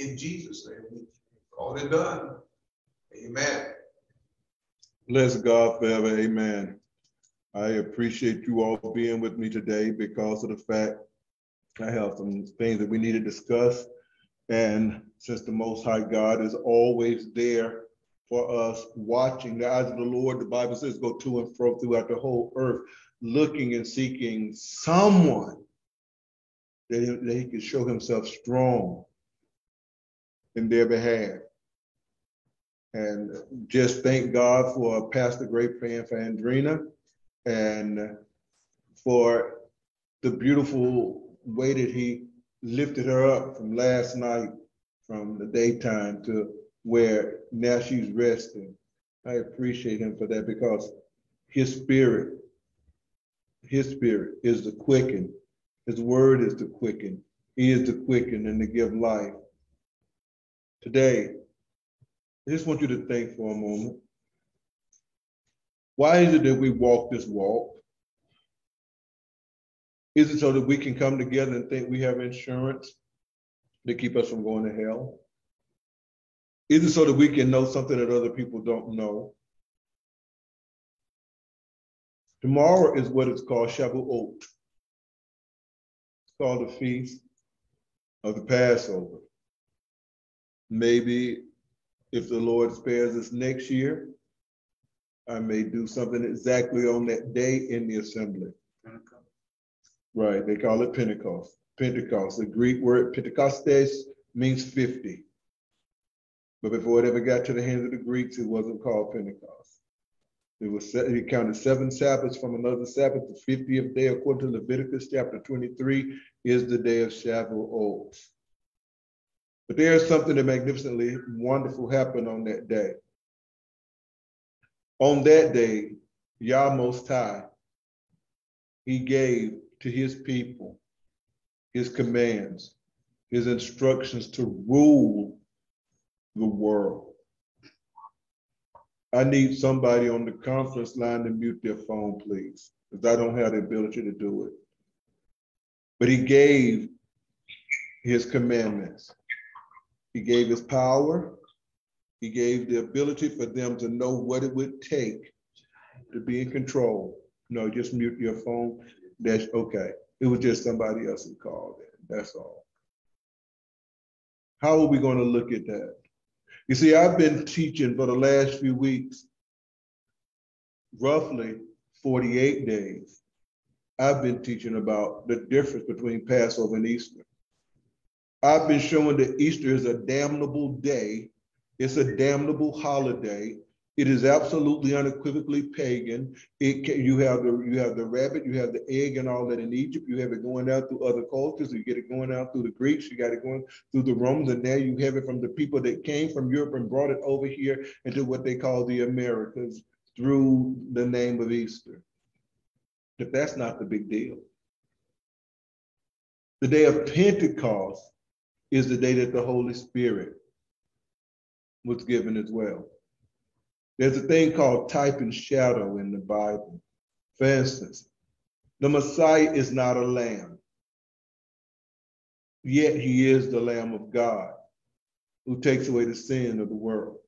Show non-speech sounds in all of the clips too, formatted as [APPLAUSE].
In Jesus' name, we call it done. Amen. Bless God forever. Amen. I appreciate you all being with me today because of the fact I have some things that we need to discuss. And since the Most High God is always there for us, watching the eyes of the Lord, the Bible says, go to and fro throughout the whole earth, looking and seeking someone that he, that he can show himself strong in their behalf. And just thank God for Pastor Great praying for Andrina and for the beautiful way that he lifted her up from last night, from the daytime to where now she's resting. I appreciate him for that because his spirit, his spirit is the quicken. His word is the quicken. He is the quicken and to give life. Today, I just want you to think for a moment. Why is it that we walk this walk? Is it so that we can come together and think we have insurance to keep us from going to hell? Is it so that we can know something that other people don't know? Tomorrow is what is called Shavuot. It's called the Feast of the Passover. Maybe if the Lord spares us next year, I may do something exactly on that day in the assembly. Right, they call it Pentecost. Pentecost, the Greek word Pentecostes means 50. But before it ever got to the hands of the Greeks, it wasn't called Pentecost. It was it counted seven Sabbaths from another Sabbath. The 50th day, according to Leviticus chapter 23, is the day of Shavuot. But there's something that magnificently wonderful happened on that day. On that day, Yah Most High, he gave to his people his commands, his instructions to rule the world. I need somebody on the conference line to mute their phone, please, because I don't have the ability to do it. But he gave his commandments. He gave his power. He gave the ability for them to know what it would take to be in control. No, just mute your phone. That's okay. It was just somebody else who called it. That's all. How are we going to look at that? You see, I've been teaching for the last few weeks, roughly 48 days. I've been teaching about the difference between Passover and Easter. I've been showing that Easter is a damnable day. It's a damnable holiday. It is absolutely unequivocally pagan. It can, you have the you have the rabbit, you have the egg, and all that in Egypt. You have it going out through other cultures. You get it going out through the Greeks. You got it going through the Romans, and now you have it from the people that came from Europe and brought it over here into what they call the Americas through the name of Easter. But that's not the big deal. The day of Pentecost is the day that the Holy Spirit was given as well. There's a thing called type and shadow in the Bible. For instance, the Messiah is not a lamb, yet he is the Lamb of God who takes away the sin of the world.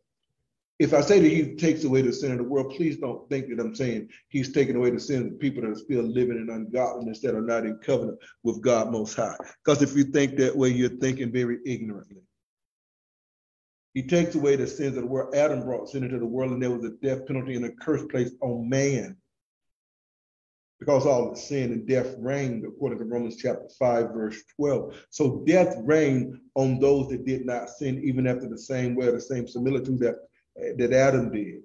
If I say that he takes away the sin of the world, please don't think that I'm saying he's taking away the sin of people that are still living in ungodliness that are not in covenant with God Most High. Because if you think that way, you're thinking very ignorantly. He takes away the sins of the world. Adam brought sin into the world, and there was a death penalty and a curse placed on man. Because all the sin and death reigned, according to Romans chapter 5, verse 12. So death reigned on those that did not sin, even after the same way, the same similitude that that Adam did.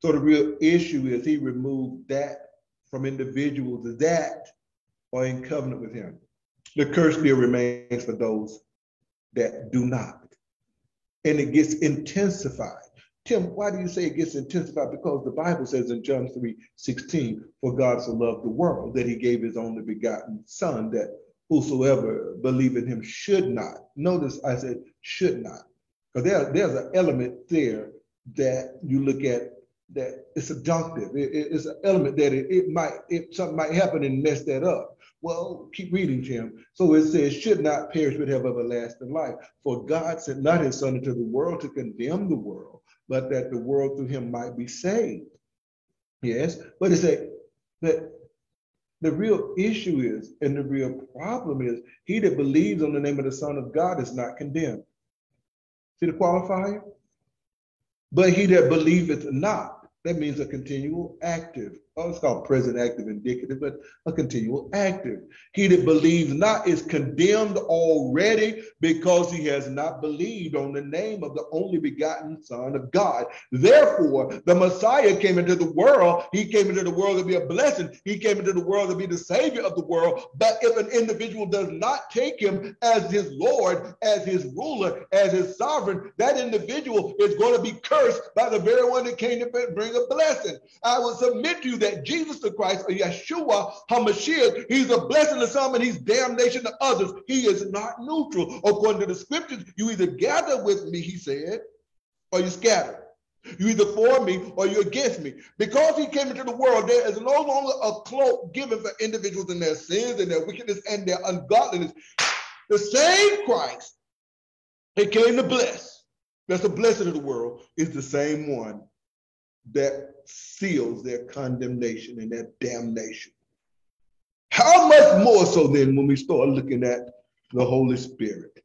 So the real issue is he removed that from individuals that are in covenant with him. The curse still remains for those that do not. And it gets intensified. Tim, why do you say it gets intensified? Because the Bible says in John 3 16, for God so loved the world that he gave his only begotten Son, that whosoever believe in him should not. Notice I said should not. Because there, there's an element there that you look at that it's seductive. It, it's an element that it, it might, it, something might happen and mess that up. Well, keep reading, Jim. So it says, should not perish but have everlasting life. For God sent not his son into the world to condemn the world, but that the world through him might be saved. Yes, but it said that the real issue is, and the real problem is, he that believes on the name of the Son of God is not condemned. See the qualifier? But he that believeth not, that means a continual active oh, it's called present active indicative, but a continual active. He that believes not is condemned already because he has not believed on the name of the only begotten Son of God. Therefore, the Messiah came into the world. He came into the world to be a blessing. He came into the world to be the Savior of the world. But if an individual does not take him as his Lord, as his ruler, as his sovereign, that individual is going to be cursed by the very one that came to bring a blessing. I will submit to you that that Jesus the Christ, or Yeshua HaMashiach, he's a blessing to some and he's damnation to others. He is not neutral. According to the scriptures, you either gather with me, he said, or you scatter. You either for me or you're against me. Because he came into the world, there is no longer a cloak given for individuals in their sins and their wickedness and their ungodliness. The same Christ he came to bless, that's the blessing of the world, is the same one that seals their condemnation and their damnation. How much more so then when we start looking at the Holy Spirit,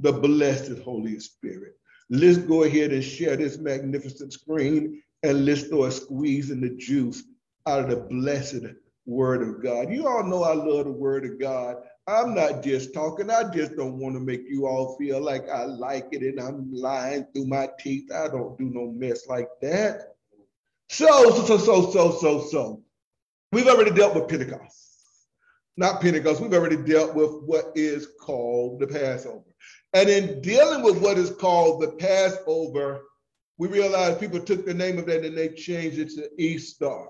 the blessed Holy Spirit? Let's go ahead and share this magnificent screen and let's start squeezing the juice out of the blessed Word of God. You all know I love the Word of God. I'm not just talking. I just don't want to make you all feel like I like it and I'm lying through my teeth. I don't do no mess like that. So, so, so, so, so, so, we've already dealt with Pentecost. Not Pentecost, we've already dealt with what is called the Passover. And in dealing with what is called the Passover, we realized people took the name of that and they changed it to Easter.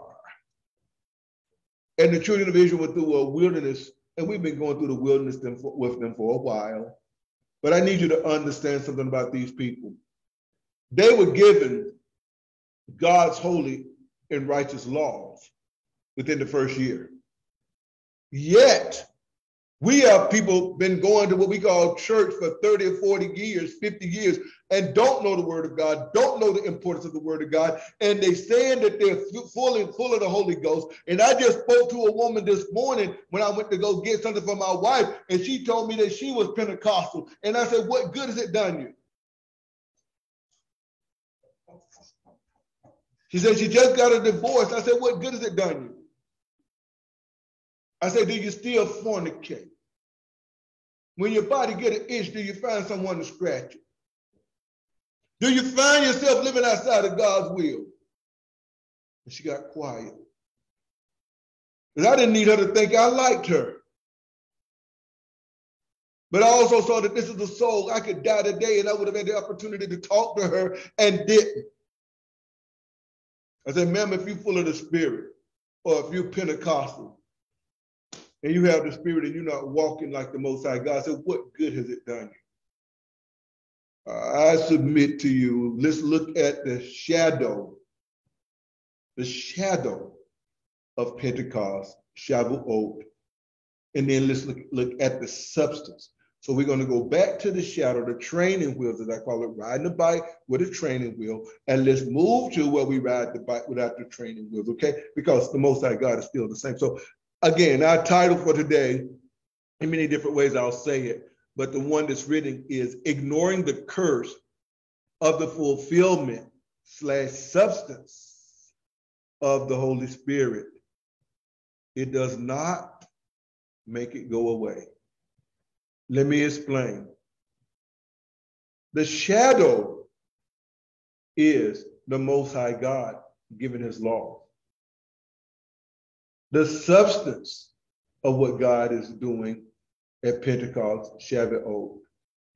And the children of Israel went through a wilderness, and we've been going through the wilderness with them for a while. But I need you to understand something about these people. They were given God's holy and righteous laws within the first year. Yet, we have people been going to what we call church for 30 or 40 years, 50 years, and don't know the word of God, don't know the importance of the word of God, and they saying that they're fully full of the Holy Ghost. And I just spoke to a woman this morning when I went to go get something for my wife, and she told me that she was Pentecostal. And I said, What good has it done you? She said she just got a divorce. I said, what good has it done you? I said, do you still fornicate? When your body get an itch, do you find someone to scratch it? Do you find yourself living outside of God's will? And she got quiet. Because I didn't need her to think I liked her. But I also saw that this is a soul. I could die today and I would have had the opportunity to talk to her and didn't. I said, ma'am, if you're full of the spirit, or if you're Pentecostal, and you have the spirit and you're not walking like the Most High God, I said, what good has it done you? I submit to you, let's look at the shadow, the shadow of Pentecost, Shavuot, and then let's look, look at the substance. So we're going to go back to the shadow, the training wheels, as I call it, riding the bike with a training wheel, and let's move to where we ride the bike without the training wheels, okay? Because the Most High God is still the same. So again, our title for today, in many different ways I'll say it, but the one that's written is ignoring the curse of the fulfillment slash substance of the Holy Spirit. It does not make it go away. Let me explain. The shadow is the Most High God giving his law. The substance of what God is doing at Pentecost, Shavuot,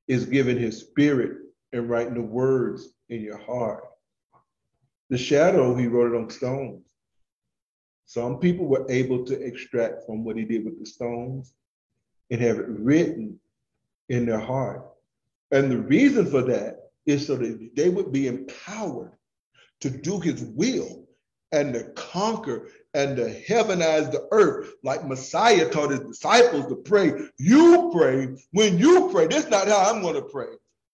is giving his spirit and writing the words in your heart. The shadow, he wrote it on stones. Some people were able to extract from what he did with the stones and have it written in their heart. And the reason for that is so that they would be empowered to do his will and to conquer and to heavenize the earth, like Messiah taught his disciples to pray. You pray when you pray. This is not how I'm going to pray.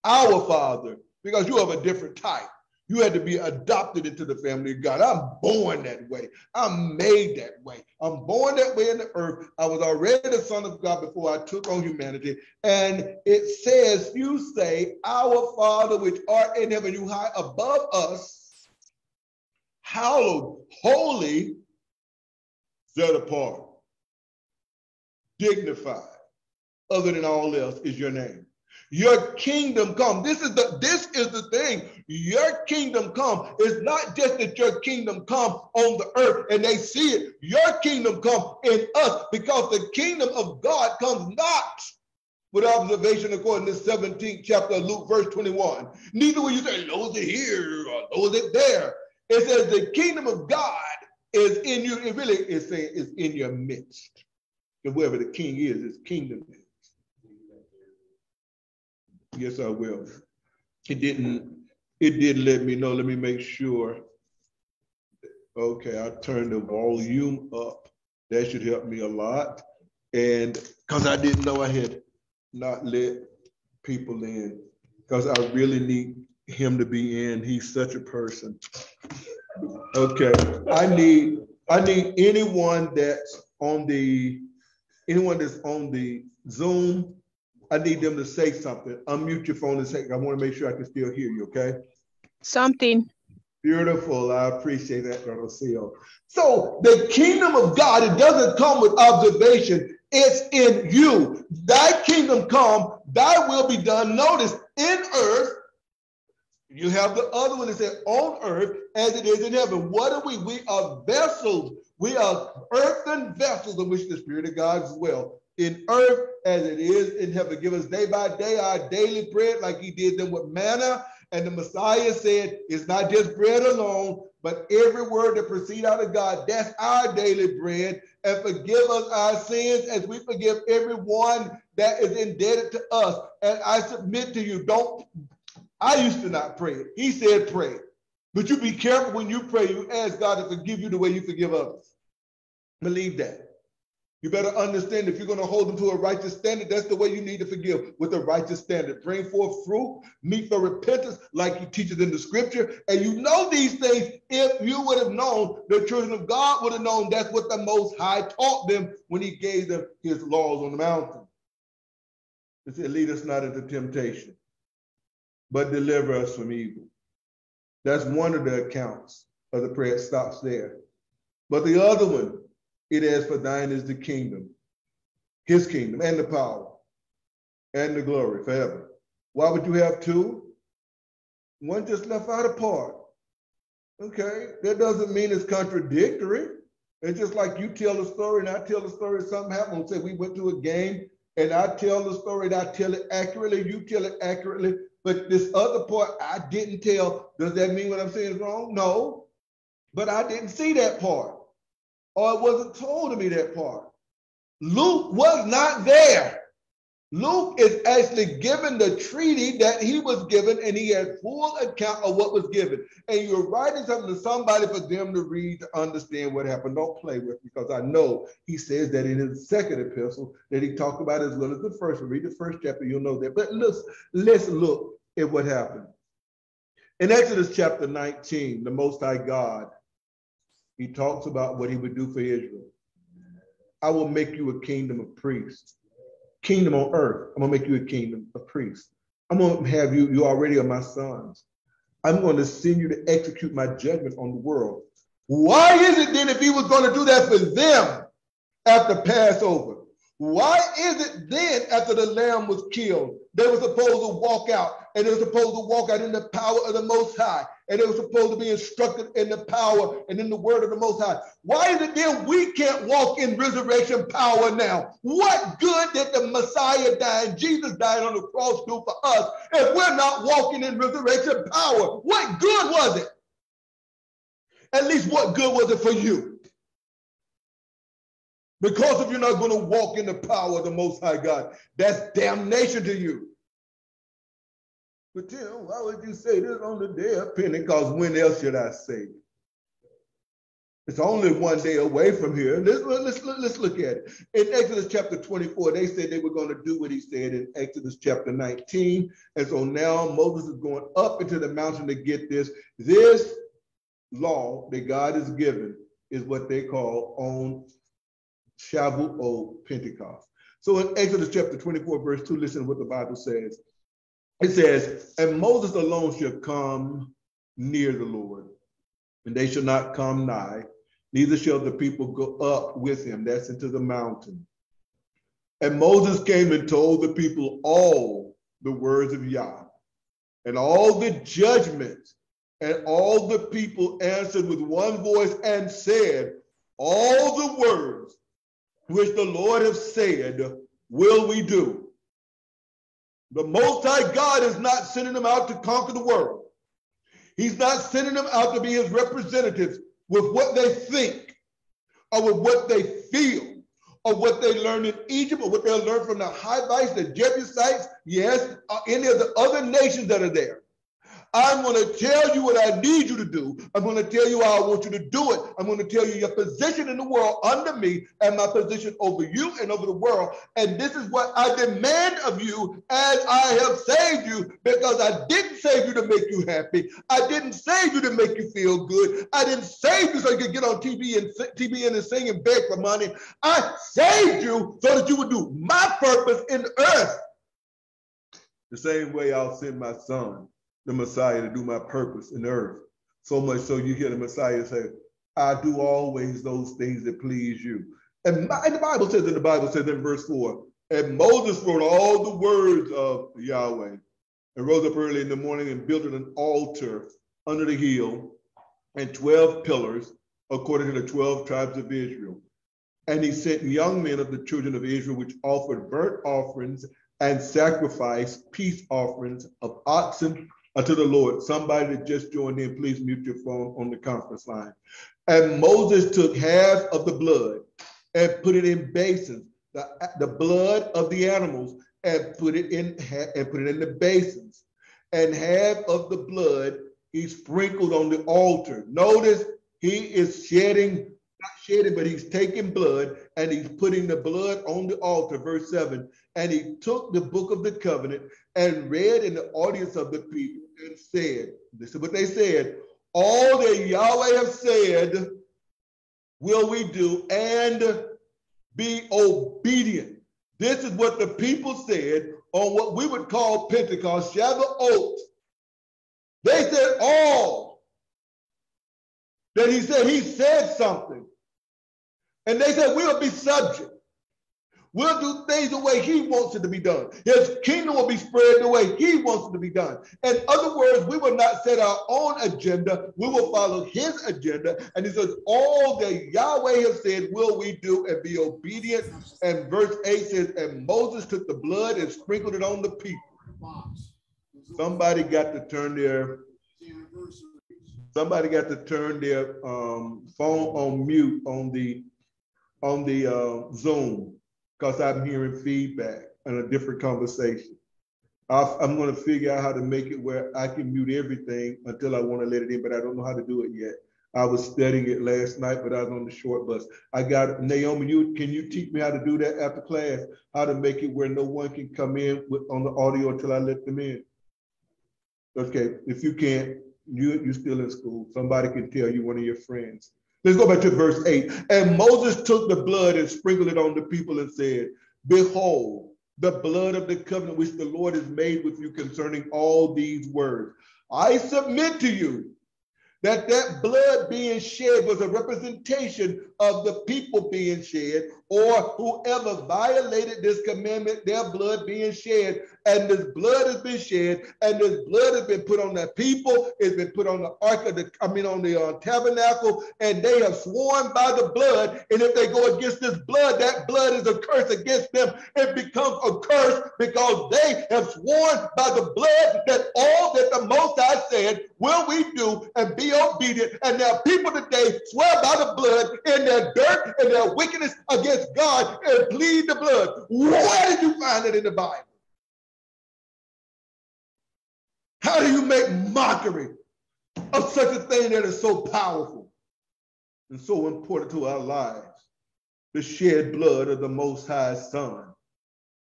Our Father, because you have a different type. You had to be adopted into the family of God. I'm born that way. I'm made that way. I'm born that way in the earth. I was already the son of God before I took on humanity. And it says, You say, Our Father which art in heaven, you high above us, hallowed, holy, set apart, dignified, other than all else is your name. Your kingdom come. This is the this is the thing. Your kingdom come. It's not just that your kingdom come on the earth and they see it. Your kingdom come in us because the kingdom of God comes not with observation according to 17th chapter of Luke, verse 21. Neither will you say, is it here or is it there. It says the kingdom of God is in you. It really is saying is in your midst. And wherever the king is, his kingdom is. Yes, I will. It didn't, it did let me know. Let me make sure. Okay, I turned the volume up. That should help me a lot. And because I didn't know I had not let people in, because I really need him to be in. He's such a person. Okay, I need I need anyone that's on the anyone that's on the Zoom I need them to say something. Unmute your phone and say, I want to make sure I can still hear you, okay? Something. Beautiful. I appreciate that, Seal. So the kingdom of God, it doesn't come with observation. It's in you. Thy kingdom come, thy will be done. Notice in earth, you have the other one that said on earth as it is in heaven. What are we? We are vessels. We are earthen vessels in which the Spirit of God is well in earth as it is in heaven. Give us day by day our daily bread, like he did them with manna. And the Messiah said, it's not just bread alone, but every word that proceed out of God, that's our daily bread. And forgive us our sins as we forgive everyone that is indebted to us. And I submit to you, don't, I used to not pray. He said pray. But you be careful when you pray, you ask God to forgive you the way you forgive others. Believe that. You better understand if you're going to hold them to a righteous standard, that's the way you need to forgive with a righteous standard. Bring forth fruit, meet for repentance, like he teaches in the scripture. And you know these things if you would have known, the children of God would have known that's what the Most High taught them when he gave them his laws on the mountain. He said, Lead us not into temptation, but deliver us from evil. That's one of the accounts of the prayer. It stops there. But the other one, it is for thine is the kingdom, his kingdom, and the power, and the glory forever. Why would you have two? One just left out a part. Okay, that doesn't mean it's contradictory. It's just like you tell a story and I tell a story, something happened. Say we went to a game and I tell the story and I tell it accurately, you tell it accurately, but this other part I didn't tell. Does that mean what I'm saying is wrong? No, but I didn't see that part or it wasn't told to me that part. Luke was not there. Luke is actually given the treaty that he was given, and he had full account of what was given. And you're writing something to somebody for them to read to understand what happened. Don't play with because I know he says that in his second epistle that he talked about as well as the first. Read the first chapter, you'll know that. But let's let's look at what happened. In Exodus chapter 19, the Most High God he talks about what he would do for Israel. I will make you a kingdom of priests, kingdom on earth. I'm gonna make you a kingdom of priests. I'm gonna have you, you already are my sons. I'm to send you to execute my judgment on the world. Why is it then if he was to do that for them after Passover? Why is it then, after the lamb was killed, they were supposed to walk out and they were supposed to walk out in the power of the Most High and they were supposed to be instructed in the power and in the word of the Most High? Why is it then we can't walk in resurrection power now? What good did the Messiah die and Jesus died on the cross do for us if we're not walking in resurrection power? What good was it? At least what good was it for you? Because if you're not going to walk in the power of the Most High God, that's damnation to you. But Tim, why would you say this on the day of Pentecost? When else should I say it? It's only one day away from here. Let's, let's, let's look at it. In Exodus chapter 24, they said they were going to do what he said in Exodus chapter 19. And so now Moses is going up into the mountain to get this. This law that God has given is what they call on Shavuot Pentecost. So in Exodus chapter 24, verse 2, listen to what the Bible says. It says, And Moses alone shall come near the Lord, and they shall not come nigh neither shall the people go up with him. That's into the mountain. And Moses came and told the people all the words of Yah and all the judgments. And all the people answered with one voice and said, All the words which the Lord has said will we do. The Most High God is not sending them out to conquer the world. He's not sending them out to be his representatives with what they think or with what they feel or what they learned in Egypt or what they learned from the Hivites, the Jebusites, yes, or any of the other nations that are there. I'm going to tell you what I need you to do. I'm going to tell you how I want you to do it. I'm going to tell you your position in the world under me and my position over you and over the world. And this is what I demand of you as I have saved you because I didn't save you to make you happy. I didn't save you to make you feel good. I didn't save you so you could get on TV and TV and sing and beg for money. I saved you so that you would do my purpose in earth. The same way I'll send my son the Messiah to do my purpose in earth. So much so you hear the Messiah say, I do always those things that please you. And, my, and the Bible says, in the Bible says in verse 4, and Moses wrote all the words of Yahweh and rose up early in the morning and built an altar under the hill and 12 pillars according to the 12 tribes of Israel. And he sent young men of the children of Israel, which offered burnt offerings and sacrificed peace offerings of oxen Uh, unto the Lord. Somebody that just joined in, please mute your phone on the conference line. And Moses took half of the blood and put it in basins, the, the blood of the animals, and put it in and put it in the basins. And half of the blood he sprinkled on the altar. Notice he is shedding, not shedding, but he's taking blood and he's putting the blood on the altar. Verse 7. And he took the book of the covenant and read in the audience of the people and said, this is what they said, all that Yahweh have said will we do and be obedient. This is what the people said on what we would call Pentecost, Shavuot. They said all that he said, he said something. And they said, we'll be subject. We'll do things the way he wants it to be done. His kingdom will be spread the way he wants it to be done. In other words, we will not set our own agenda. We will follow his agenda. And he says, all that Yahweh has said will we do and be obedient. And verse 8 says, and Moses took the blood and sprinkled it on the people. Somebody got to turn their somebody got to turn their um, phone on mute on the on the uh, Zoom because I'm hearing feedback and a different conversation. i am going to figure out how to make it where I can mute everything until I want to let it in, but I don't know how to do it yet. I was studying it last night, but I was on the short bus. I got Naomi. You can you teach me how to do that after class? How to make it where no one can come in with, on the audio until I let them in. Okay, if you can't, you you're still in school. Somebody can tell you one of your friends. Let's go back to verse 8. And Moses took the blood and sprinkled it on the people and said, Behold, the blood of the covenant which the Lord has made with you concerning all these words. I submit to you that that blood being shed was a representation of the people being shed or whoever violated this commandment, their blood being shed, and this blood has been shed, and this blood has been put on the people, it's been put on the ark of the, I mean, on the uh, tabernacle, and they have sworn by the blood. And if they go against this blood, that blood is a curse against them. It becomes a curse because they have sworn by the blood that all that the Most High said will we do and be obedient. And there are people today swear by the blood in their dirt and their wickedness against God and plead the blood. Where did you find it in the Bible? How do you make mockery of such a thing that is so powerful? and so important to our lives. The shed blood of the Most High Son,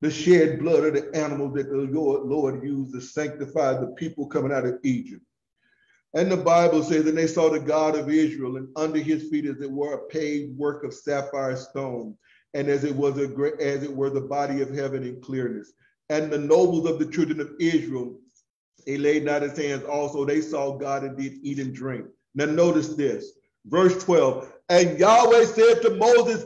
the shed blood of the animal that the Lord used to sanctify the people coming out of Egypt. And the Bible says, and they saw the God of Israel, and under his feet as it were a paved work of sapphire stone, and as it was a great, as it were the body of heaven in clearness. And the nobles of the children of Israel, he laid not his hands also. They saw God and did eat and drink. Now notice this, verse 12. And Yahweh said to Moses,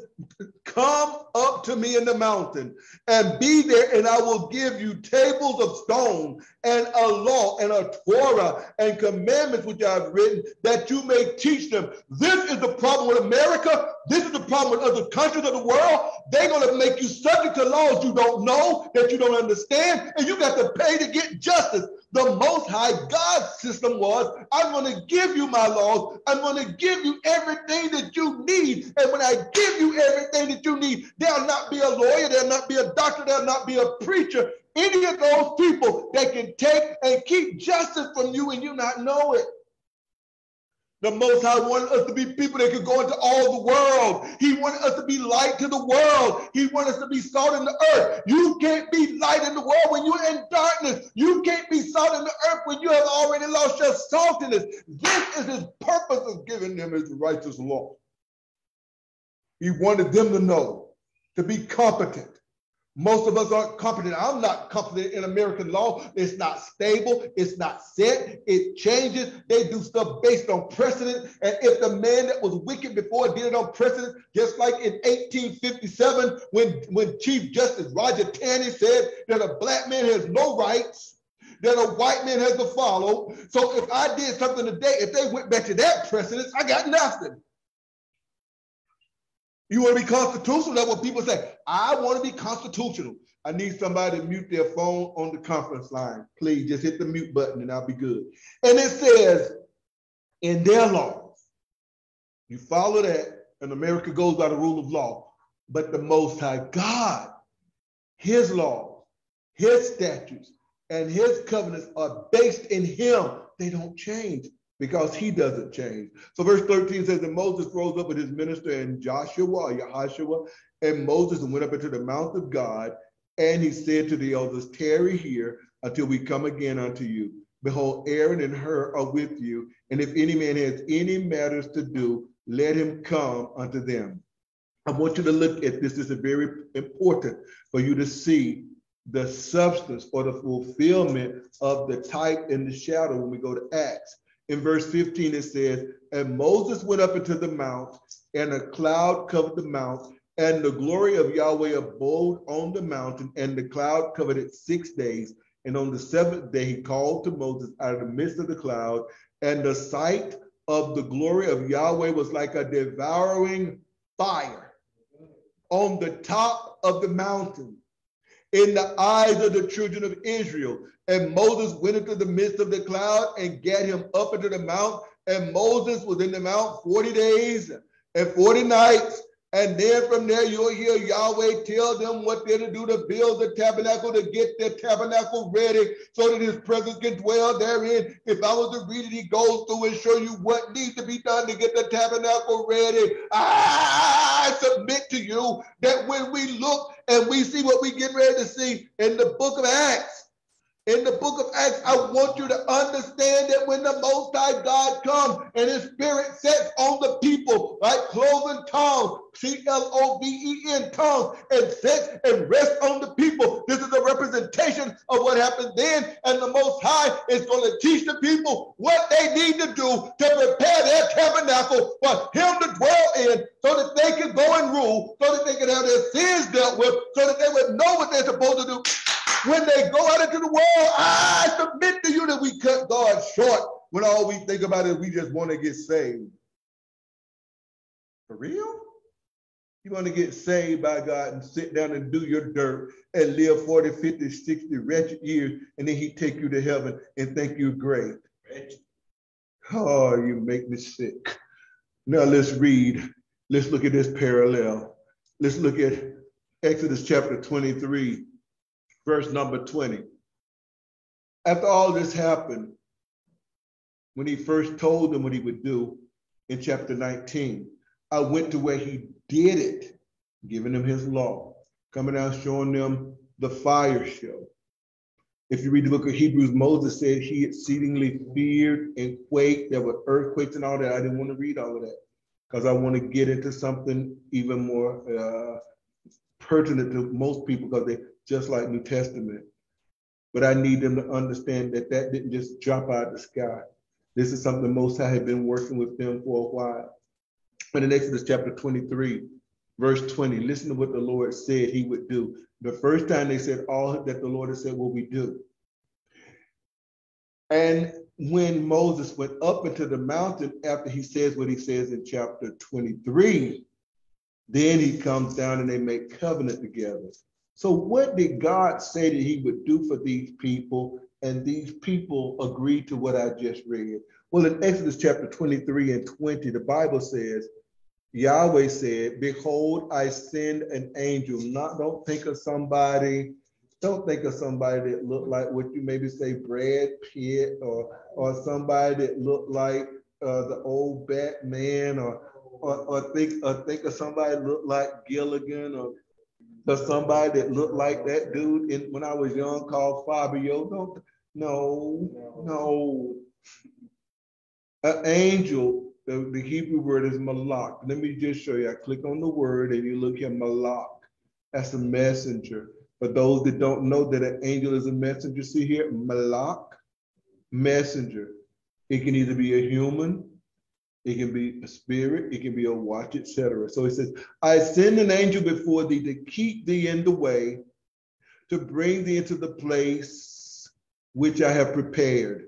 Come up to me in the mountain and be there, and I will give you tables of stone and a law and a Torah and commandments which I have written that you may teach them. This is the problem with America. This is the problem with other countries of the world. They're going to make you subject to laws you don't know, that you don't understand, and you got to pay to get justice. The Most High God system was I'm going to give you my laws, I'm going to give you everything that you need. And when I give you everything that you need, there'll not be a lawyer, there'll not be a doctor, there'll not be a preacher, any of those people that can take and keep justice from you and you not know it. The Most High wanted us to be people that could go into all the world. He wanted us to be light to the world. He wanted us to be salt in the earth. You can't be light in the world when you're in darkness. You can't be salt in the earth when you have already lost your saltiness. This is his purpose of giving them his righteous law. He wanted them to know, to be competent, most of us aren't competent. I'm not competent in American law. It's not stable. It's not set. It changes. They do stuff based on precedent. And if the man that was wicked before did it on precedent, just like in 1857, when, when Chief Justice Roger Taney said that a black man has no rights, that a white man has to follow. So if I did something today, if they went back to that precedent, I got nothing. You want to be constitutional? That's what people say. I want to be constitutional. I need somebody to mute their phone on the conference line. Please just hit the mute button and I'll be good. And it says in their laws, you follow that, and America goes by the rule of law. But the Most High God, His laws, His statutes, and His covenants are based in Him. They don't change because he doesn't change. So verse 13 says that Moses rose up with his minister and Joshua, Yahashua, and Moses went up into the mount of God, and he said to the elders, tarry here until we come again unto you. Behold, Aaron and Hur are with you, and if any man has any matters to do, let him come unto them. I want you to look at this. This is very important for you to see the substance or the fulfillment of the type and the shadow when we go to Acts in verse 15, it says, And Moses went up into the mount, and a cloud covered the mount, and the glory of Yahweh abode on the mountain, and the cloud covered it six days. And on the seventh day, he called to Moses out of the midst of the cloud, and the sight of the glory of Yahweh was like a devouring fire on the top of the mountain in the eyes of the children of Israel. And Moses went into the midst of the cloud and gat him up into the mount. And Moses was in the mount 40 days and 40 nights. And then from there, you'll hear Yahweh tell them what they're to do to build the tabernacle, to get the tabernacle ready so that his presence can dwell therein. If I was to read it, he goes through and show you what needs to be done to get the tabernacle ready. I submit to you that when we look and we see what we get ready to see in the book of Acts, in the book of Acts, I want you to understand that when the Most High God comes and His Spirit sets on the people like cloven tongues, C L O V E N tongues, and sets and rests on the people, this is a representation of what happened then. And the Most High is going to teach the people what they need to do to prepare their tabernacle for Him to dwell in so that they can go and rule, so that they can have their sins dealt with, so that they would know what they're supposed to do when they go out into the world, I submit to you that we cut God short when all we think about is we just want to get saved. For real? You want to get saved by God and sit down and do your dirt and live 40, 50, 60 wretched years, and then he take you to heaven and think you're great. Oh, you make me sick. Now let's read. Let's look at this parallel. Let's look at Exodus chapter 23, verse number 20. After all this happened, when he first told them what he would do in chapter 19, I went to where he did it, giving them his law, coming down, showing them the fire show. If you read the book of Hebrews, Moses said he exceedingly feared and quaked. There were earthquakes and all that. I didn't want to read all of that because I want to get into something even more uh, pertinent to most people because they just like New Testament. But I need them to understand that that didn't just drop out of the sky. This is something Most High had been working with them for a while. In Exodus chapter 23, verse 20, listen to what the Lord said he would do. The first time they said all that the Lord had said what we do. And when Moses went up into the mountain after he says what he says in chapter 23, then he comes down and they make covenant together. So, what did God say that he would do for these people? And these people agreed to what I just read. Well, in Exodus chapter 23 and 20, the Bible says, Yahweh said, Behold, I send an angel. Not don't think of somebody, don't think of somebody that looked like what you maybe say Brad Pitt or or somebody that looked like uh, the old Batman or, or or think or think of somebody that looked like Gilligan or or somebody that looked like that dude in, when I was young called Fabio. Don't no, no. An angel the, the Hebrew word is malak. Let me just show you. I click on the word and you look here, malak. That's a messenger. For those that don't know that an angel is a messenger, see here, malak, messenger. It can either be a human, it can be a spirit, it can be a watch, etc. So it says, I send an angel before thee to keep thee in the way, to bring thee into the place which I have prepared.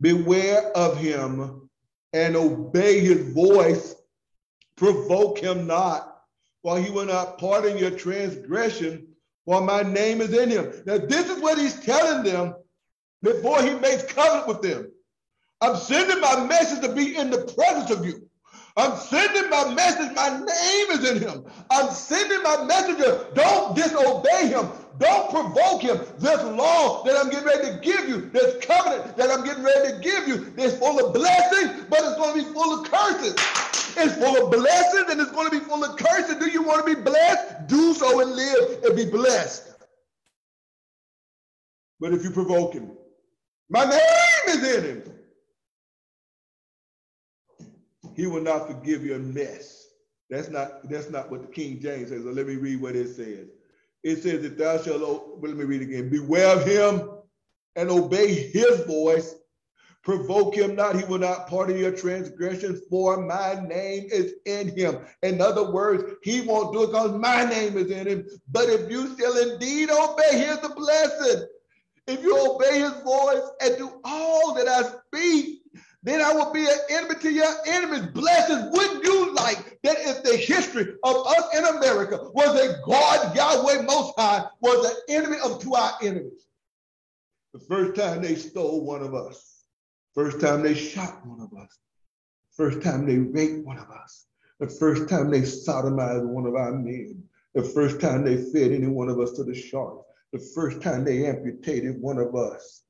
Beware of him and obey his voice, provoke him not, while he will not pardon your transgression, while my name is in him. Now, this is what he's telling them before he makes covenant with them. I'm sending my message to be in the presence of you. I'm sending my message. My name is in him. I'm sending my messenger. Don't disobey him. Don't provoke him. This law that I'm getting ready to give you, this covenant that I'm getting ready to give you, is full of blessings, but it's going to be full of curses. It's full of blessings and it's going to be full of curses. Do you want to be blessed? Do so and live and be blessed. But if you provoke him, my name is in him. He will not forgive your mess. That's not that's not what the King James says. So let me read what it says. It says that thou shalt, well, let me read again. Beware of him and obey his voice. Provoke him not, he will not pardon your transgressions, for my name is in him. In other words, he won't do it because my name is in him. But if you shall indeed obey, here's the blessing. If you obey his voice and do all that I speak, then I will be an enemy to your enemies. Blessed Wouldn't you like that if the history of us in America was that God, Yahweh Most High, was an enemy of to our enemies? The first time they stole one of us, first time they shot one of us, first time they raped one of us, the first time they sodomized one of our men, the first time they fed any one of us to the sharks, the first time they amputated one of us,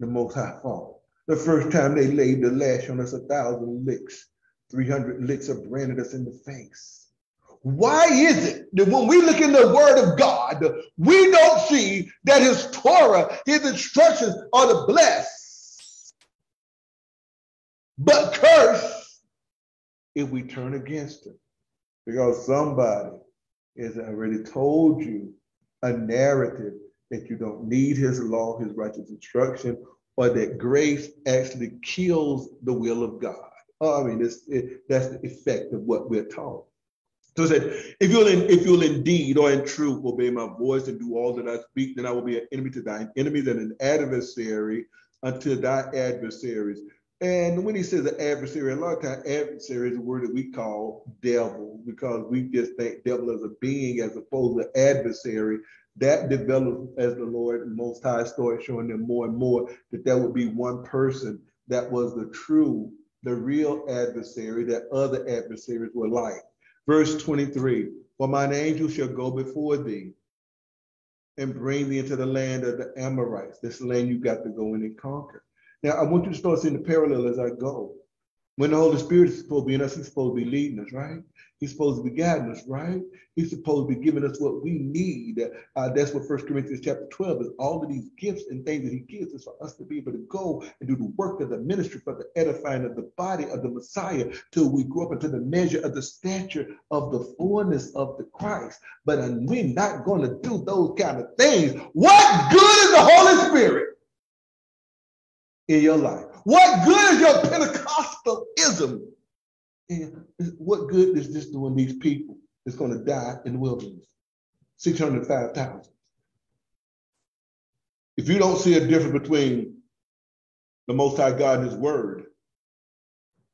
the Most High fought. The first time they laid the lash on us, a thousand licks, 300 licks have branded us in the face. Why is it that when we look in the word of God, we don't see that his Torah, his instructions are to bless, but curse if we turn against him? Because somebody has already told you a narrative that you don't need his law, his righteous instruction, or that grace actually kills the will of God. Oh, I mean, it, that's the effect of what we're taught. So it said, if you'll, in, if you'll indeed or in truth obey my voice and do all that I speak, then I will be an enemy to thine enemies and an adversary unto thy adversaries. And when he says an adversary, a lot of times adversary is a word that we call devil because we just think devil as a being as opposed to adversary that developed as the Lord Most High started showing them more and more that there would be one person that was the true, the real adversary that other adversaries were like. Verse 23 For mine angel shall go before thee and bring thee into the land of the Amorites. This land you got to go in and conquer. Now, I want you to start seeing the parallel as I go. When the Holy Spirit is supposed to be in us, He's supposed to be leading us, right? He's supposed to be guiding us, right? He's supposed to be giving us what we need. Uh, that's what First Corinthians chapter 12 is. All of these gifts and things that he gives is for us to be able to go and do the work of the ministry for the edifying of the body of the Messiah till we grow up into the measure of the stature of the fullness of the Christ. But we're not going to do those kind of things. What good is the Holy Spirit in your life? What good is your Pentecostalism and what good is this doing these people that's going to die in the wilderness? 605,000. If you don't see a difference between the Most High God and His Word,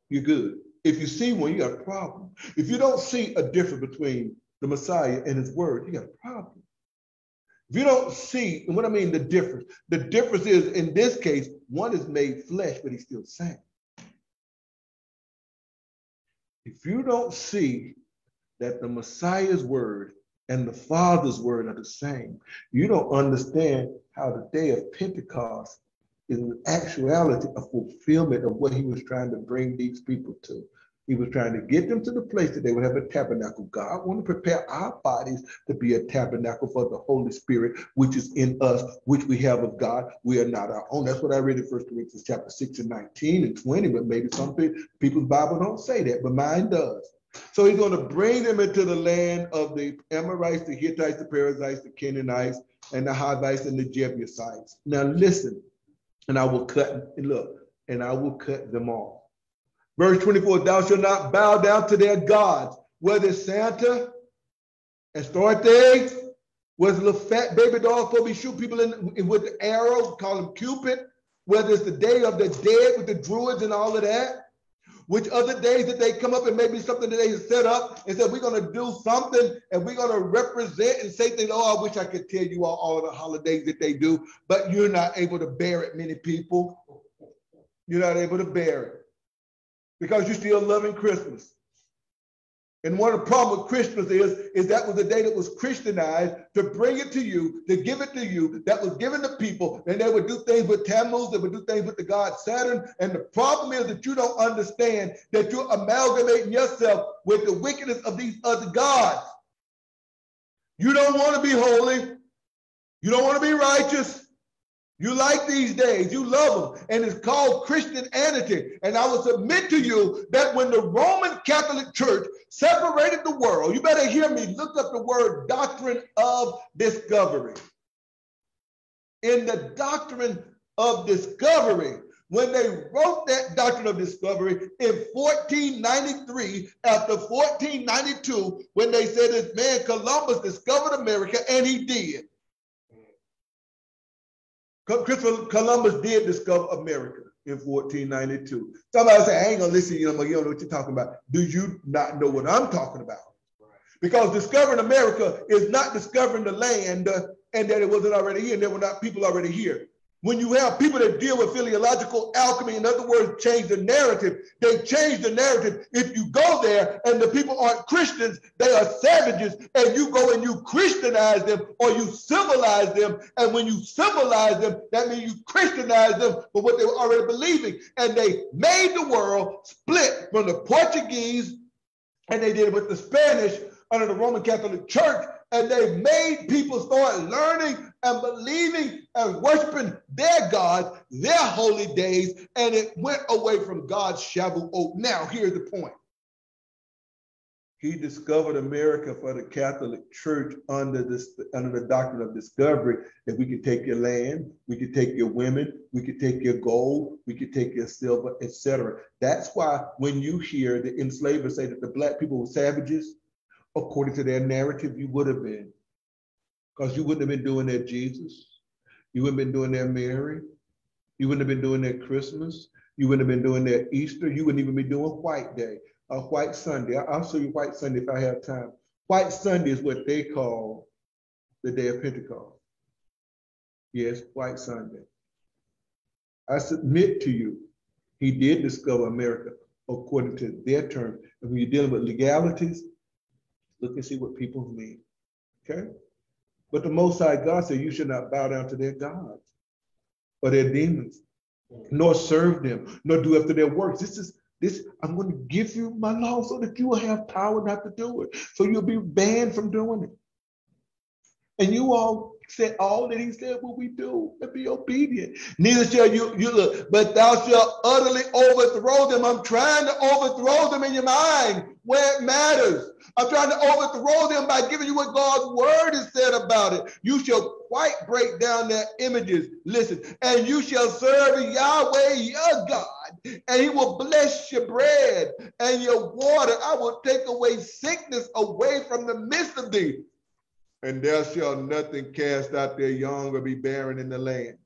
you're good. If you see one, you got a problem. If you don't see a difference between the Messiah and His Word, you got a problem. If you don't see, and what I mean the difference, the difference is in this case, one is made flesh, but he's still the same. If you don't see that the Messiah's word and the Father's word are the same, you don't understand how the day of Pentecost is in actuality a fulfillment of what he was trying to bring these people to. He was trying to get them to the place that they would have a tabernacle. God wanted to prepare our bodies to be a tabernacle for the Holy Spirit, which is in us, which we have of God. We are not our own. That's what I read in First Corinthians chapter 6 and 19 and 20, but maybe some people's Bible don't say that, but mine does. So he's going to bring them into the land of the Amorites, the Hittites, the Perizzites, the Canaanites, and the Hivites and the Jebusites. Now listen, and I will cut, and look, and I will cut them off. Verse 24, thou shalt not bow down to their gods, whether Santa, Astarte, whether the fat baby doll for shoot people in, in with the arrows, call him Cupid, whether it's the day of the dead with the druids and all of that, which other days that they come up and maybe something that they set up and said, we're going to do something and we're going to represent and say things, oh, I wish I could tell you all, all the holidays that they do, but you're not able to bear it, many people. You're not able to bear it because you're still loving Christmas. And one of the problems with Christmas is, is that was the day that was Christianized to bring it to you, to give it to you, that was given to people, and they would do things with Tammuz, they would do things with the god Saturn. And the problem is that you don't understand that you're amalgamating yourself with the wickedness of these other gods. You don't want to be holy. You don't want to be righteous. You like these days, you love them, and it's called Christianity. And I will submit to you that when the Roman Catholic Church separated the world, you better hear me, look up the word doctrine of discovery. In the doctrine of discovery, when they wrote that doctrine of discovery in 1493, after 1492, when they said this man Columbus discovered America, and he did. Christopher Columbus did discover America in 1492. Somebody say, I ain't gonna listen you, you don't know what you're talking about. Do you not know what I'm talking about? Because discovering America is not discovering the land uh, and that it wasn't already here and there were not people already here. When you have people that deal with philological alchemy, in other words, change the narrative, they change the narrative. If you go there and the people aren't Christians, they are savages, and you go and you Christianize them or you civilize them. And when you civilize them, that means you Christianize them for what they were already believing. And they made the world split from the Portuguese, and they did it with the Spanish under the Roman Catholic Church, and they made people start learning and believing and worshiping their gods, their holy days, and it went away from God's Shavuot. Now, here's the point. He discovered America for the Catholic Church under this under the doctrine of discovery that we could take your land, we could take your women, we could take your gold, we could take your silver, etc. That's why when you hear the enslavers say that the black people were savages, according to their narrative, you would have been because you wouldn't have been doing that Jesus. You wouldn't have been doing that Mary. You wouldn't have been doing that Christmas. You wouldn't have been doing that Easter. You wouldn't even be doing White Day, a White Sunday. I'll show you White Sunday if I have time. White Sunday is what they call the day of Pentecost. Yes, White Sunday. I submit to you, he did discover America according to their terms. And when you're dealing with legalities, look and see what people mean. Okay? But the Most High God said, You should not bow down to their gods or their demons, nor serve them, nor do after their works. This is This I'm going to give you my law so that you will have power not to do it. So you'll be banned from doing it. And you all said all that he said will we do and be obedient. Neither shall you, you look, but thou shalt utterly overthrow them. I'm trying to overthrow them in your mind where it matters. I'm trying to overthrow them by giving you what God's word has said about it. You shall quite break down their images. Listen, and you shall serve Yahweh your God, and he will bless your bread and your water. I will take away sickness away from the midst of thee and there shall nothing cast out their young or be barren in the land.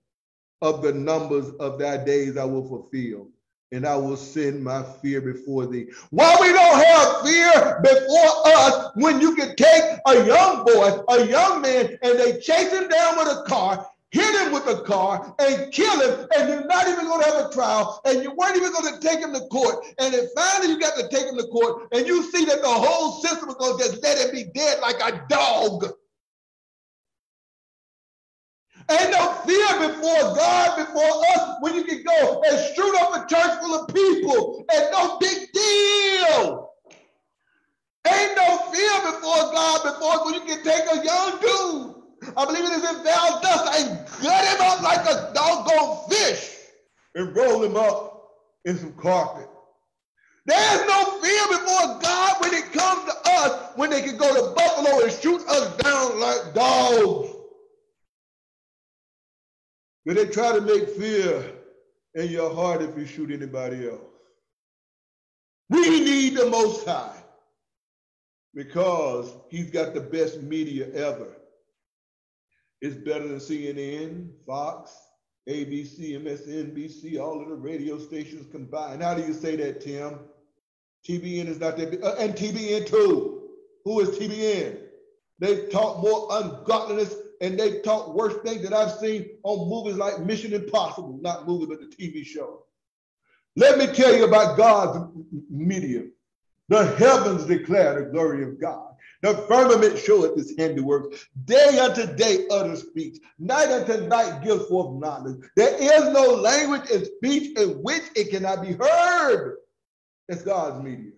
Of the numbers of thy days I will fulfill, and I will send my fear before thee. Why we don't have fear before us when you can take a young boy, a young man, and they chase him down with a car, hit him with a car, and kill him, and you're not even going to have a trial, and you weren't even going to take him to court, and then finally you got to take him to court, and you see that the whole system is going to just let him be dead like a dog. Ain't no fear before God, before us, when you can go and shoot up a church full of people and no big deal. Ain't no fear before God, before when you can take a young dude, I believe it is in Valdosta, and gut him up like a doggone fish and roll him up in some carpet. There's no fear before God when it comes to us, when they can go to Buffalo and shoot us down like dogs. But they try to make fear in your heart if you shoot anybody else. We need the Most High because he's got the best media ever. It's better than CNN, Fox, ABC, MSNBC, all of the radio stations combined. How do you say that, Tim? TBN is not that big. Uh, and TBN too. Who is TBN? They talk more ungodliness and they talk worse things that I've seen on movies like Mission Impossible, not movie, but the TV show. Let me tell you about God's media. The heavens declare the glory of God. The firmament showeth his handiwork. Day unto day utter speech. Night unto night gives forth knowledge. There is no language and speech in which it cannot be heard. It's God's media.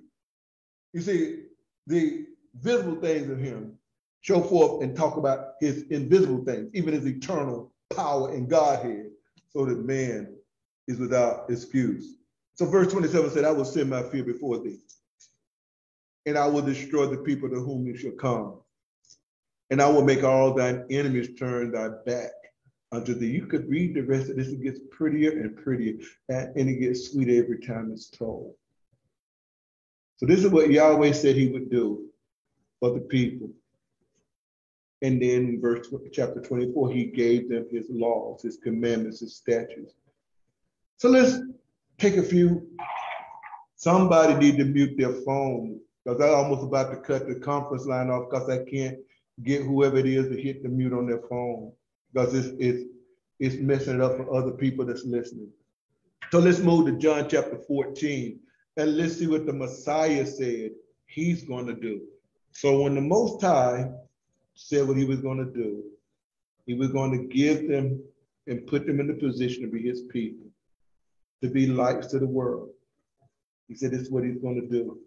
You see, the visible things of him show forth and talk about his invisible things, even his eternal power and Godhead, so that man is without excuse. So verse 27 said, I will send my fear before thee, and I will destroy the people to whom you shall come. And I will make all thine enemies turn thy back unto thee. You could read the rest of this, it gets prettier and prettier, and, and it gets sweeter every time it's told. So this is what Yahweh said he would do for the people. And then verse chapter 24, he gave them his laws, his commandments, his statutes. So let's take a few. Somebody need to mute their phone because I'm almost about to cut the conference line off because I can't get whoever it is to hit the mute on their phone because it's, it's, it's messing it up for other people that's listening. So let's move to John chapter 14 and let's see what the Messiah said he's going to do. So when the Most High said what he was going to do. He was going to give them and put them in the position to be his people, to be lights to the world. He said this is what he's going to do.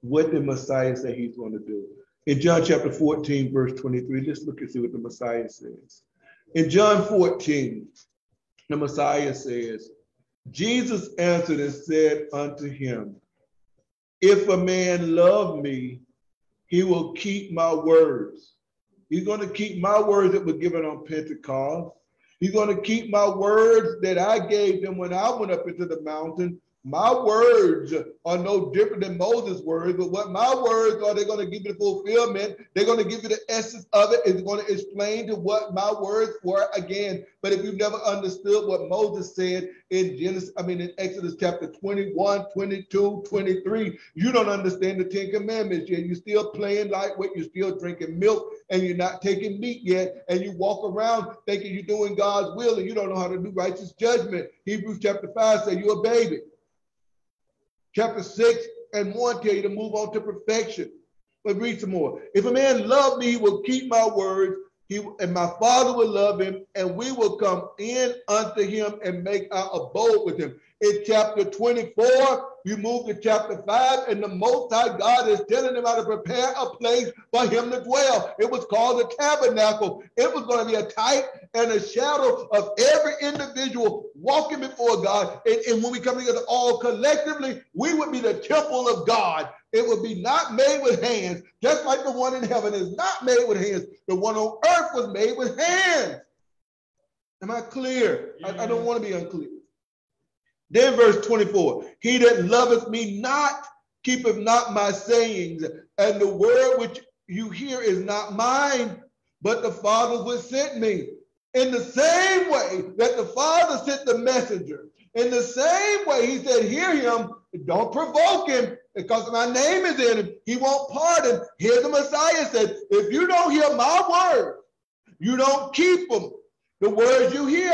What did Messiah say he's going to do? In John chapter 14, verse 23, let's look and see what the Messiah says. In John 14, the Messiah says, Jesus answered and said unto him, If a man love me, he will keep my words He's going to keep my words that were given on Pentecost. He's going to keep my words that I gave them when I went up into the mountain my words are no different than Moses' words, but what my words are, they're going to give you the fulfillment. They're going to give you the essence of it. It's going to explain to what my words were again. But if you've never understood what Moses said in Genesis, I mean, in Exodus chapter 21, 22, 23, you don't understand the Ten Commandments yet. You're still playing lightweight. You're still drinking milk and you're not taking meat yet. And you walk around thinking you're doing God's will and you don't know how to do righteous judgment. Hebrews chapter 5 says you're a baby. Chapter 6 and 1 tell you to move on to perfection. But read some more. If a man love me, he will keep my words, he and my father will love him, and we will come in unto him and make our abode with him. In chapter 24, you move to chapter 5, and the Most High God is telling them how to prepare a place for him to dwell. It was called the tabernacle. It was going to be a type and a shadow of every individual walking before God. And, and when we come together all collectively, we would be the temple of God. It would be not made with hands, just like the one in heaven is not made with hands. The one on earth was made with hands. Am I clear? I, I don't want to be unclear. Then verse 24, he that loveth me not keepeth not my sayings, and the word which you hear is not mine, but the Father which sent me. In the same way that the Father sent the messenger, in the same way he said, hear him, don't provoke him, because my name is in him. He won't pardon. Here the Messiah said, if you don't hear my word, you don't keep them. The words you hear,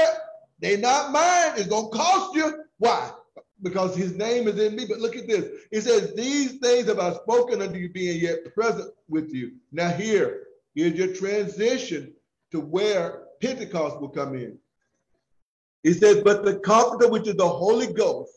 they're not mine. It's going to cost you. Why? Because his name is in me. But look at this. It says, These things have I spoken unto you, being yet present with you. Now, here's your transition to where Pentecost will come in. It says, But the Comforter, which is the Holy Ghost,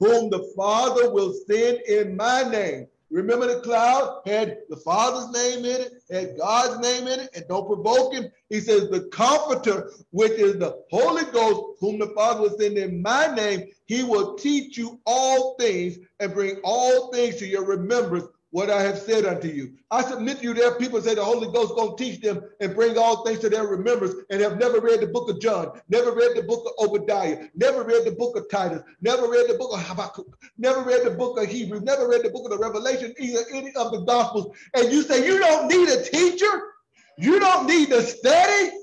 whom the Father will send in my name. Remember the cloud had the Father's name in it, had God's name in it, and don't provoke him. He says, The Comforter, which is the Holy Ghost, whom the Father will send in my name, he will teach you all things and bring all things to your remembrance what I have said unto you. I submit to you, there people say the Holy Ghost going to teach them and bring all things to their remembrance and have never read the book of John, never read the book of Obadiah, never read the book of Titus, never read the book of Habakkuk, never read the book of Hebrews, never read the book of the Revelation, either any of the Gospels. And you say you don't need a teacher, you don't need to study.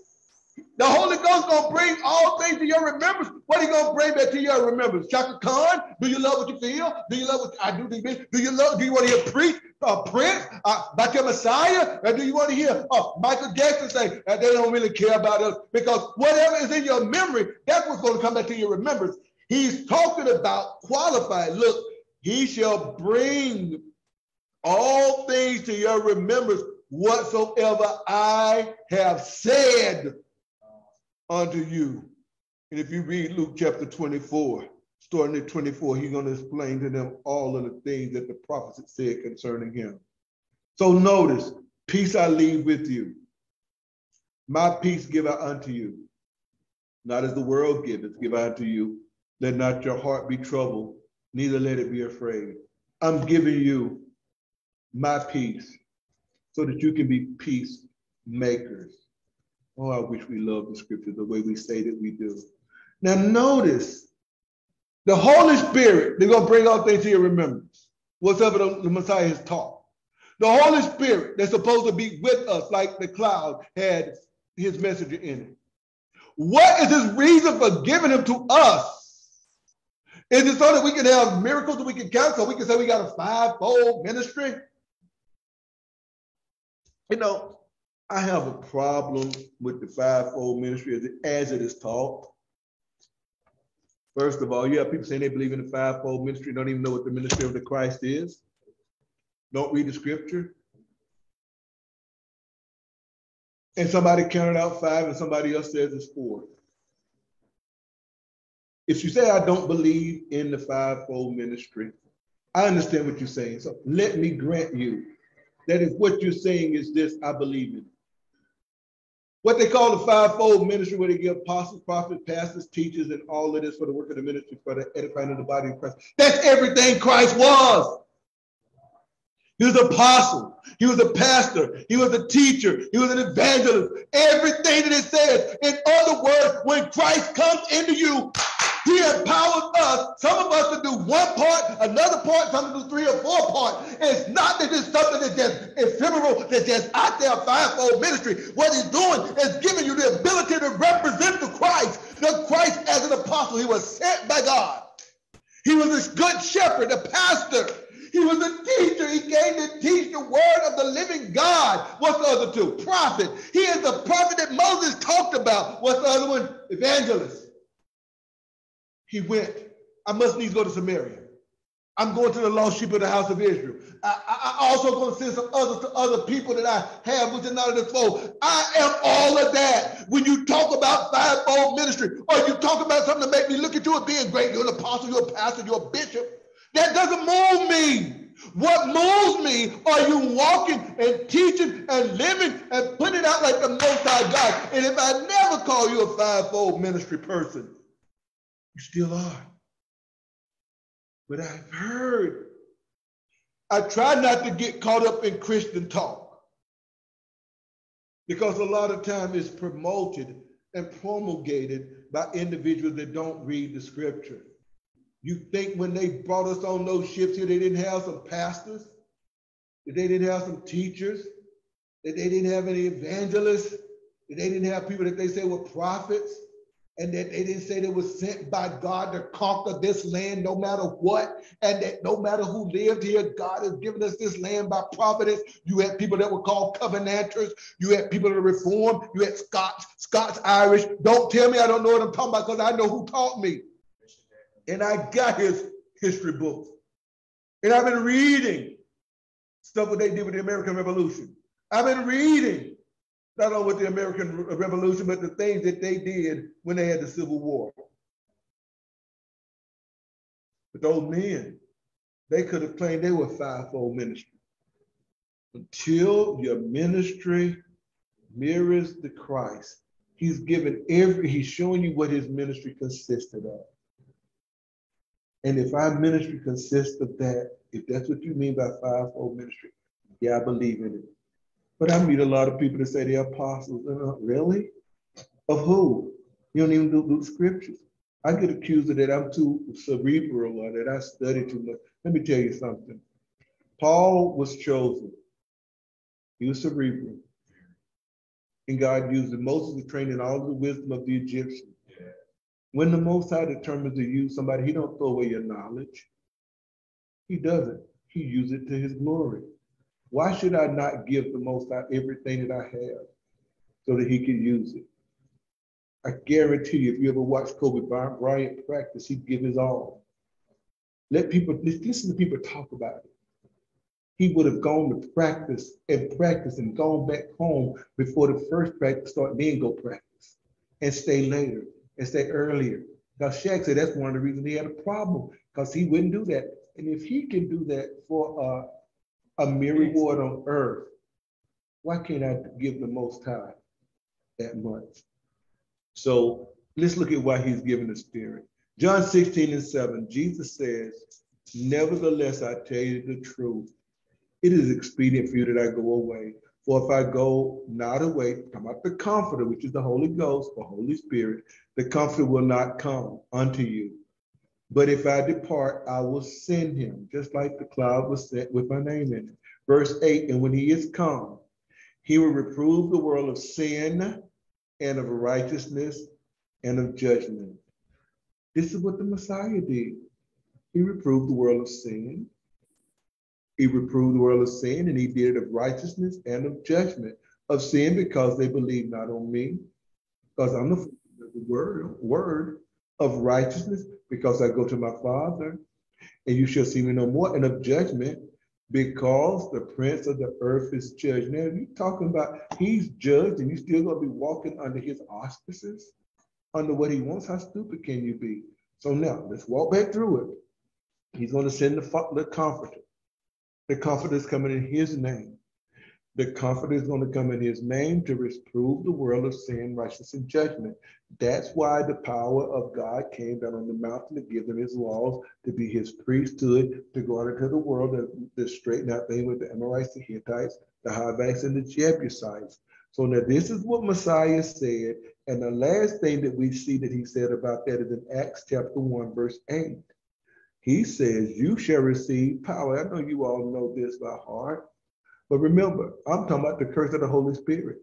The Holy Ghost gonna bring all things to your remembrance. What are you gonna bring back to your remembrance? Chaka Khan? Do you love what you feel? Do you love what I do? Do you love? Do you want to hear preach? Uh, Prince, uh, about your Messiah, or do you want to hear uh, Michael Jackson say uh, they don't really care about us because whatever is in your memory, that's what's going to come back to your remembrance. He's talking about qualified. Look, he shall bring all things to your remembrance whatsoever I have said unto you. And if you read Luke chapter 24, starting at 24, he's going to explain to them all of the things that the prophets had said concerning him. So notice, peace I leave with you. My peace give I unto you. Not as the world giveth, give I unto you. Let not your heart be troubled, neither let it be afraid. I'm giving you my peace so that you can be peacemakers. Oh, I wish we loved the scripture the way we say that we do. Now, notice the Holy Spirit, they're going to bring all things to your remembrance. Whatever the, the Messiah has taught. The Holy Spirit, they're supposed to be with us like the cloud had his messenger in it. What is his reason for giving him to us? Is it so that we can have miracles that we can count? So we can say we got a five-fold ministry? You know, I have a problem with the fivefold ministry as it, is taught. First of all, you have people saying they believe in the fivefold ministry, don't even know what the ministry of the Christ is, don't read the scripture. And somebody counted out five and somebody else says it's four. If you say, I don't believe in the fivefold ministry, I understand what you're saying. So let me grant you that if what you're saying is this, I believe in it what they call the fivefold ministry, where they give apostles, prophets, pastors, teachers, and all of this for the work of the ministry, for the edifying of the body of Christ. That's everything Christ was. He was an apostle. He was a pastor. He was a teacher. He was an evangelist. Everything that it says. In other words, when Christ comes into you, he empowers us, some of us to do one part, another part, some to do three or four parts. It's not that it's something that's just ephemeral, that's just out there, fivefold ministry. What he's doing is giving you the ability to represent the Christ. The Christ as an apostle, he was sent by God. He was this good shepherd, a pastor. He was a teacher. He came to teach the word of the living God. What's the other two? Prophet. He is the prophet that Moses talked about. What's the other one? Evangelist he went, I must needs go to Samaria. I'm going to the lost sheep of the house of Israel. I, I, I also going to send some others to other people that I have are not of the fold. I am all of that. When you talk about fivefold ministry, or you talk about something to make me look at you as being great, you're an apostle, you're a pastor, you're a bishop. That doesn't move me. What moves me are you walking and teaching and living and putting it out like the Most High God. And if I never call you a fivefold ministry person, you still are. But I've heard. I try not to get caught up in Christian talk because a lot of time it's promoted and promulgated by individuals that don't read the scripture. You think when they brought us on those ships here, they didn't have some pastors? That they didn't have some teachers? That they didn't have any evangelists? That they didn't have people that they say were prophets? And that they didn't say they were sent by God to conquer this land no matter what? And that no matter who lived here, God has given us this land by providence. You had people that were called covenanters. You had people that reformed. You had Scots, Scots, Irish. Don't tell me I don't know what I'm talking about because I know who taught me and I got his history books. And I've been reading stuff what they did with the American Revolution. I've been reading not only with the American Revolution, but the things that they did when they had the Civil War. But those men, they could have claimed they were fivefold ministry. Until your ministry mirrors the Christ, he's given every, he's showing you what his ministry consisted of. And if our ministry consists of that, if that's what you mean by fivefold ministry, yeah, I believe in it. But I meet a lot of people that say they're apostles. And uh, really? Of who? You don't even do, do scriptures. I get accused of that I'm too cerebral or that I study too much. Let me tell you something. Paul was chosen. He was cerebral. And God used him. Moses was trained in all the wisdom of the Egyptians. When the Most High determines to use somebody, he don't throw away your knowledge. He doesn't. He uses it to his glory. Why should I not give the Most High everything that I have so that he can use it? I guarantee you, if you ever watch Kobe Bryant practice, he'd give his all. Let people listen to people talk about it. He would have gone to practice and practice and gone back home before the first practice started, then go practice and stay later and stay earlier. Now Shaq said that's one of the reasons he had a problem because he wouldn't do that. And if he can do that for uh, a mere reward on earth, why can't I give the Most High that much? So let's look at why he's given the Spirit. John 16 and 7, Jesus says, Nevertheless, I tell you the truth. It is expedient for you that I go away. For if I go not away, come out the Comforter, which is the Holy Ghost, the Holy Spirit, the Comforter will not come unto you. But if I depart, I will send him, just like the cloud was sent with my name in it. Verse 8 And when he is come, he will reprove the world of sin and of righteousness and of judgment. This is what the Messiah did. He reproved the world of sin he reproved the world of sin, and he did it of righteousness and of judgment. Of sin because they believe not on me, because I'm the, the word, word of righteousness, because I go to my Father, and you shall see me no more, and of judgment, because the prince of the earth is judged. Now, you talking about he's judged, and you still gonna be walking under his auspices, under what he wants. How stupid can you be? So now let's walk back through it. He's going to send the, the comforter. The comforter is coming in his name. The comforter is going to come in his name to reprove the world of sin, righteousness, and judgment. That's why the power of God came down on the mountain to give them his laws, to be his priesthood, to go out into the world to, to straighten out things with the Amorites, the Hittites, the Hivites, and the Jebusites. So now this is what Messiah said. And the last thing that we see that he said about that is in Acts chapter 1, verse 8. He says, You shall receive power. I know you all know this by heart. But remember, I'm talking about the curse of the Holy Spirit.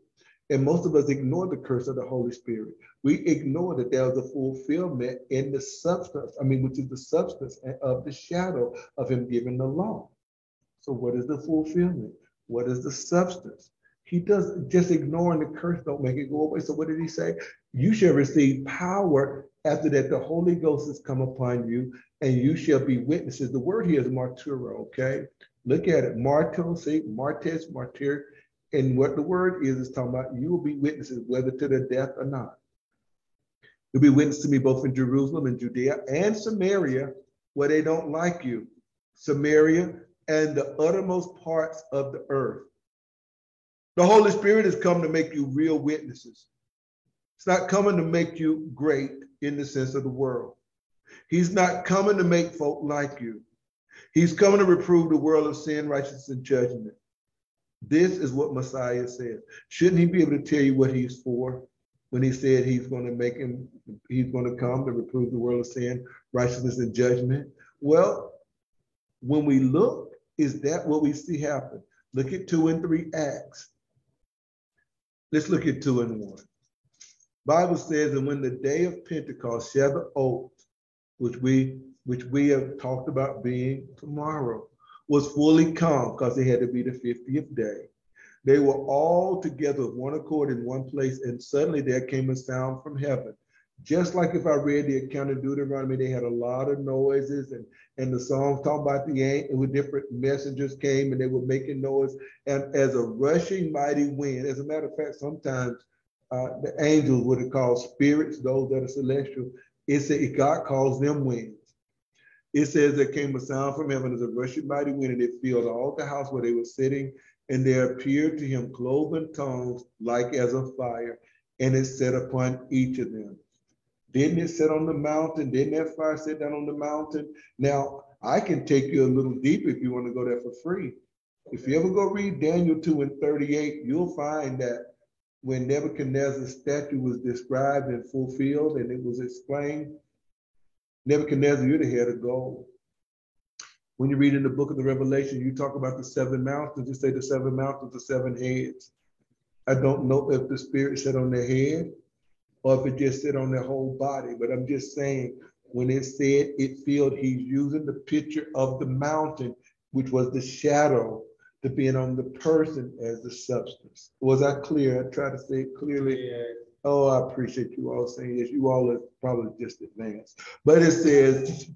And most of us ignore the curse of the Holy Spirit. We ignore that there was a fulfillment in the substance, I mean, which is the substance of the shadow of him giving the law. So, what is the fulfillment? What is the substance? He does just ignoring the curse, don't make it go away. So, what did he say? You shall receive power after that the Holy Ghost has come upon you, and you shall be witnesses. The word here is martyra, okay? Look at it. Martyr, see, martes, martyr. And what the word is, is talking about you will be witnesses, whether to the death or not. You'll be witnesses to me both in Jerusalem and Judea and Samaria, where they don't like you. Samaria, and the uttermost parts of the earth. The Holy Spirit has come to make you real witnesses. It's not coming to make you great in the sense of the world. He's not coming to make folk like you. He's coming to reprove the world of sin, righteousness, and judgment. This is what Messiah said. Shouldn't he be able to tell you what he's for when he said he's going to make him, he's going to come to reprove the world of sin, righteousness, and judgment? Well, when we look, is that what we see happen? Look at two and three Acts. Let's look at two and one. Bible says, and when the day of Pentecost, Shavuot, which we which we have talked about being tomorrow, was fully come because it had to be the 50th day. They were all together with one accord in one place, and suddenly there came a sound from heaven. Just like if I read the account of Deuteronomy, they had a lot of noises and, and the songs talking about the angel with different messengers came and they were making noise. And as a rushing mighty wind, as a matter of fact, sometimes uh, the angels would have called spirits, those that are celestial. It said God calls them winds. It says there came a sound from heaven as a rushing mighty wind, and it filled all the house where they were sitting, and there appeared to him cloven tongues like as of fire, and it set upon each of them. Didn't it set on the mountain? Didn't that fire set down on the mountain? Now, I can take you a little deeper if you want to go there for free. If you ever go read Daniel 2 and 38, you'll find that when Nebuchadnezzar's statue was described and fulfilled and it was explained, Nebuchadnezzar, you're the head of gold. When you read in the book of the Revelation, you talk about the seven mountains, you say the seven mountains, the seven heads. I don't know if the spirit sat on their head or if it just sit on their whole body, but I'm just saying when it said it filled, he's using the picture of the mountain, which was the shadow to being on the person as the substance. Was I clear? I try to say it clearly. Yeah. Oh, I appreciate you all saying this. You all are probably just advanced. But it says,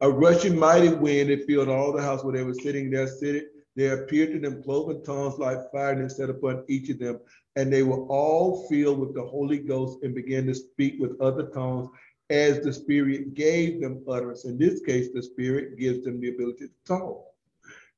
a rushing mighty wind, it filled all the house where they were sitting there, sitting. There appeared to them cloven tongues like fire and set upon each of them. And they were all filled with the Holy Ghost and began to speak with other tongues as the Spirit gave them utterance. In this case, the Spirit gives them the ability to talk.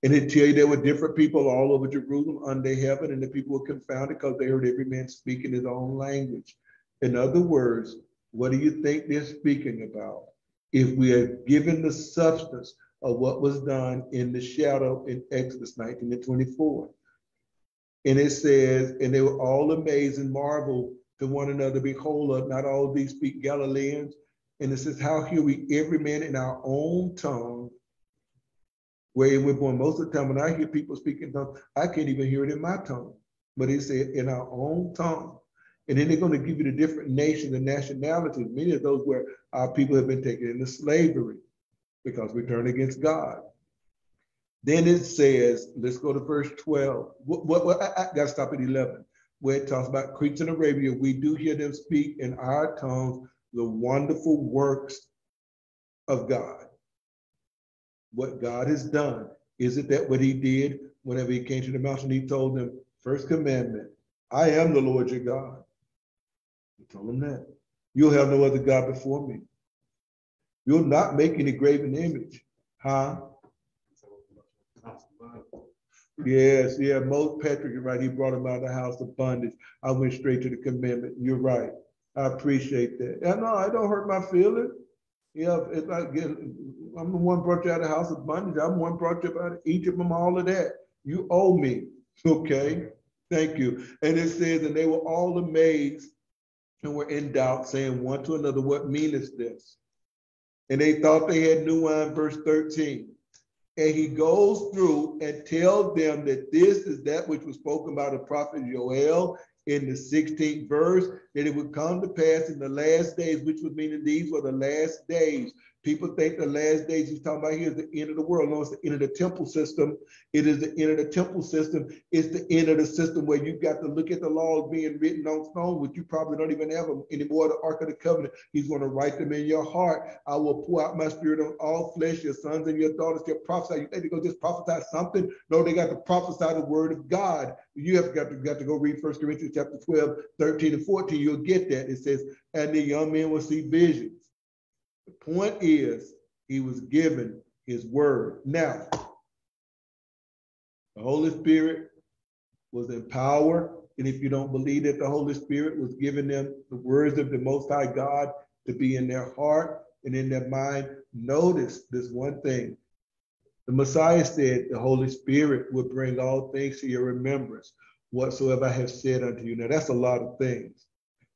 And it tell you there were different people all over Jerusalem under heaven, and the people were confounded because they heard every man speaking his own language. In other words, what do you think they're speaking about? If we are given the substance of what was done in the shadow in Exodus 19 and 24. And it says, and they were all amazed and marveled to one another, behold, not all these speak Galileans. And it says, how hear we every man in our own tongue where we're born. Most of the time, when I hear people speaking tongues, I can't even hear it in my tongue. But said in our own tongue. And then they're going to give you the different nations and nationalities. Many of those where our people have been taken into slavery because we turn against God. Then it says, let's go to verse 12. What, what, what I, I got to stop at 11, where it talks about Cretes and Arabia. We do hear them speak in our tongues the wonderful works of God what God has done. Is it that what he did whenever he came to the mountain? He told them, first commandment, I am the Lord your God. He told them that. You'll have no other God before me. You'll not make any graven image. Huh? Yes, yeah, most Patrick is right. He brought him out of the house of bondage. I went straight to the commandment. You're right. I appreciate that. And uh, no, I don't hurt my feelings. Yeah, it's like I'm the one brought you out of the house of bondage. I'm the one brought you out of Egypt and all of that. You owe me. [LAUGHS] Okay. Thank you. And it says, and they were all amazed and were in doubt, saying one to another, What meaneth this? And they thought they had new wine, verse 13. And he goes through and tells them that this is that which was spoken by the prophet Joel in the 16th verse, that it would come to pass in the last days, which would mean that these were the last days People think the last days he's talking about here is the end of the world. No, it's the end of the temple system. It is the end of the temple system. It's the end of the system where you've got to look at the laws being written on stone, which you probably don't even have them anymore. The Ark of the Covenant, he's going to write them in your heart. I will pour out my spirit on all flesh, your sons and your daughters, your prophesy. You think they go just prophesy something? No, they got to prophesy the word of God. You have got to, got to go read First Corinthians chapter 12, 13, and 14. You'll get that. It says, and the young men will see visions. The point is, he was given his word. Now, the Holy Spirit was in power. And if you don't believe that the Holy Spirit was giving them the words of the Most High God to be in their heart and in their mind, notice this one thing. The Messiah said the Holy Spirit would bring all things to your remembrance, whatsoever I have said unto you. Now, that's a lot of things.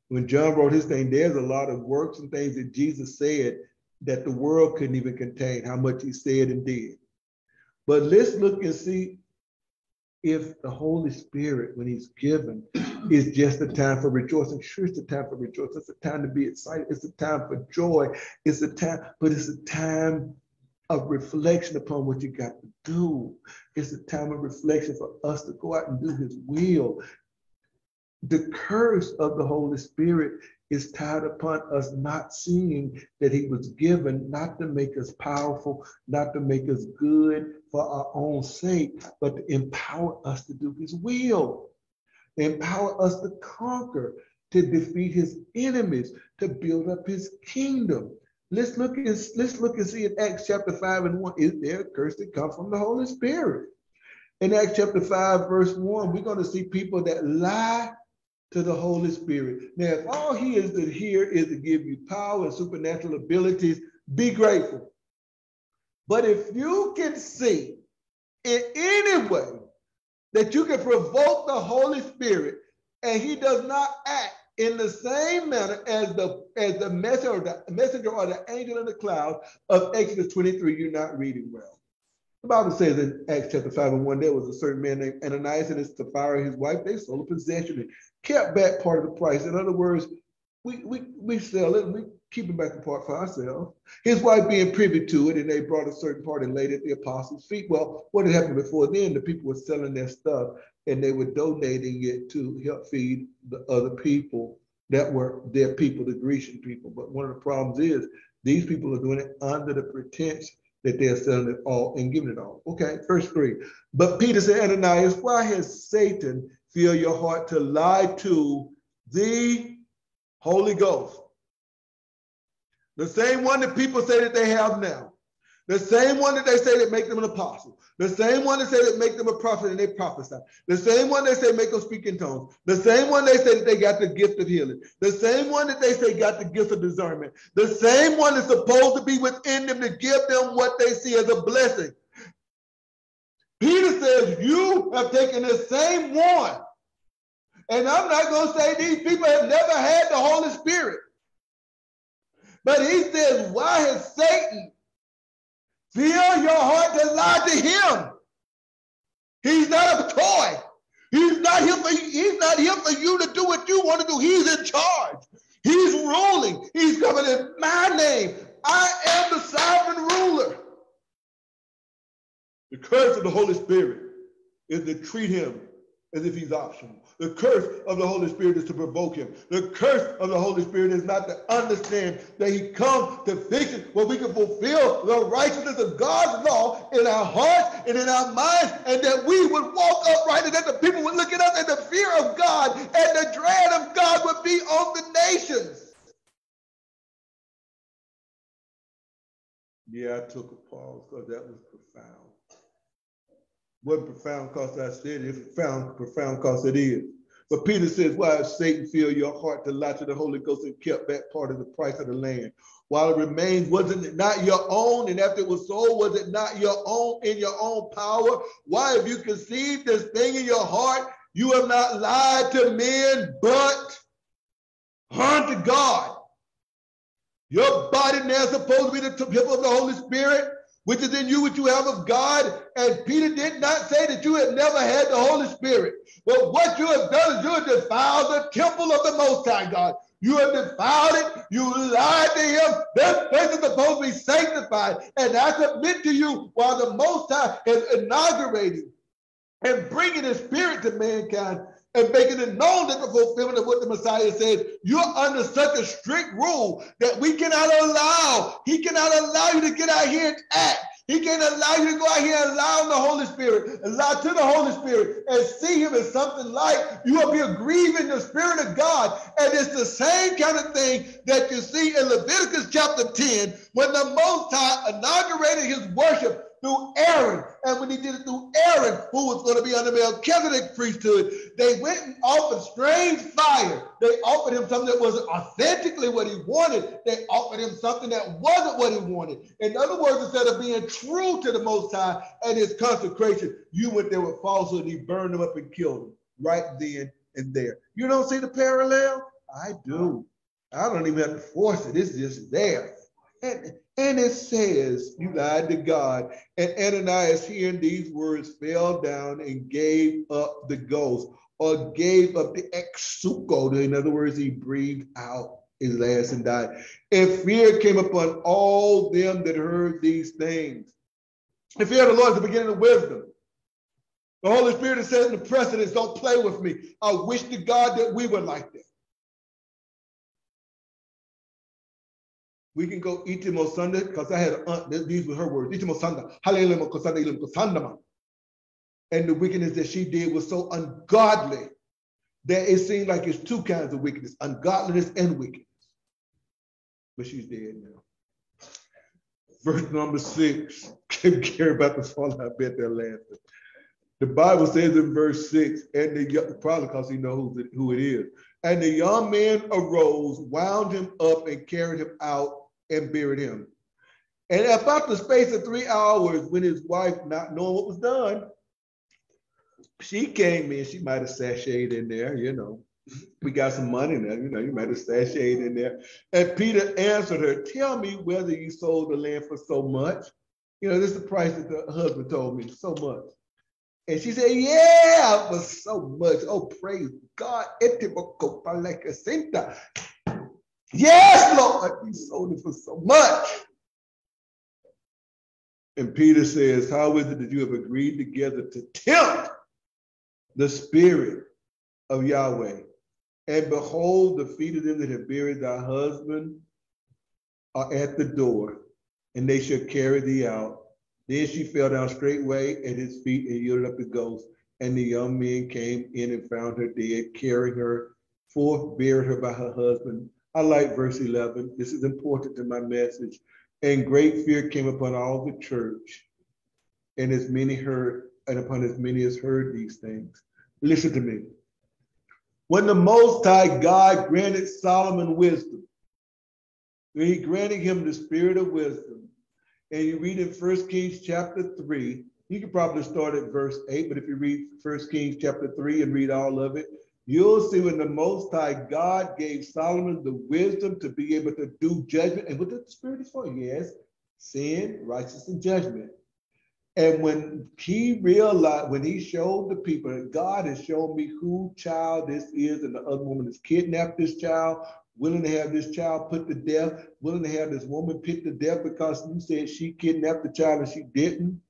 When John wrote his thing, there's a lot of works and things that Jesus said that the world couldn't even contain, how much he said and did. But let's look and see if the Holy Spirit, when He's given, is just a time for rejoicing. Sure, it's a time for rejoicing. It's a time to be excited. It's a time for joy. It's a time, but it's a time of reflection upon what you got to do. It's a time of reflection for us to go out and do His will. The curse of the Holy Spirit is tied upon us not seeing that he was given not to make us powerful, not to make us good for our own sake, but to empower us to do his will, empower us to conquer, to defeat his enemies, to build up his kingdom. Let's look and let's look and see in Acts chapter 5 and 1. Is there a curse that comes from the Holy Spirit? In Acts chapter 5, verse 1, we're going to see people that lie to the Holy Spirit. Now, if all he is to here is to give you power and supernatural abilities, be grateful. But if you can see in any way that you can provoke the Holy Spirit and he does not act in the same manner as the as the messenger the messenger or the angel in the cloud of Exodus 23, you're not reading well. The Bible says in Acts chapter 5 and 1, there was a certain man named Ananias and his Sapphira, his wife, they sold a possession and kept back part of the price. In other words, we, we, we sell it, we keep it back the part for ourselves. His wife being privy to it, and they brought a certain part and laid at the apostles' feet. Well, what had happened before then, the people were selling their stuff and they were donating it to help feed the other people that were their people, the Grecian people. But one of the problems is these people are doing it under the pretense that they're selling it all and giving it all. Okay, verse three. But Peter said, Ananias, why has Satan filled your heart to lie to the Holy Ghost? The same one that people say that they have now. The same one that they say that make them an apostle. The same one that say that make them a prophet and they prophesy. The same one they say make them speak in tongues. The same one they say that they got the gift of healing. The same one that they say got the gift of discernment. The same one is supposed to be within them to give them what they see as a blessing. Peter says, You have taken the same one. And I'm not going to say these people have never had the Holy Spirit. But he says, Why has Satan Fill your heart to lie to him. He's not a toy. He's not here for. He's not here for you to do what you want to do. He's in charge. He's ruling. He's coming in my name. I am the sovereign ruler. The curse of the Holy Spirit is to treat him as if he's optional. The curse of the Holy Spirit is to provoke him. The curse of the Holy Spirit is not to understand that he comes to fix it where we can fulfill the righteousness of God's law in our hearts and in our minds, and that we would walk upright and that the people would look at us and the fear of God and the dread of God would be on the nations. Yeah, I took a pause because that was profound wasn't profound cost I said it's profound, profound because it is. But Peter says, Why Satan filled your heart to lie to the Holy Ghost and kept that part of the price of the land? While it remains, wasn't it not your own? And after it was sold, was it not your own in your own power? Why have you conceived this thing in your heart? You have not lied to men, but unto God. Your body now is supposed to be the temple of the Holy Spirit which is in you, which you have of God. And Peter did not say that you had never had the Holy Spirit. But what you have done is you have defiled the temple of the Most High God. You have defiled it. You lied to him. This place is supposed to be sanctified. And I submit to you while the Most High is inaugurating and bringing his spirit to mankind and making it known that the fulfillment of what the Messiah said, you're under such a strict rule that we cannot allow, he cannot allow you to get out here and act. He can't allow you to go out here and allow the Holy Spirit, allow to the Holy Spirit and see him as something like you. Will be grieving the Spirit of God. And it's the same kind of thing that you see in Leviticus chapter 10 when the Most High inaugurated his worship through Aaron. And when he did it through Aaron, who was going to be under Melchizedek priesthood, they went and offered strange fire. They offered him something that wasn't authentically what he wanted. They offered him something that wasn't what he wanted. In other words, instead of being true to the Most High and his consecration, you went there with falsehood. He burned them up and killed them right then and there. You don't see the parallel? I do. I don't even have to force it. It's just there. And, and it says, You lied to God. And Ananias, hearing these words, fell down and gave up the ghost, or gave up the exsuko. In other words, he breathed out his last and died. And fear came upon all them that heard these things. The fear of the Lord is the beginning of wisdom. The Holy Spirit is in the precedence, don't play with me. I wish to God that we were like that. We can go Itimo Sunday because I had an aunt, these were her words, Itimo Sunday, and the wickedness that she did was so ungodly that it seemed like it's two kinds of wickedness, ungodliness and wickedness. But she's dead now. Verse number six, [LAUGHS] care about the fall, I bet they're laughing. The Bible says in verse six, and the probably because he knows who it is. And the young man arose, wound him up, and carried him out and buried him. And about the space of three hours, when his wife, not knowing what was done, she came in. She might have sashayed in there, you know. We got some money now, you know, you might have sashayed in there. And Peter answered her, Tell me whether you sold the land for so much. You know, this is the price that the husband told me, so much. And she said, Yeah, for so much. Oh, praise God. Yes, Lord, you sold it for so much. And Peter says, How is it that you have agreed together to tempt the spirit of Yahweh? And behold, the feet of them that have buried thy husband are at the door, and they shall carry thee out. Then she fell down straightway at his feet and yielded up the ghost. And the young men came in and found her dead, carrying her forth, buried her by her husband. I like verse 11. This is important to my message. And great fear came upon all the church, and as many heard, and upon as many as heard these things. Listen to me. When the Most High God granted Solomon wisdom, he granted him the spirit of wisdom, and you read in First Kings chapter 3, you could probably start at verse 8, but if you read First Kings chapter 3 and read all of it, You'll see when the Most High God gave Solomon the wisdom to be able to do judgment. And what the Spirit is for? Yes, sin, righteousness, and judgment. And when he realized, when he showed the people God has shown me who child this is, and the other woman has kidnapped this child, willing to have this child put to death, willing to have this woman put to death because you said she kidnapped the child and she didn't.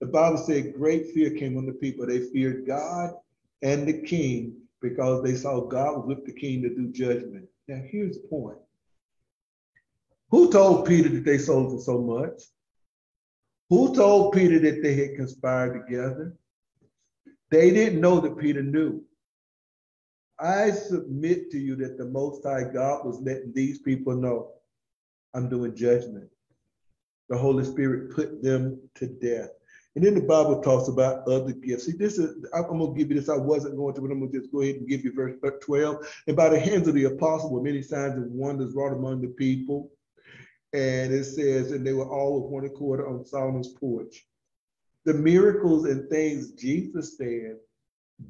The Bible said great fear came on the people. They feared God and the king because they saw God was with the king to do judgment. Now, here's the point. Who told Peter that they sold for so much? Who told Peter that they had conspired together? They didn't know that Peter knew. I submit to you that the Most High God was letting these people know I'm doing judgment. The Holy Spirit put them to death. And then the Bible talks about other gifts. See, this is, I'm going to give you this. I wasn't going to, but I'm going to just go ahead and give you verse 12. And by the hands of the apostle were many signs and wonders wrought among the people. And it says, and they were all of one accord on Solomon's porch. The miracles and things Jesus said,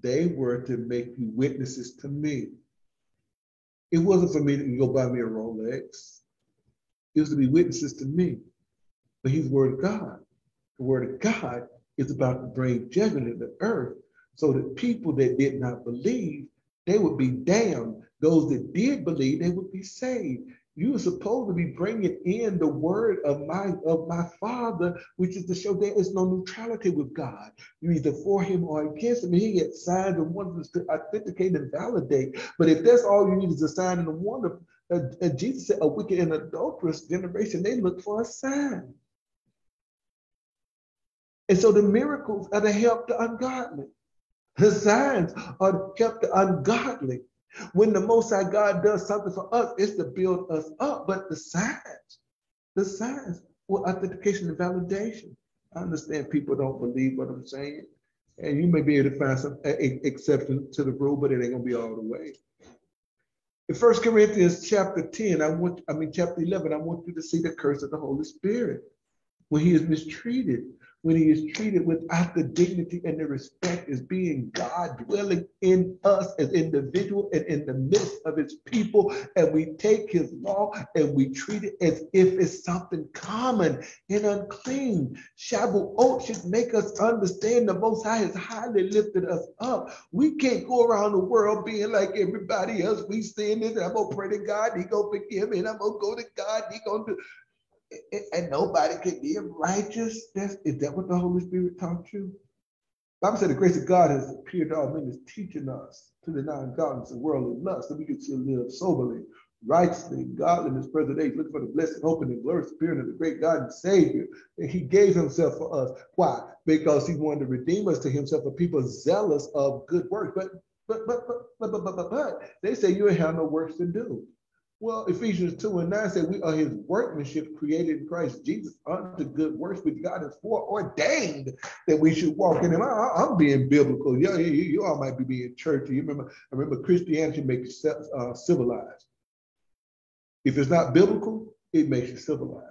they were to make you witnesses to me. It wasn't for me to go buy me a Rolex. It was to be witnesses to me. But he's word of God the word of God is about to bring judgment to the earth so that people that did not believe, they would be damned. Those that did believe, they would be saved. You are supposed to be bringing in the word of my of my Father, which is to show there is no neutrality with God. You're either for Him or against Him. He gets signs and wonders to authenticate and validate. But if that's all you need is a sign and a wonder, uh, uh, Jesus said, "A wicked and adulterous generation they look for a sign." And so the miracles are to help the ungodly. The signs are to help the ungodly. When the Most High God does something for us, it's to build us up. But the signs, the signs for authentication and validation. I understand people don't believe what I'm saying. And you may be able to find some exception to the rule, but it ain't gonna be all the way. In First Corinthians chapter 10, I want, I mean chapter 11, I want you to see the curse of the Holy Spirit when he is mistreated when he is treated without the dignity and the respect as being God dwelling in us as individual and in the midst of his people. And we take his law and we treat it as if it's something common and unclean. Shavuot oh, should make us understand the Most High has highly lifted us up. We can't go around the world being like everybody else. We sin this, I'm gonna pray to God, he gonna forgive me, and I'm gonna go to God, he gonna do and nobody can be righteous. That's, is that what the Holy Spirit taught you? Bible said the grace of God has appeared to all men, is teaching us to deny godliness and worldly lust, so we can still live soberly, righteously, godliness, present age, looking for the blessed hope and glorious spirit of the great God and Savior. And He gave Himself for us. Why? Because He wanted to redeem us to Himself for people zealous of good works. But but but but but but but, but, but they say you have no works to do. Well, Ephesians 2 and 9 said we are his workmanship created in Christ Jesus unto good works which God has foreordained that we should walk in them. I, am being biblical. Yeah, you, you, all might be being churchy. You remember, I remember Christianity makes you uh, civilized. If it's not biblical, it makes you civilized.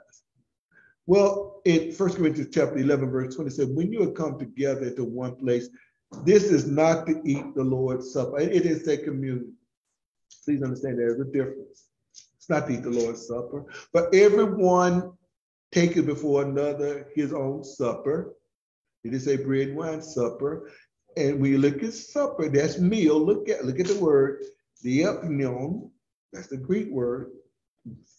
Well, in 1 Corinthians chapter 11, verse 20 said, when you have come together into one place, this is not to eat the Lord's Supper. It is a communion. Please understand there's a difference. It's not to eat the Lord's Supper, but everyone taketh before another his own supper. It is a bread and wine supper. And we look at supper, that's meal. Look at look at the word, diapnion, that's the Greek word,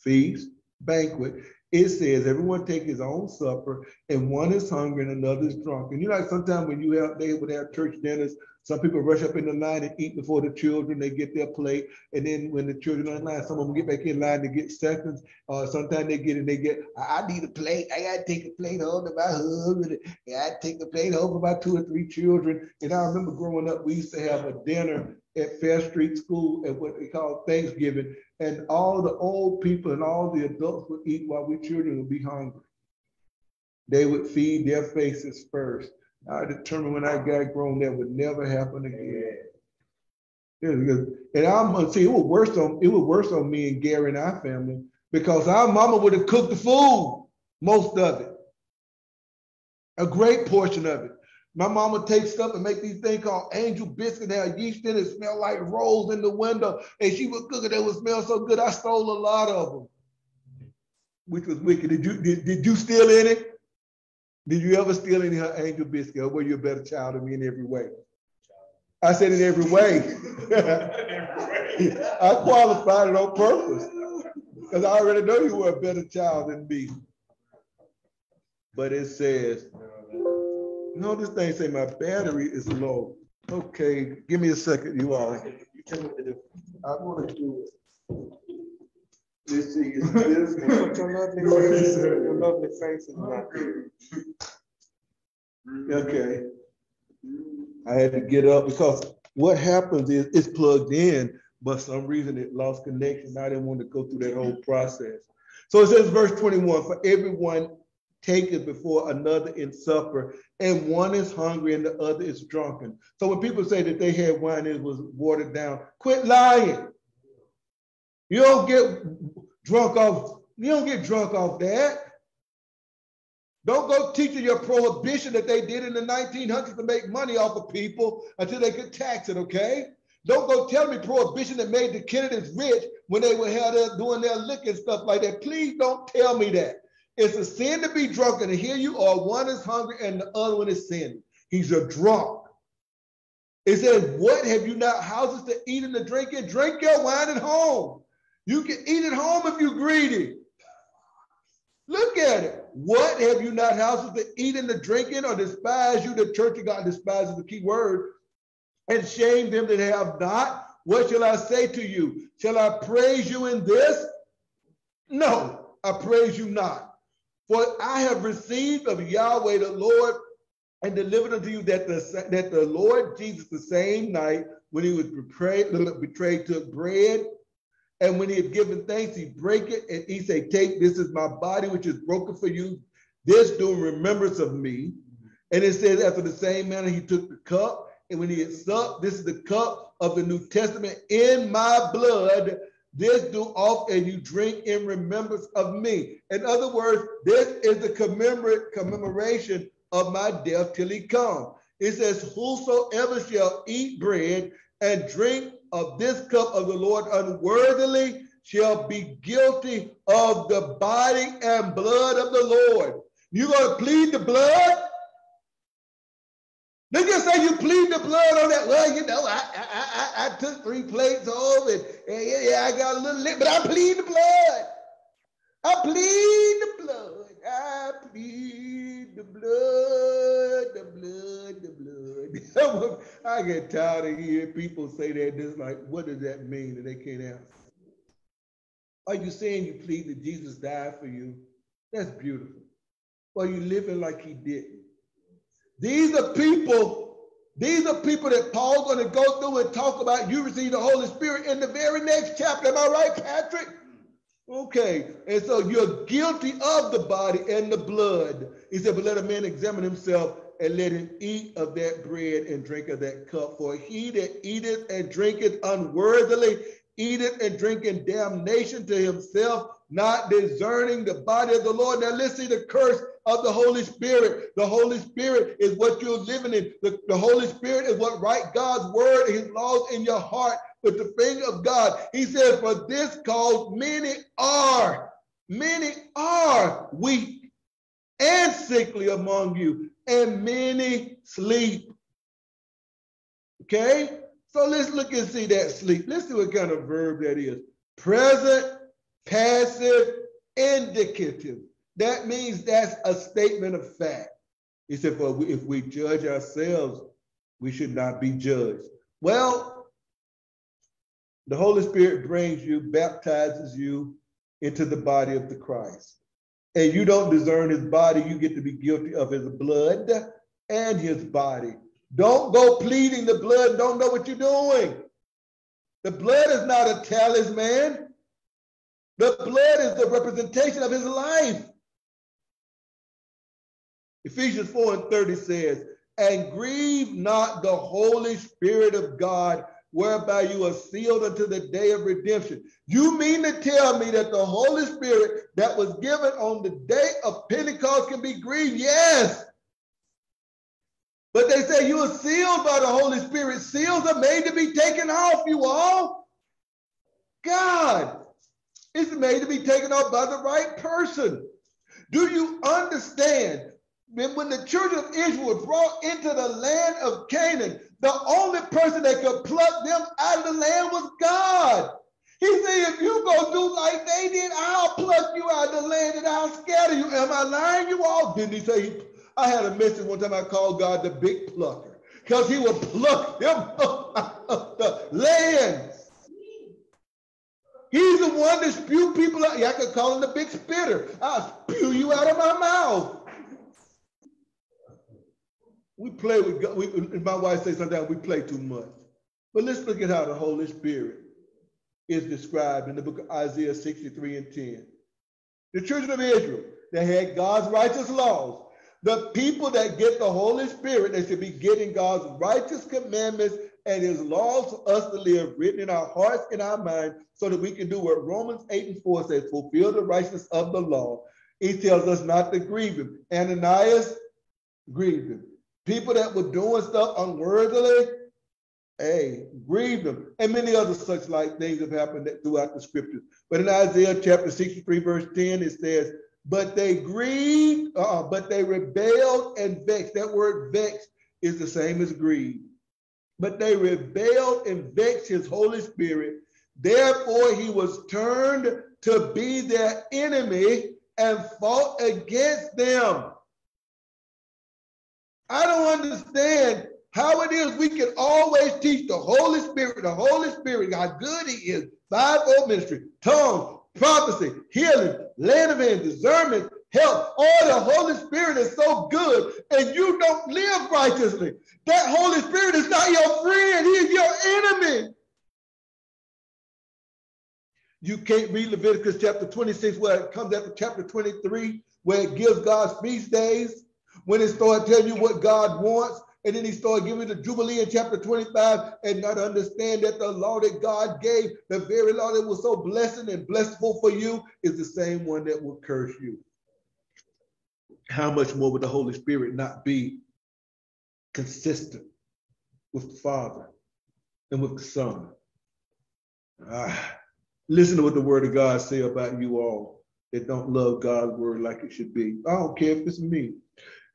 feast, banquet. It says everyone take his own supper, and one is hungry and another is drunk. And you know, sometimes when you have they would have church dinners, some people rush up in the line and eat before the children. They get their plate, and then when the children are in line, some of them get back in line to get seconds. Uh, sometimes they get it, they get, I need a plate. I gotta take a plate home to my husband. I gotta take a plate home for my two or three children. And I remember growing up, we used to have a dinner at Fair Street School at what they call Thanksgiving, and all the old people and all the adults would eat while we children would be hungry. They would feed their faces first. I determined when I got grown that would never happen again. Yeah, and I'm uh, see it was worse on it was worse on me and Gary and our family because our mama would have cooked the food, most of it, a great portion of it. My mama take stuff and make these things called angel biscuit. They have yeast in it, smell like rolls in the window, and she would cook it. They would smell so good. I stole a lot of them, which was wicked. Did you did, did you steal any? Did you ever steal any of her angel biscuit, or were you a better child than me in every way? I said in every way. [LAUGHS] [LAUGHS] I qualified it on purpose because I already know you were a better child than me. But it says, no, this thing say my battery is low. Okay, give me a second, you all. I want to do it. This is [LAUGHS] this. Your lovely face is not. Okay. I had to get up because what happens is it's plugged in, but some reason it lost connection. I didn't want to go through that whole process. So it says, verse 21 For everyone taketh before another in supper, and one is hungry and the other is drunken. So when people say that they had wine, it was watered down, quit lying. You don't get drunk off, you don't get drunk off that. Don't go teaching your prohibition that they did in the 1900s to make money off of people until they could tax it, okay? Don't go tell me prohibition that made the Kennedys rich when they were held there doing their and stuff like that. Please don't tell me that. It's a sin to be drunk, and here you are. One is hungry and the other one is sinning. He's a drunk. It says, What have you not houses to eat and to drink in? Drink your wine at home. You can eat at home if you're greedy. Look at it. What have you not houses to eat and to drink in, or despise you? The church of God despises the key word, and shame them that have not. What shall I say to you? Shall I praise you in this? No, I praise you not. For I have received of Yahweh the Lord and delivered unto you that the that the Lord Jesus the same night when he was betrayed, betrayed took bread, and when he had given thanks, he break it and he said, "Take this is my body which is broken for you. This do in remembrance of me." And it says, after the same manner, he took the cup, and when he had supped, this is the cup of the New Testament in my blood. This do off and you drink in remembrance of me. In other words, this is the commemorate commemoration of my death till he come. It says, Whosoever shall eat bread and drink of this cup of the Lord unworthily shall be guilty of the body and blood of the Lord. You gonna plead the blood? They just say you plead the blood on that. Well, you know, I I, I, I took three plates home and, and yeah, yeah, I got a little lit, but I plead the blood. I plead the blood. I plead the blood, the blood, the blood. [LAUGHS] I get tired of hearing people say that. Just like, what does that mean? And they can't answer. Are you saying you plead that Jesus died for you? That's beautiful. Well, you living like he didn't. These are people, these are people that Paul's going to go through and talk about. You receive the Holy Spirit in the very next chapter. Am I right, Patrick? Okay, and so you're guilty of the body and the blood. He said, but let a man examine himself and let him eat of that bread and drink of that cup. For he that eateth and drinketh unworthily, eateth and drinketh damnation to himself, not discerning the body of the Lord. Now listen to the curse of the Holy Spirit. The Holy Spirit is what you're living in. The, the Holy Spirit is what write God's word, his laws in your heart with the finger of God. He said, for this cause many are, many are weak and sickly among you, and many sleep. Okay? So let's look and see that sleep. Let's see what kind of verb that is. Present, passive, indicative. That means that's a statement of fact. He said, "For if we judge ourselves, we should not be judged." Well, the Holy Spirit brings you, baptizes you into the body of the Christ. And you don't discern his body, you get to be guilty of his blood and his body. Don't go pleading the blood, don't know what you're doing. The blood is not a talisman. The blood is the representation of his life. Ephesians 4 and 30 says, And grieve not the Holy Spirit of God, whereby you are sealed unto the day of redemption. You mean to tell me that the Holy Spirit that was given on the day of Pentecost can be grieved? Yes. But they say you are sealed by the Holy Spirit. Seals are made to be taken off, you all. God is made to be taken off by the right person. Do you understand when the children of Israel were brought into the land of Canaan, the only person that could pluck them out of the land was God. He said, if you go do like they did, I'll pluck you out of the land and I'll scatter you. Am I lying you all? Didn't he say, I had a message one time I called God the big plucker because he would pluck them [LAUGHS] out of the land. He's the one that spew people out. Yeah, I could call him the big spitter. I'll spew you out of my mouth we play with God. We, my wife says sometimes we play too much. But let's look at how the Holy Spirit is described in the book of Isaiah 63 and 10. The children of Israel, that had God's righteous laws. The people that get the Holy Spirit, they should be getting God's righteous commandments and his laws for us to live written in our hearts and our minds so that we can do what Romans 8 and 4 says, fulfill the righteousness of the law. He tells us not to grieve him. Ananias grieved him people that were doing stuff unworthily, hey, grieve them. And many other such like things have happened throughout the scriptures. But in Isaiah chapter 63, verse 10, it says, but they grieved, uh, but they rebelled and vexed. That word vexed is the same as grieved. But they rebelled and vexed his Holy Spirit. Therefore, he was turned to be their enemy and fought against them. I don't understand how it is we can always teach the Holy Spirit, the Holy Spirit, how good He is, fivefold ministry, tongue, prophecy, healing, land of hands, discernment, help. Oh, the Holy Spirit is so good, and you don't live righteously. That Holy Spirit is not your friend, He is your enemy. You can't read Leviticus chapter 26 where it comes after chapter 23, where it gives God's feast days, when it starts telling you what God wants, and then he started giving the Jubilee in chapter 25 and not understand that the law that God gave, the very law that was so blessing and blessful for you, is the same one that will curse you. How much more would the Holy Spirit not be consistent with the Father and with the Son? Ah, listen to what the Word of God say about you all that don't love God's word like it should be. I don't care if it's me.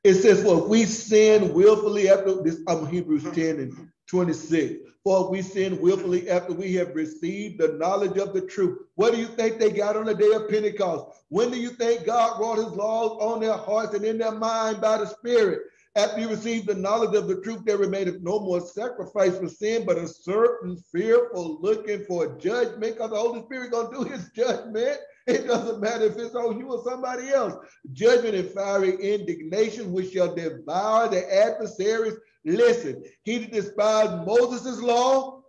It says, For we sin willfully after this, I'm Hebrews mm-hmm. 10 and 26. For we sin willfully after we have received the knowledge of the truth. What do you think they got on the day of Pentecost? When do you think God wrought his laws on their hearts and in their mind by the Spirit? After you received the knowledge of the truth, there remained no more sacrifice for sin, but a certain fearful looking for judgment, because the Holy Spirit gonna do his judgment. [LAUGHS] It doesn't matter if it's on you or somebody else. Judgment and fiery indignation, which shall devour the adversaries. Listen, he despised Moses' law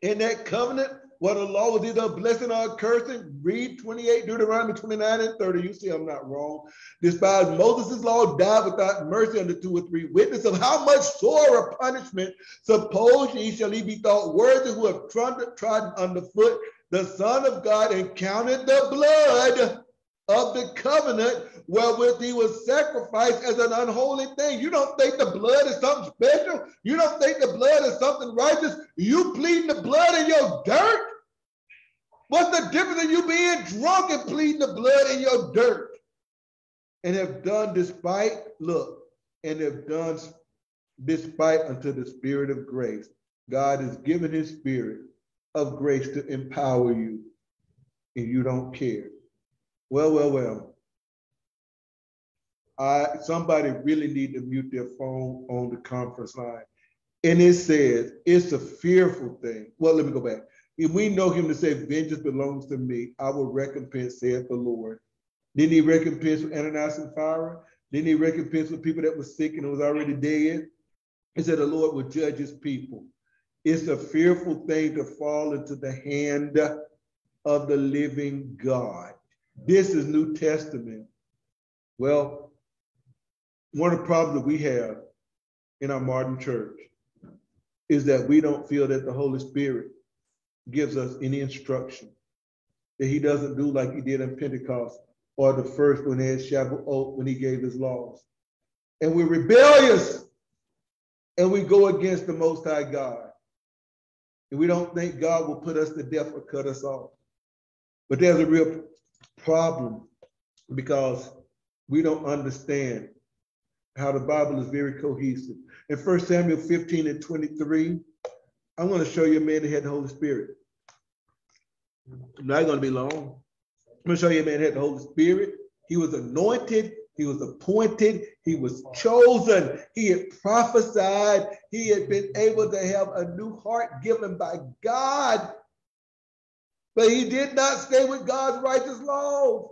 in that covenant, what the law was either a blessing or a cursing. Read 28, Deuteronomy 29 and 30. You see, I'm not wrong. Despised Moses' law, died without mercy under two or three witnesses of how much sorer punishment suppose ye shall he be thought worthy who have trodden underfoot the Son of God and counted the blood of the covenant wherewith he was sacrificed as an unholy thing. You don't think the blood is something special? You don't think the blood is something righteous? You pleading the blood in your dirt? What's the difference in you being drunk and pleading the blood in your dirt? And have done despite, look, and have done despite unto the spirit of grace. God has given his spirit of grace to empower you, and you don't care. Well, well, well. I somebody really need to mute their phone on the conference line. And it says it's a fearful thing. Well, let me go back. If we know him to say, Vengeance belongs to me, I will recompense, saith the Lord. Didn't he recompense with Ananias and Sapphira? Didn't he recompense with people that were sick and was already dead? He said the Lord will judge his people. It's a fearful thing to fall into the hand of the living God. This is New Testament. Well, one of the problems that we have in our modern church is that we don't feel that the Holy Spirit gives us any instruction, that he doesn't do like he did in Pentecost or the first when he had Shavuot when he gave his laws. And we're rebellious and we go against the Most High God. And we don't think God will put us to death or cut us off. But there's a real problem because we don't understand how the Bible is very cohesive. In 1 Samuel 15 and 23, I'm going to show you a man that had the Holy Spirit. Not going to be long. I'm going to show you a man that had the Holy Spirit. He was anointed he was appointed. He was chosen. He had prophesied. He had been able to have a new heart given by God. But he did not stay with God's righteous laws.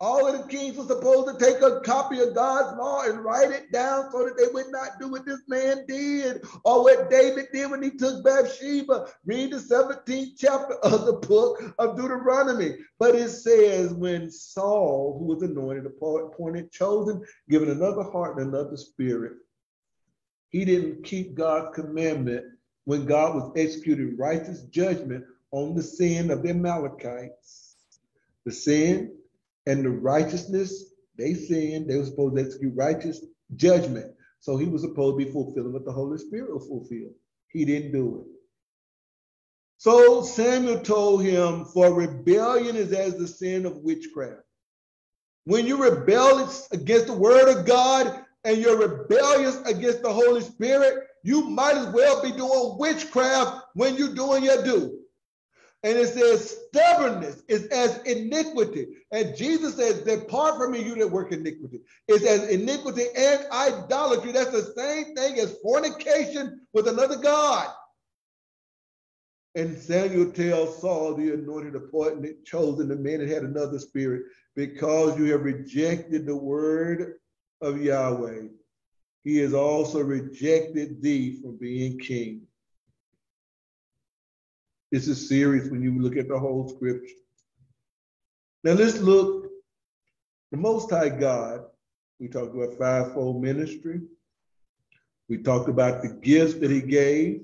All of the kings were supposed to take a copy of God's law and write it down so that they would not do what this man did or what David did when he took Bathsheba. Read the 17th chapter of the book of Deuteronomy. But it says, when Saul, who was anointed, appointed, chosen, given another heart and another spirit, he didn't keep God's commandment when God was executing righteous judgment on the sin of the Amalekites. The sin and the righteousness they sinned, they were supposed to execute righteous judgment. So he was supposed to be fulfilling what the Holy Spirit will fulfill. He didn't do it. So Samuel told him, For rebellion is as the sin of witchcraft. When you rebel against the word of God and you're rebellious against the Holy Spirit, you might as well be doing witchcraft when you're doing your due. And it says stubbornness is as iniquity. And Jesus says, Depart from me, you that work iniquity. It's as iniquity and idolatry. That's the same thing as fornication with another God. And Samuel tells Saul, the anointed, appointed, chosen, the man that had another spirit, because you have rejected the word of Yahweh, he has also rejected thee from being king. This is serious when you look at the whole scripture. Now let's look. The Most High God, we talked about fivefold ministry. We talked about the gifts that he gave.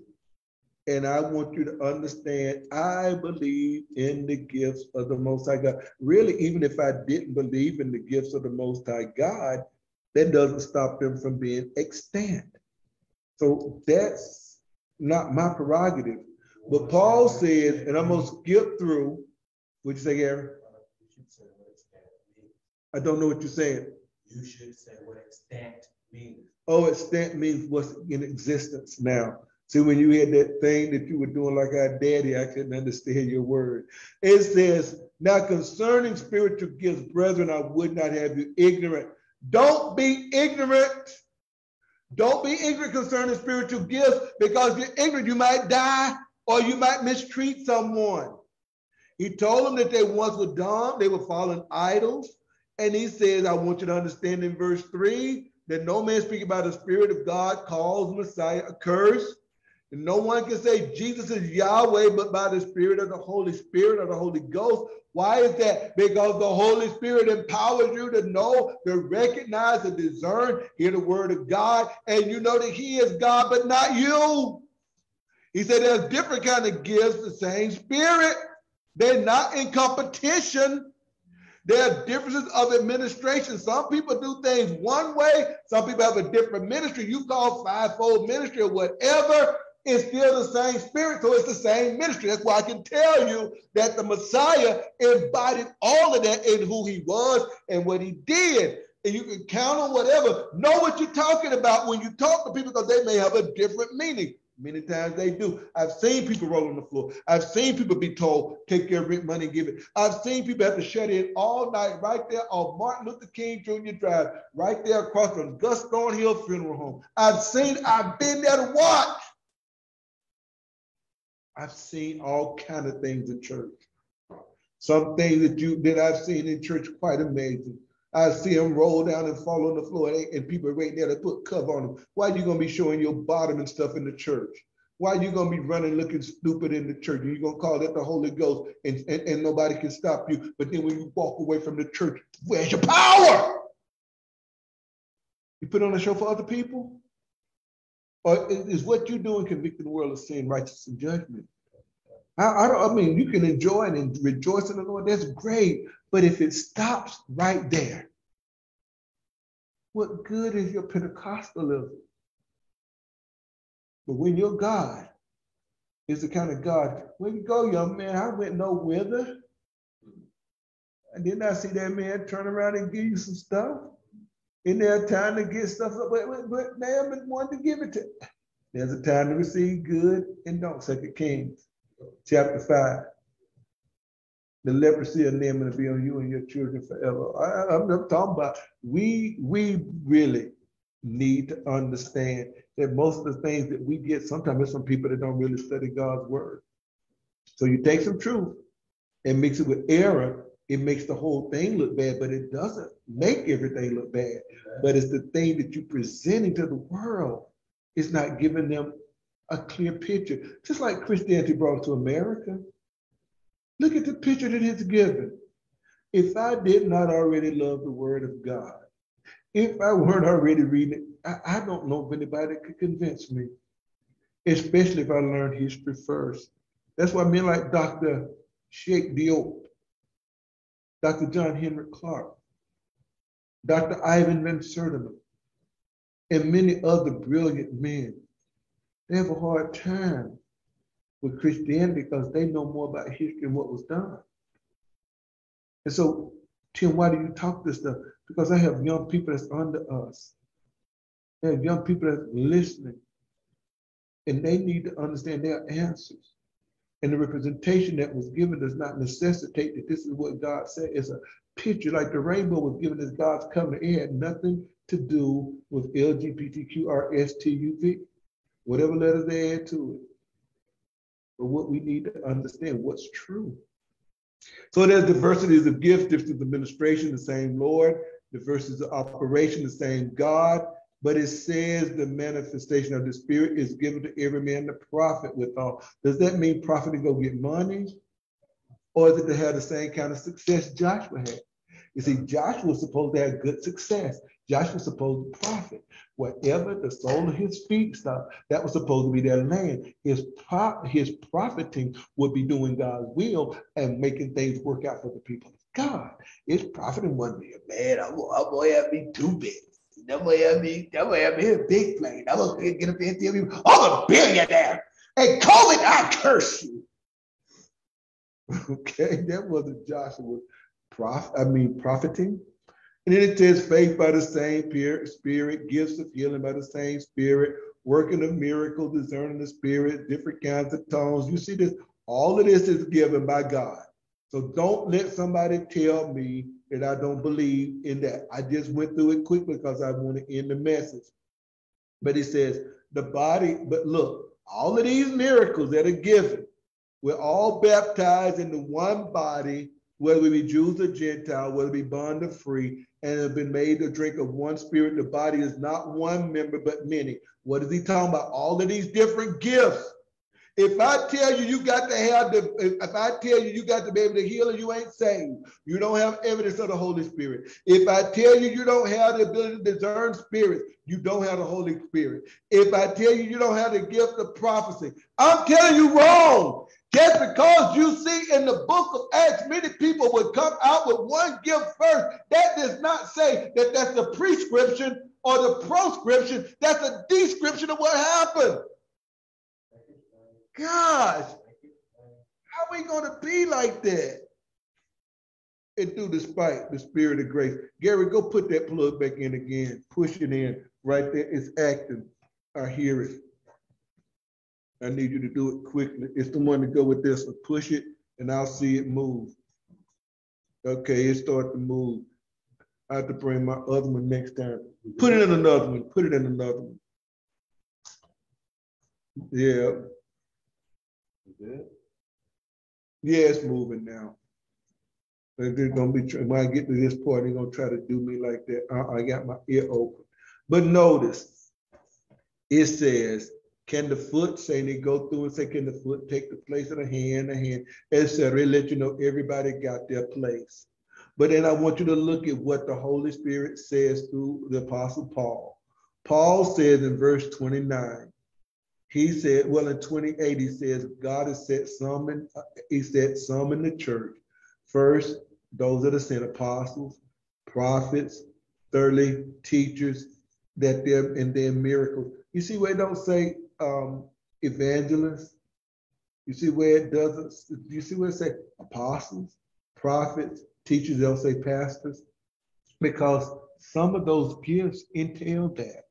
And I want you to understand, I believe in the gifts of the Most High God. Really, even if I didn't believe in the gifts of the Most High God, that doesn't stop them from being extant. So that's not my prerogative. But Paul says, and I'm going to skip through, would you say, Gary? I don't know what you're saying. You should say what extant means. Oh, extant means what's in existence now. See, when you had that thing that you were doing like our daddy, I couldn't understand your word. It says, Now concerning spiritual gifts, brethren, I would not have you ignorant. Don't be ignorant. Don't be ignorant concerning spiritual gifts because if you're ignorant, you might die or you might mistreat someone. He told them that they once were dumb, they were fallen idols. And he says, I want you to understand in verse 3 that no man speaking by the Spirit of God calls Messiah a curse. And no one can say Jesus is Yahweh but by the Spirit of the Holy Spirit or the Holy Ghost. Why is that? Because the Holy Spirit empowers you to know, to recognize, to discern, hear the word of God, and you know that He is God, but not you. He said there's different kind of gifts, the same Spirit. They're not in competition. There are differences of administration. Some people do things one way. Some people have a different ministry. You call fivefold ministry or whatever. It's still the same spirit, so it's the same ministry. That's why I can tell you that the Messiah embodied all of that in who he was and what he did. And you can count on whatever. Know what you're talking about when you talk to people because they may have a different meaning. Many times they do. I've seen people roll on the floor. I've seen people be told, take your rent money and give it. I've seen people have to shut in all night right there on Martin Luther King Jr. Drive, right there across from Gus Thornhill Funeral Home. I've seen, I've been there to watch. I've seen all kind of things in church. Some things that you that I've seen in church quite amazing. I see them roll down and fall on the floor, and, and people right there to put cover on them. Why are you gonna be showing your bottom and stuff in the church? Why are you gonna be running looking stupid in the church? You're gonna call that the Holy Ghost, and, and, and nobody can stop you. But then when you walk away from the church, where's your power? You put on a show for other people? Or is what you're doing convicting the world of sin, righteousness, and judgment? I, I, I mean, you can enjoy and rejoice in the Lord. That's great. But if it stops right there, what good is your Pentecostalism? But when your God is the kind of God, where you go, young man, I went no whither. And then I see that man turn around and give you some stuff. In there, time to get stuff, but, but, but man, one to give it to. There's a time to receive good and don't. Second Kings, chapter five. The leprosy of Naaman will be on you and your children forever. I, I'm, I'm talking about we we really need to understand that most of the things that we get sometimes it's from people that don't really study God's word. So you take some truth and mix it with error it makes the whole thing look bad, but it doesn't make everything look bad. But it's the thing that you're presenting to the world. It's not giving them a clear picture. Just like Christianity brought to America. Look at the picture that is given. If I did not already love the word of God, if I weren't already reading it, I, don't know if anybody could convince me, especially if I learned history first. That's why men like Dr. Cheikh Diop, Dr. John Henrik Clarke, Dr. Ivan Van Sertima, and many other brilliant men. They have a hard time with Christianity because they know more about history and what was done. And so, Tim, why do you talk this stuff? Because I have young people that's under us. I have young people that's listening. And they need to understand their answers. And the representation that was given does not necessitate that this is what God said. It's a picture, like the rainbow was given as God's covenant. It had nothing to do with LGBTQRSTUV, whatever letters they add to it. But what we need to understand what's true. So there's diversities of gifts, difference of administration, the same Lord, diversities of operation, the same God, but it says the manifestation of the Spirit is given to every man to profit withal. Does that mean profit to go get money? Or is it to have the same kind of success Joshua had? You see, Joshua was supposed to have good success. Joshua was supposed to profit. Whatever the sole of his feet stopped, that was supposed to be their land. His, pro- his profiting would be doing God's will and making things work out for the people of God. His profiting wasn't be a man, I'm, I'm going to have me two big. That boy have me, boy have me a big plane. I'm gonna get up there and I'm a billionaire. And COVID, I curse you. [LAUGHS] okay, that wasn't Joshua prof, I mean profiting. And then it says faith by the same spirit, gifts of healing by the same spirit, working of miracles, discerning the spirit, different kinds of tongues. You see this, all of this is given by God. So don't let somebody tell me that I don't believe in that. I just went through it quickly because I want to end the message. But it says the body, but look, all of these miracles that are given, we're all baptized into one body, whether we be Jews or Gentile, whether we be bond or free, and have been made to drink of one spirit. The body is not one member, but many. What is he talking about? All of these different gifts if I tell you you got to have the, if I tell you you got to be able to heal and you ain't saved, you don't have evidence of the Holy Spirit. If I tell you you don't have the ability to discern spirits, you don't have the Holy Spirit. If I tell you you don't have the gift of prophecy, I'm telling you wrong. Just because you see in the book of Acts, many people would come out with one gift first. That does not say that that's the prescription or the proscription. That's a description of what happened. Gosh, how are we going to be like that? And through the spite, the spirit of grace. Gary, go put that plug back in again. Push it in right there. It's acting. I hear it. I need you to do it quickly. It's the one to go with this. Push it and I'll see it move. Okay, it start to move. I have to bring my other one next time. Put it in another one. Put it in another one. Yeah, yeah, it's moving now. They're gonna be when I get to this part, they're gonna try to do me like that. I, I got my ear open. But notice it says, can the foot say they go through and say, can the foot take the place of the hand, the hand, etc. It let you know everybody got their place. But then I want you to look at what the Holy Spirit says through the Apostle Paul. Paul says in verse 29, he said, well, in 28, he says, God has set some in, he said some in the church. First, those that are sent apostles, prophets, thirdly, teachers, that they're and their miracles. You see where it don't say um, evangelists? You see where it doesn't, you see where it say apostles, prophets, teachers, they'll say pastors? Because some of those gifts entail that.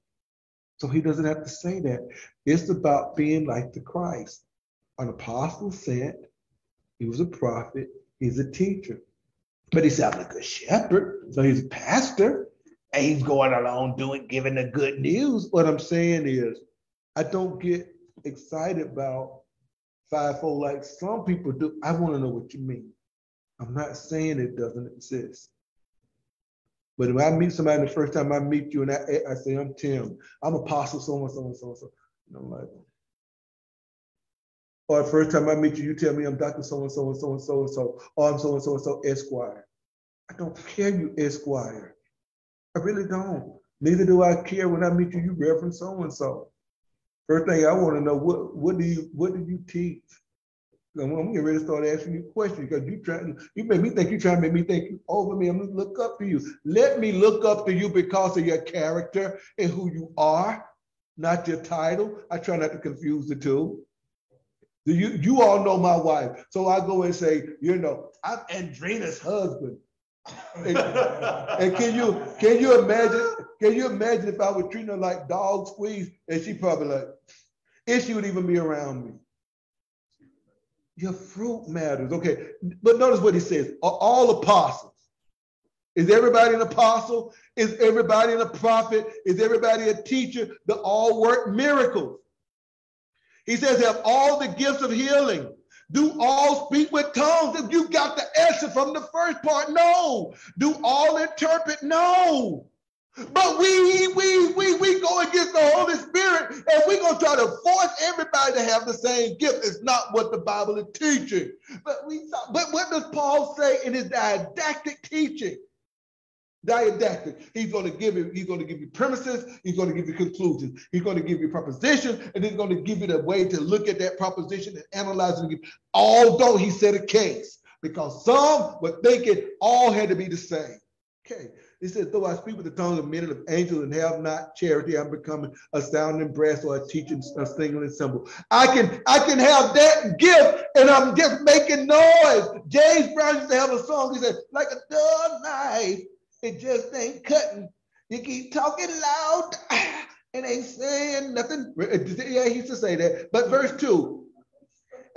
So he doesn't have to say that. It's about being like the Christ. An apostle sent, he was a prophet, he's a teacher. But he sounds like a shepherd, so he's a pastor, and he's going along doing, giving the good news. What I'm saying is, I don't get excited about fivefold like some people do. I want to know what you mean. I'm not saying it doesn't exist. But if I meet somebody the first time I meet you and I, I say, I'm Tim, I'm apostle so and so and so and so. And I'm like, or the first time I meet you, you tell me I'm Dr. So and so and so and so and so, or I'm so and so and so Esquire. I don't care you Esquire. I really don't. Neither do I care when I meet you, you Reverend so and so. First thing I want to know, what what do you what do you teach? I'm, getting ready to start asking you questions because you trying you make me think you're trying to make me think you over me. I'm gonna look up to you. Let me look up to you because of your character and who you are, not your title. I try not to confuse the two. You you all know my wife, so I go and say, you know, I'm Andrina's husband. and, and, can you can you imagine can you imagine if I was treating her like dog squeeze and she probably like, if she would even be around me. Your fruit matters. Okay. But notice what he says are all apostles. Is everybody an apostle? Is everybody a prophet? Is everybody a teacher? They all work miracles. He says, have all the gifts of healing. Do all speak with tongues? If you got the answer from the first part, no. Do all interpret? No. But we we we we go against the Holy Spirit and we're gonna try to force everybody to have the same gift. It's not what the Bible is teaching. But we but what does Paul say in his didactic teaching? Didactic. He's going to give you, he's going to give you premises, he's going to give you conclusions, he's going to give you proposition, and he's going to give you the way to look at that proposition and analyze it. Although he said a case, because some were thinking all had to be the same. Okay. He said, though I speak with the tongues of men and of angels and have not charity, I'm becoming a sounding brass or a teaching a singing cymbal. I can I can have that gift and I'm just making noise. James Brown used to have a song. He said, like a dull knife, it just ain't cutting. You keep talking loud [SIGHS] and ain't saying nothing. Yeah, he used to say that. But verse two,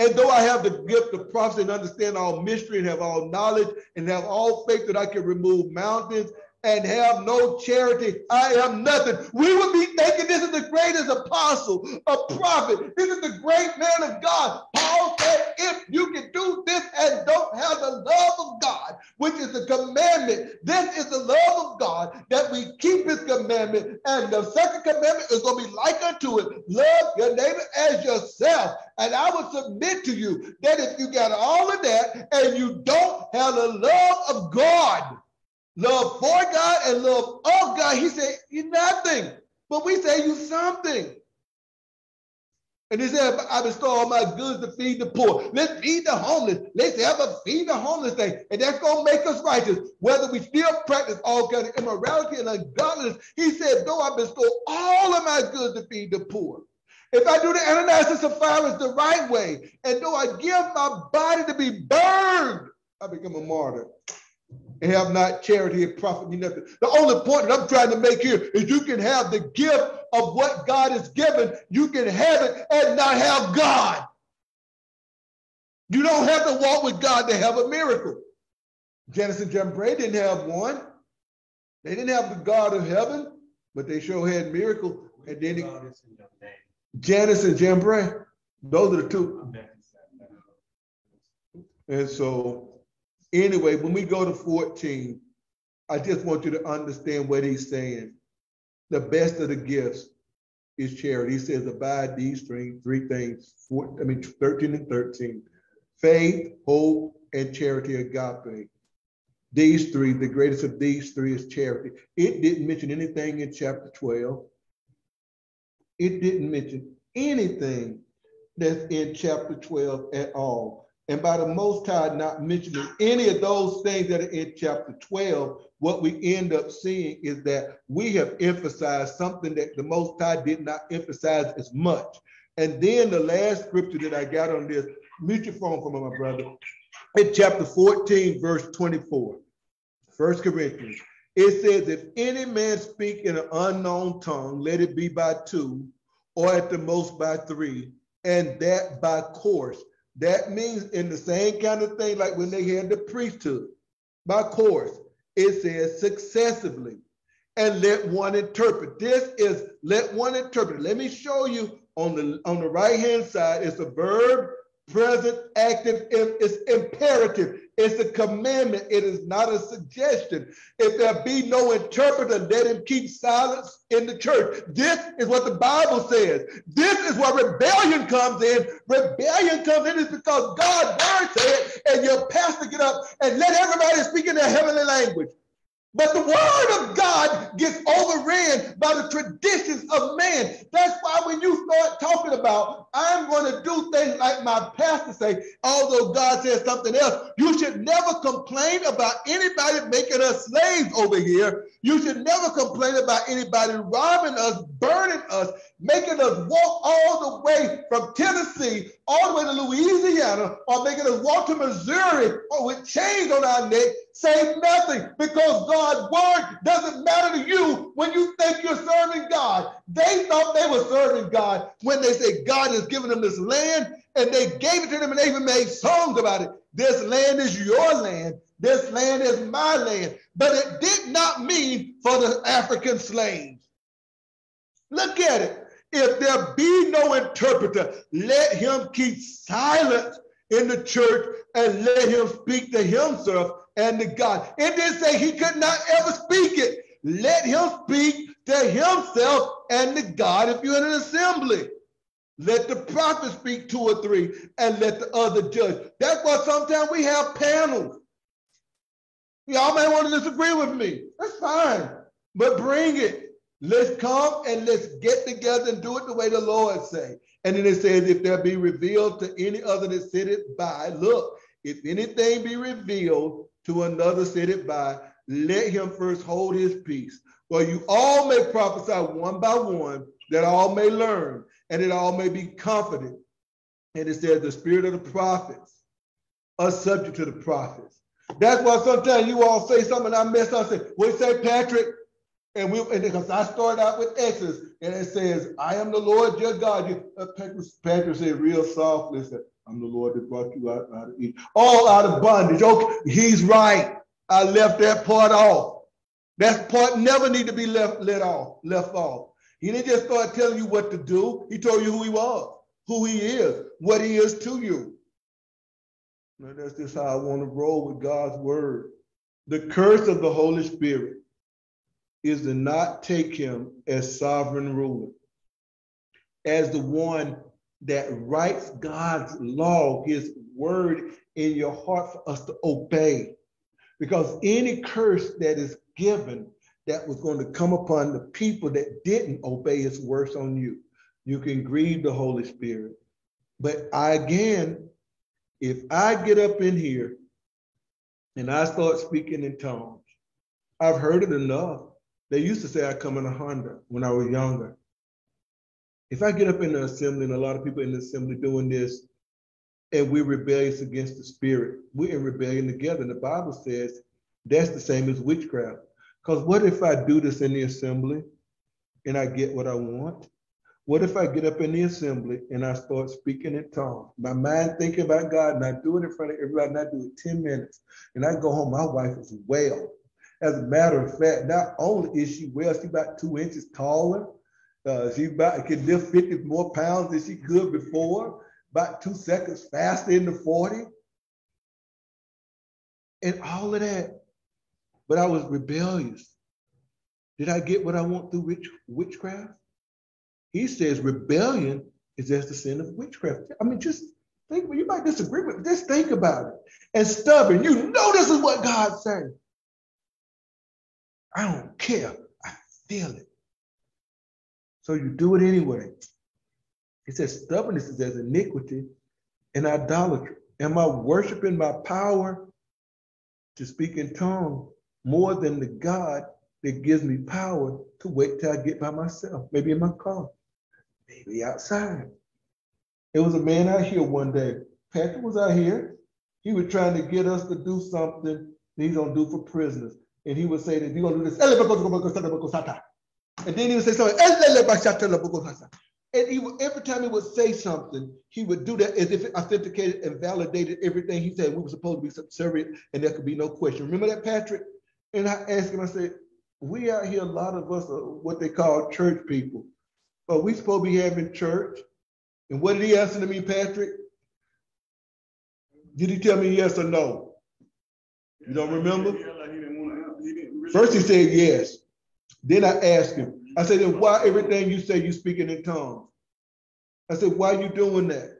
and though I have the gift of prophecy and understand all mystery and have all knowledge and have all faith that I can remove mountains and have no charity, I am nothing. We would be thinking this is the greatest apostle, a prophet. This is the great man of God. Paul said, if you can do this and don't have the love of God, which is the commandment, this is the love of God that we keep his commandment. And the second commandment is going to be like unto it love your neighbor as yourself. And I would submit to you that if you got all of that and you don't have the love of God, love for God and love of God. He said, You're nothing. But we say you something. And he said, I bestow all my goods to feed the poor. Let's feed the homeless. Let's have a feed the homeless thing. And that's going to make us righteous. Whether we still practice all kind of immorality and ungodliness, he said, though I bestow all of my goods to feed the poor. If I do the Ananias and Sapphira the right way, and though I give my body to be burned, I become a martyr and have not charity and profit me nothing. The only point that I'm trying to make here is you can have the gift of what God has given. You can have it and not have God. You don't have to walk with God to have a miracle. Jannes and Jambres didn't have one. They didn't have the God of heaven, but they sure had miracle. And then he, Jannes and Jambres, those are the two. And so Anyway, when we go to 14, I just want you to understand what he's saying. The best of the gifts is charity. He says, abide these three, three things, four, I mean, 13 and 13 faith, hope, and charity agape. These three, the greatest of these three is charity. It didn't mention anything in chapter 12. It didn't mention anything that's in chapter 12 at all. And by the Most High not mentioning any of those things that are in chapter 12, what we end up seeing is that we have emphasized something that the Most High did not emphasize as much. And then the last scripture that I got on this, mute your phone for my brother, in chapter 14, verse 24, First Corinthians. It says, if any man speak in an unknown tongue, let it be by two, or at the most by three, and that by course that means in the same kind of thing, like when they had the priesthood. By course, it says successively. And let one interpret. This is let one interpret. Let me show you on the on the right hand side. It's a verb present active it's imperative it's a commandment. It is not a suggestion. If there be no interpreter let him keep silence in the church. This is what the bible says. This is where rebellion comes in. Rebellion comes in is because god's word said and your pastor get up and let everybody speak in their heavenly language but the word of God gets overran by the traditions of man. That's why when you start talking about, I'm going to do things like my pastor say, although God says something else, you should never complain about anybody making us slaves over here. You should never complain about anybody robbing us, burning us, making us walk all the way from Tennessee all the way to Louisiana, or making us walk to Missouri or with chains on our neck, say nothing because God's word doesn't matter to you when you think you're serving God. They thought they were serving God when they said God has given them this land and they gave it to them and they even made songs about it. This land is your land. This land is my land. But it did not mean for the African slaves. Look at it. If there be no interpreter, let him keep silent in the church and let him speak to himself and to God. It didn't say he could not ever speak it. Let him speak to himself and to God if you're in an assembly. Let the prophet speak two or three and let the other judge. That's why sometimes we have panels. Y'all may want to disagree with me. That's fine. But bring it. Let's come and let's get together and do it the way the Lord say. And then it says, if there be revealed to any other that sitteth by, look, if anything be revealed to another sitteth by, let him first hold his peace. For you all may prophesy one by one, that all may learn, and it all may be confident. And it says, the spirit of the prophets are subject to the prophets. That's why sometimes you all say something, I mess up. Say, we say, Patrick, and we and because I started out with Exodus, and it says, I am the Lord your God. You, uh, Patrick, Patrick said real softly, said, I'm the Lord that brought you out, out of Egypt. All out of bondage. Okay, he's right. I left that part off. That part never need to be left let off, left off. He didn't just start telling you what to do. He told you who he was, who he is, what he is to you. Now, that's just how I want to roll with God's word. The curse of the Holy Spirit is to not take him as sovereign ruler, as the one that writes God's law, his word in your heart for us to obey. Because any curse that is given that was going to come upon the people that didn't obey is worse on you. You can grieve the Holy Spirit. But I again, if I get up in here and I start speaking in tongues, I've heard it enough. They used to say I come in a Honda when I was younger. If I get up in the assembly and a lot of people in the assembly doing this, and we're rebellious against the spirit, we're in rebellion together. And the Bible says that's the same as witchcraft. Because what if I do this in the assembly and I get what I want? What if I get up in the assembly and I start speaking in tongues? My mind thinking about God and I do it in front of everybody and I do it 10 minutes. And I go home, my wife is well. As a matter of fact, not only is she well, she's about two inches taller. Uh, she about can lift 50 more pounds than she could before, about two seconds faster in the 40. And all of that. But I was rebellious. Did I get what I want through witch, witchcraft? He says rebellion is just the sin of witchcraft. I mean, just think, you might disagree with, just think about it. And stubborn, you know this is what God said. I don't care. I feel it. So you do it anyway. He says stubbornness is as iniquity and idolatry. Am I worshiping my power to speak in tongues more than the God that gives me power to wait till I get by myself, maybe in my car, maybe outside? It was a man out here one day. Patrick was out here. He was trying to get us to do something he's gonna do for prisoners and he would say that you're going to do this. And then he would say something. And he would, every time he would say something, he would do that as if it authenticated and validated everything he said. We were supposed to be subservient and there could be no question. Remember that, Patrick? And I asked him, I said, we out here, a lot of us are what they call church people. But we supposed to be having church. And what did he answer to me, Patrick? Did he tell me yes or no? You don't remember? First he said yes. Then I asked him, I said, then why everything you say you speaking in tongues? I said, why are you doing that?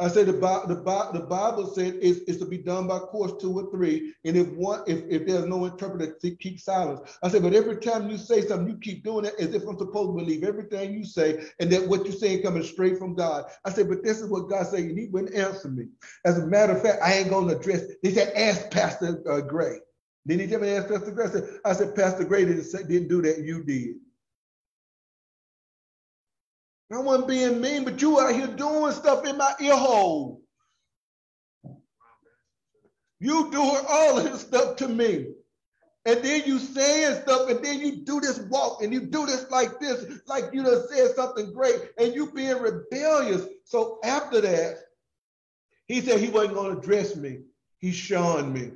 I said the, the, the Bible said it's, it's to be done by course two or three. And if one, if, if there's no interpreter, keep silence. I said, but every time you say something, you keep doing it as if I'm supposed to believe everything you say and that what you're saying coming straight from God. I said, but this is what God said, and he wouldn't answer me. As a matter of fact, I ain't gonna address, they said, ask Pastor uh, Gray. Then he came and asked Pastor Gray. I said, I said Pastor Gray didn't, say, didn't do that, you did. I wasn't being mean, but you out here doing stuff in my ear hole. You doing all this stuff to me. And then you saying stuff, and then you do this walk, and you do this like this, like you done said something great, and you being rebellious. So after that, he said he wasn't going to address me. He shunned me.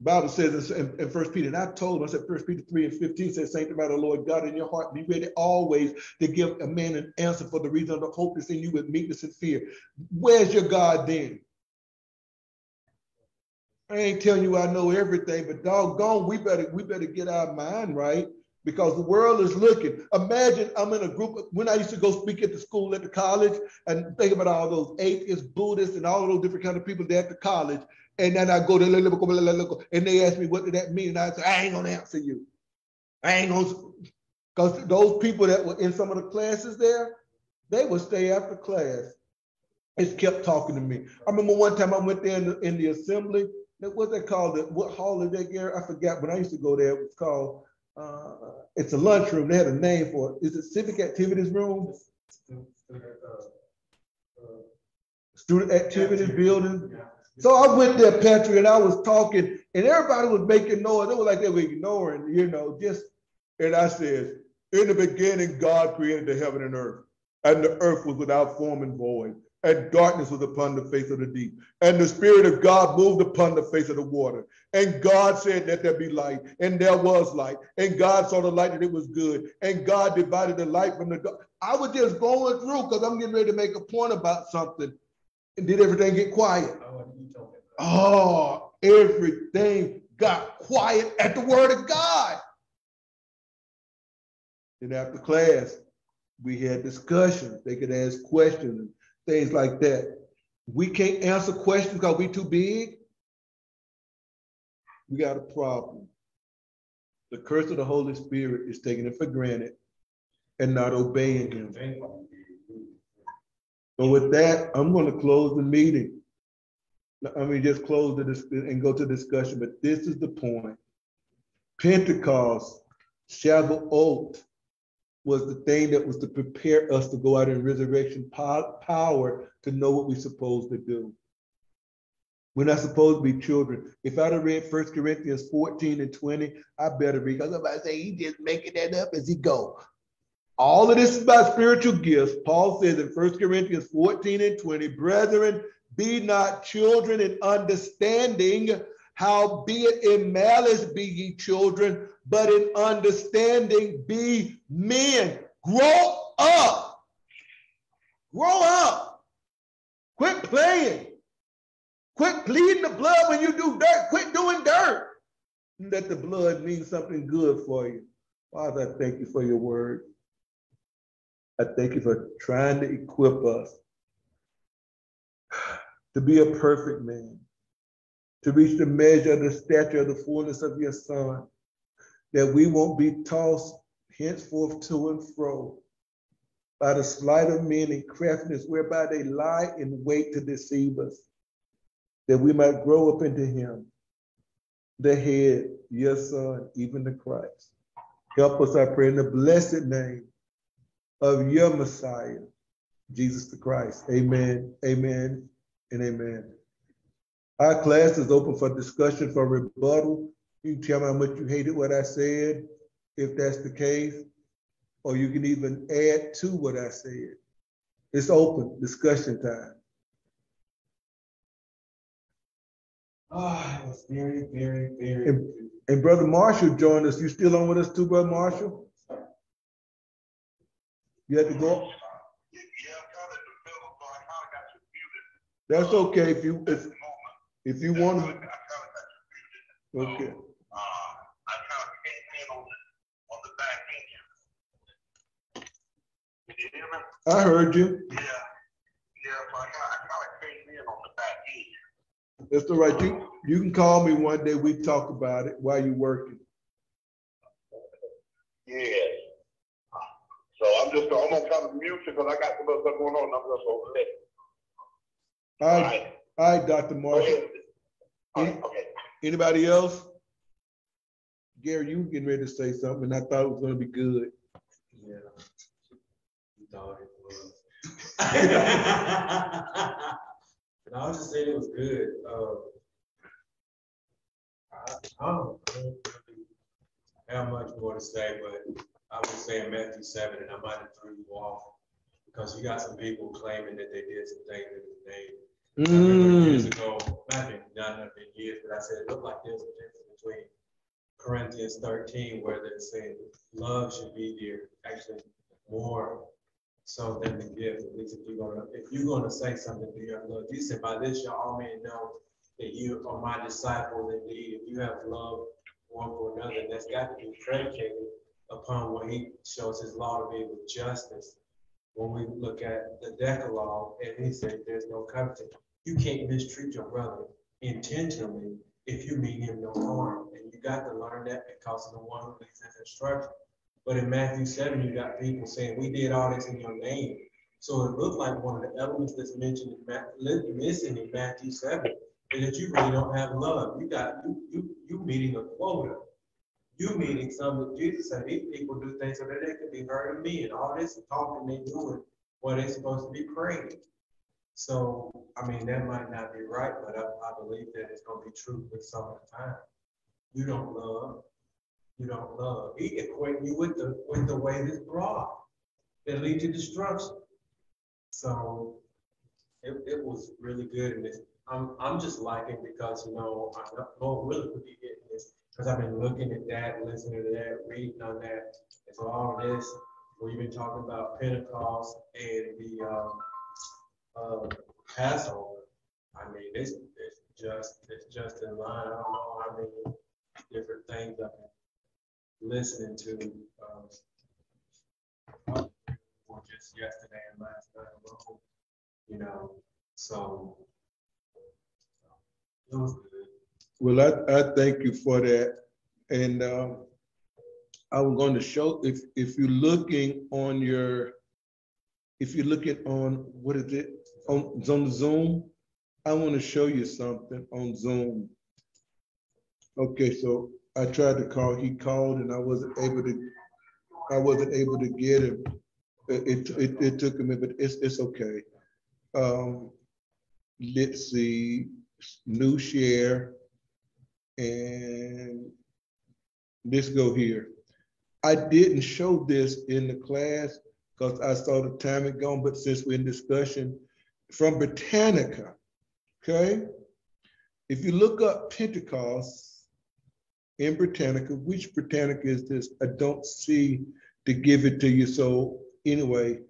Bible says in, First Peter, and I told him, I said First Peter 3 and 15 says, Sanctify the Lord God in your heart, be ready always to give a man an answer for the reason of the hope that's in you with meekness and fear. Where's your God then? I ain't telling you I know everything, but doggone, we better we better get our mind right because the world is looking. Imagine I'm in a group when I used to go speak at the school at the college and think about all those atheists, Buddhists, and all those different kind of people there at the college. And then I go to and they ask me what did that mean, and I say I ain't gonna answer you. I ain't gonna because those people that were in some of the classes there, they would stay after class. It's kept talking to me. I remember one time I went there in the, in the assembly. What's that called? What hall is that, Gary? I forgot. When I used to go there, it was called uh, it's a lunchroom. They had a name for it. Is it civic activities room? Student activities building. So I went there, Patrick, and I was talking, and everybody was making noise. It was like they were ignoring, you know, just. And I said, "In the beginning, God created the heaven and earth, and the earth was without form and void, and darkness was upon the face of the deep. And the Spirit of God moved upon the face of the water. And God said, Let there be light. And there was light. And God saw the light that it was good. And God divided the light from the dark. I was just going through because I'm getting ready to make a point about something. And did everything get quiet? Oh, Oh, everything got quiet at the word of God. And after class, we had discussions. They could ask questions things like that. We can't answer questions because we too big. We got a problem. The curse of the Holy Spirit is taking it for granted and not obeying him. So with that, I'm going to close the meeting. I mean, just close it and go to discussion, but this is the point. Pentecost, Shavuot, was the thing that was to prepare us to go out in resurrection power to know what we're supposed to do. We're not supposed to be children. If I'd have read 1 Corinthians 14 and 20, I better read because somebody say he just making that up as he go. All of this is about spiritual gifts. Paul says in 1 Corinthians 14 and 20, brethren, be not children in understanding, how be it in malice be ye children, but in understanding be men. Grow up. Grow up. Quit playing. Quit pleading the blood when you do dirt. Quit doing dirt. Let the blood mean something good for you. Father, I thank you for your word. I thank you for trying to equip us to be a perfect man, to reach the measure of the stature of the fullness of your son, that we won't be tossed henceforth to and fro by the sleight of men and craftiness whereby they lie in wait to deceive us, that we might grow up into him, the head, your son, even the Christ. Help us, I pray, in the blessed name of your Messiah, Jesus the Christ. Amen, amen, and amen. Our class is open for discussion for rebuttal. You can tell me how much you hated what I said, if that's the case, or you can even add to what I said. It's open discussion time. Ah, oh, it was very, very, very. And, and Brother Marshall joined us. You still on with us too, Brother Marshall? You had to go. That's okay if you if, if you want to. Okay. Uh, I heard you. Yeah. Yeah, but I, I kind of came in on the back end. That's all right. You, you can call me one day. We talk about it while you're working. Yeah. So I'm just, I'm gonna kind of mute you because I got some other stuff going on. I'm just over there. All right. All right, Dr. Marshall. Any, okay. Anybody else? Gary, you were getting ready to say something, and I thought it was going to be good. Yeah. You thought it and I was just saying it was good. Um, I, I, don't, I don't really have much more to say, but I was saying Matthew 7, and I might have threw you off because you got some people claiming that they did some things in his name. I remember years Mm, ago, been, not have been years, but I said it looked like there's a difference between Corinthians thirteen, where they're saying love should be there, actually more so than the gift, at least if you're gonna, if you're gonna say something to your love, you said, by this shall all men know that you are my disciples indeed, if you have love one for another, and that's got to be predicated upon what he shows his law to be with justice. When we look at the Decalogue, and he said, there's no coveting, you can't mistreat your brother intentionally if you mean him no harm, and you got to learn that because of the one who leads his instruction. But in Matthew seven, you got people saying, we did all this in your name. So it looked like one of the elements that's mentioned in Ma- li- missing in Matthew seven is that you really don't have love. You got, you, you, you meeting a quota. You meeting something, Jesus said, these people do things so that they can be heard of me and all this talking they doing, what they supposed to be praying. So, I mean, that might not be right, but I, I believe that it's gonna be true with some of the time. You don't love, you don't love. He equating you with the, with the way that's broad, that lead to destruction. So it, it was really good and it's, I'm, I'm just liking because, you know, I know really would be getting this, because I've been looking at that, listening to that, reading on that. And so all of this, we've been talking about Pentecost and the, um, uh, Passover. I mean, it's, it's just, it's just in line. I don't know how many different things I've been listening to, um, or just yesterday and last night alone, you know, so. It was good. well, I, I thank you for that. And, um, I was going to show, if, if you're looking on your, if you're looking on, what is it, on, on Zoom, I want to show you something on Zoom. Okay, so I tried to call, he called and I wasn't able to, I wasn't able to get him. It, it, it, took a minute, but it's, it's okay. Um, let's see, new share. And let's go here. I didn't show this in the class because I saw the time had gone, but since we're in discussion, from Britannica, okay? If you look up Pentecost in Britannica, which Britannica is this? I don't see to give it to you. So anyway,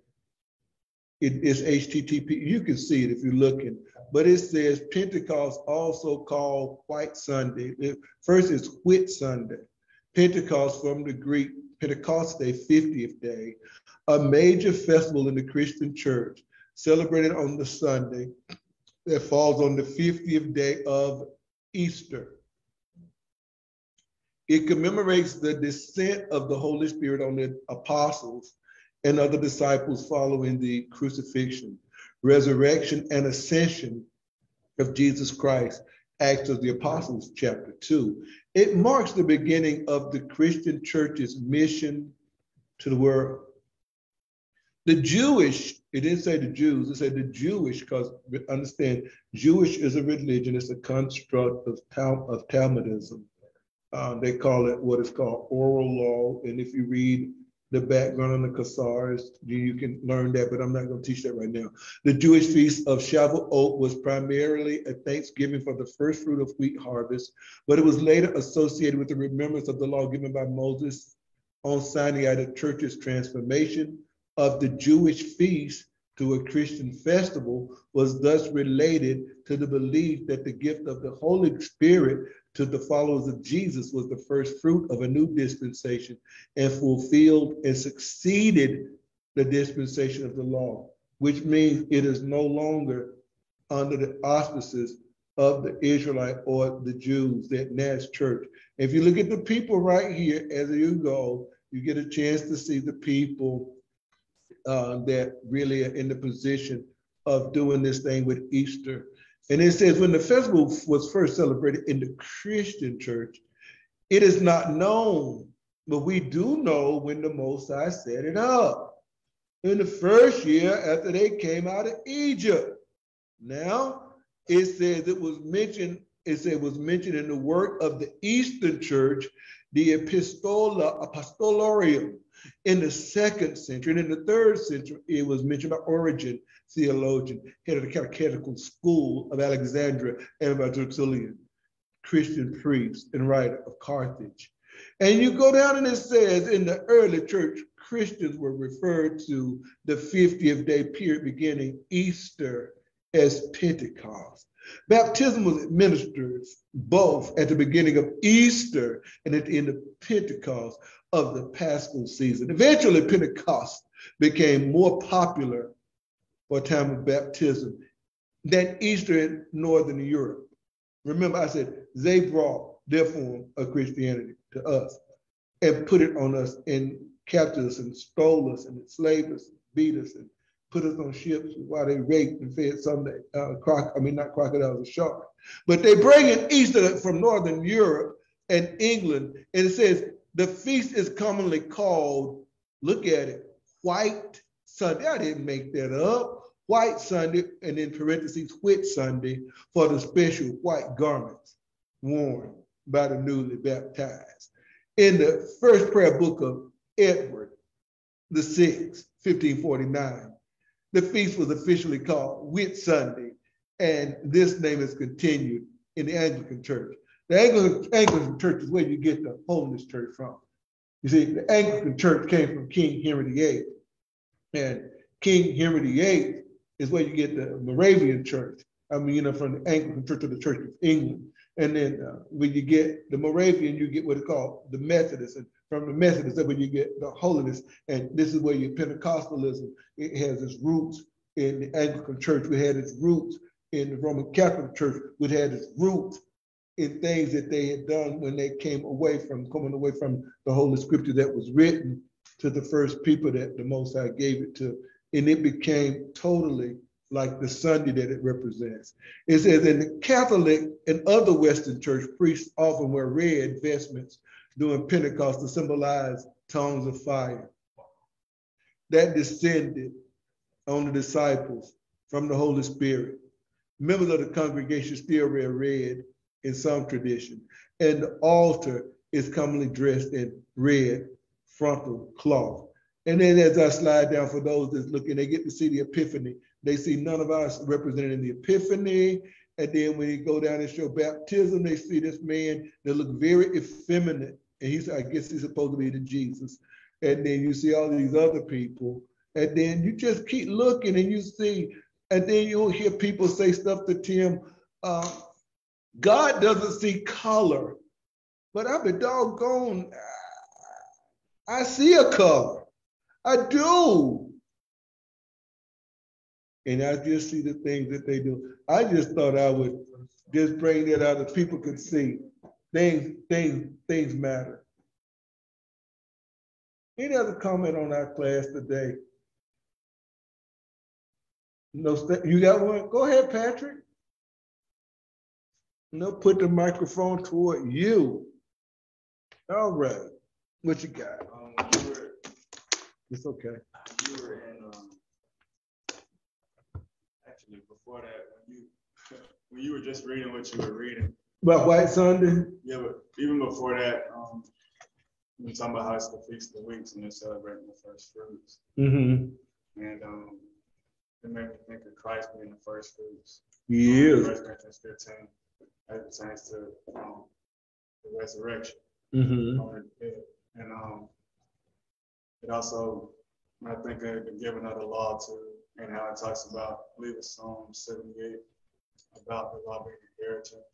it is HTTP. You can see it if you're looking, but it says Pentecost, also called White Sunday. First is Whit Sunday. Pentecost from the Greek Pentecoste, 50th day, a major festival in the Christian church celebrated on the Sunday that falls on the 50th day of Easter. It commemorates the descent of the Holy Spirit on the apostles and other disciples following the crucifixion, resurrection, and ascension of Jesus Christ. Acts of the Apostles, chapter 2. It marks the beginning of the Christian church's mission to the world. The Jewish, it didn't say the Jews, it said the Jewish, because understand, Jewish is a religion, it's a construct of, Tal- of Talmudism. Uh, they call it what is called oral law. And if you read the background on the Khazars, you, can learn that, but I'm not going to teach that right now. The Jewish feast of Shavuot was primarily a thanksgiving for the first fruit of wheat harvest, but it was later associated with the remembrance of the law given by Moses on Sinai, the church's transformation of the Jewish feast to a Christian festival was thus related to the belief that the gift of the Holy Spirit to the followers of Jesus was the first fruit of a new dispensation and fulfilled and succeeded the dispensation of the law, which means it is no longer under the auspices of the Israelite or the Jews, that Nash church. If you look at the people right here as you go, you get a chance to see the people uh, that really are in the position of doing this thing with Easter. And it says when the festival was first celebrated in the Christian church, it is not known, but we do know when the Most High set it up. In the first year after they came out of Egypt. Now it says it was mentioned, it said it was mentioned in the work of the Eastern church the Epistula Apostolorum in the second century. And in the third century, it was mentioned by Origen, theologian, head of the catechetical school of Alexandria, and by Tertullian, Christian priest and writer of Carthage. And you go down and it says in the early church, Christians were referred to the 50th day period beginning Easter as Pentecost. Baptism was administered both at the beginning of Easter and at the end of Pentecost of the Paschal season. Eventually, Pentecost became more popular for a time of baptism than Easter in Northern Europe. Remember, I said they brought their form of Christianity to us and put it on us and captured us and stole us and enslaved us, and beat us and put us on ships while they raped and fed some uh, croc, I mean, not crocodiles or sharks. But they bring in Easter from Northern Europe and England, and it says the feast is commonly called, look at it, White Sunday. I didn't make that up. White Sunday, and in parentheses, Whit Sunday, for the special white garments worn by the newly baptized. In the first prayer book of Edward the Sixth, 1549, the feast was officially called Whit Sunday, and this name is continued in the Anglican Church. The Anglican, Anglican Church is where you get the Holiness Church from. You see, the Anglican Church came from King Henry VIII, and King Henry VIII is where you get the Moravian Church. I mean, you know, from the Anglican Church of the Church of England. And then uh, when you get the Moravian, you get what it's called the Methodist. And from the Methodists, that's where you get the holiness. And this is where your Pentecostalism, it has its roots in the Anglican Church. We had its roots in the Roman Catholic Church, which had its roots in things that they had done when they came away from coming away from the Holy Scripture that was written to the first people that the Most High gave it to. And it became totally like the Sunday that it represents. It says in the Catholic and other Western church, priests often wear red vestments during Pentecost to symbolize tongues of fire that descended on the disciples from the Holy Spirit. Members of the congregation still wear red in some tradition, and the altar is commonly dressed in red frontal cloth. And then as I slide down for those that's looking, they get to see the epiphany. They see none of us represented in the epiphany. And then when you go down and show baptism, they see this man that look very effeminate and he's, I guess he's supposed to be the Jesus. And then you see all these other people. And then you just keep looking and you see, and then you'll hear people say stuff to Tim. Uh, God doesn't see color, but I've been doggone. I see a color. I do. And I just see the things that they do. I just thought I would just bring that out that people could see. Things, things, things matter. Any other comment on our class today? No, you got one? Go ahead, Patrick. No, put the microphone toward you. All right. What you got? Um, you were, It's okay. you were in, um, actually, before that, when you, [LAUGHS] when you were just reading what you were reading, About White Sunday? yeah, but even before that, um, we're talking about how it's the feast of the weeks and they're celebrating the first fruits. Mm-hmm. And, um, it made me think of Christ being the first fruits. Yeah. First Corinthians fifteen, as it pertains to, um, the resurrection. Mm-hmm. dead. And, um, it also, I think of the giving of the law to, and how it talks about, I believe it's Psalm seventy-eight, about the law being inheritance.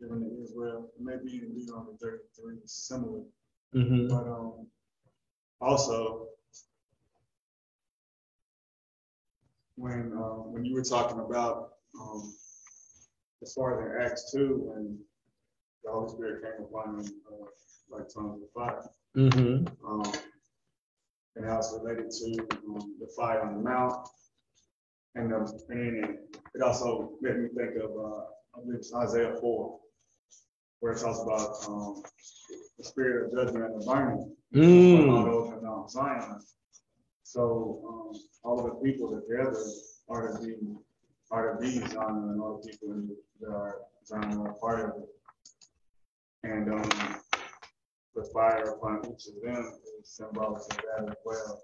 Given to Israel, maybe even Deuteronomy thirty-three, similar, Mm-hmm. but, um, also, when, um, when you were talking about, um, as far as in Acts two, when the Holy Spirit came upon them, uh, like tongues of fire. Mm-hmm. Um, and how it's related to, um, the fire on the mount. And, um, and it- also made me think of, uh, I believe it's Isaiah four, where it talks about, um, the spirit of judgment and the burning. all Mm. those Mount Zion. So, um, all of the people together are to be, are to be Zion and all the people in- that are Zion are part of it. And, um, the fire upon each of them is symbolic of that as well.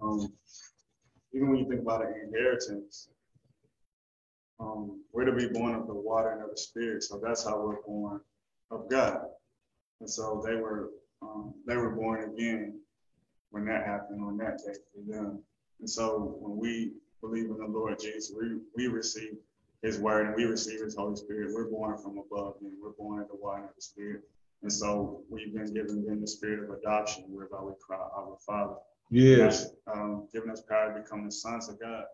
Um, even when you think about an inheritance, um, we're to be born of the water and of the spirit, so that's how we're born of God. And so they were, um, they were born again when that happened on that day for them. And so when we believe in the Lord Jesus, we, we receive his word and we receive his Holy Spirit. We're born from above and we're born of the water of the spirit. And so we've been given then the spirit of adoption, whereby we cry, Our Father. Yes. Um, giving us power to become the sons of God.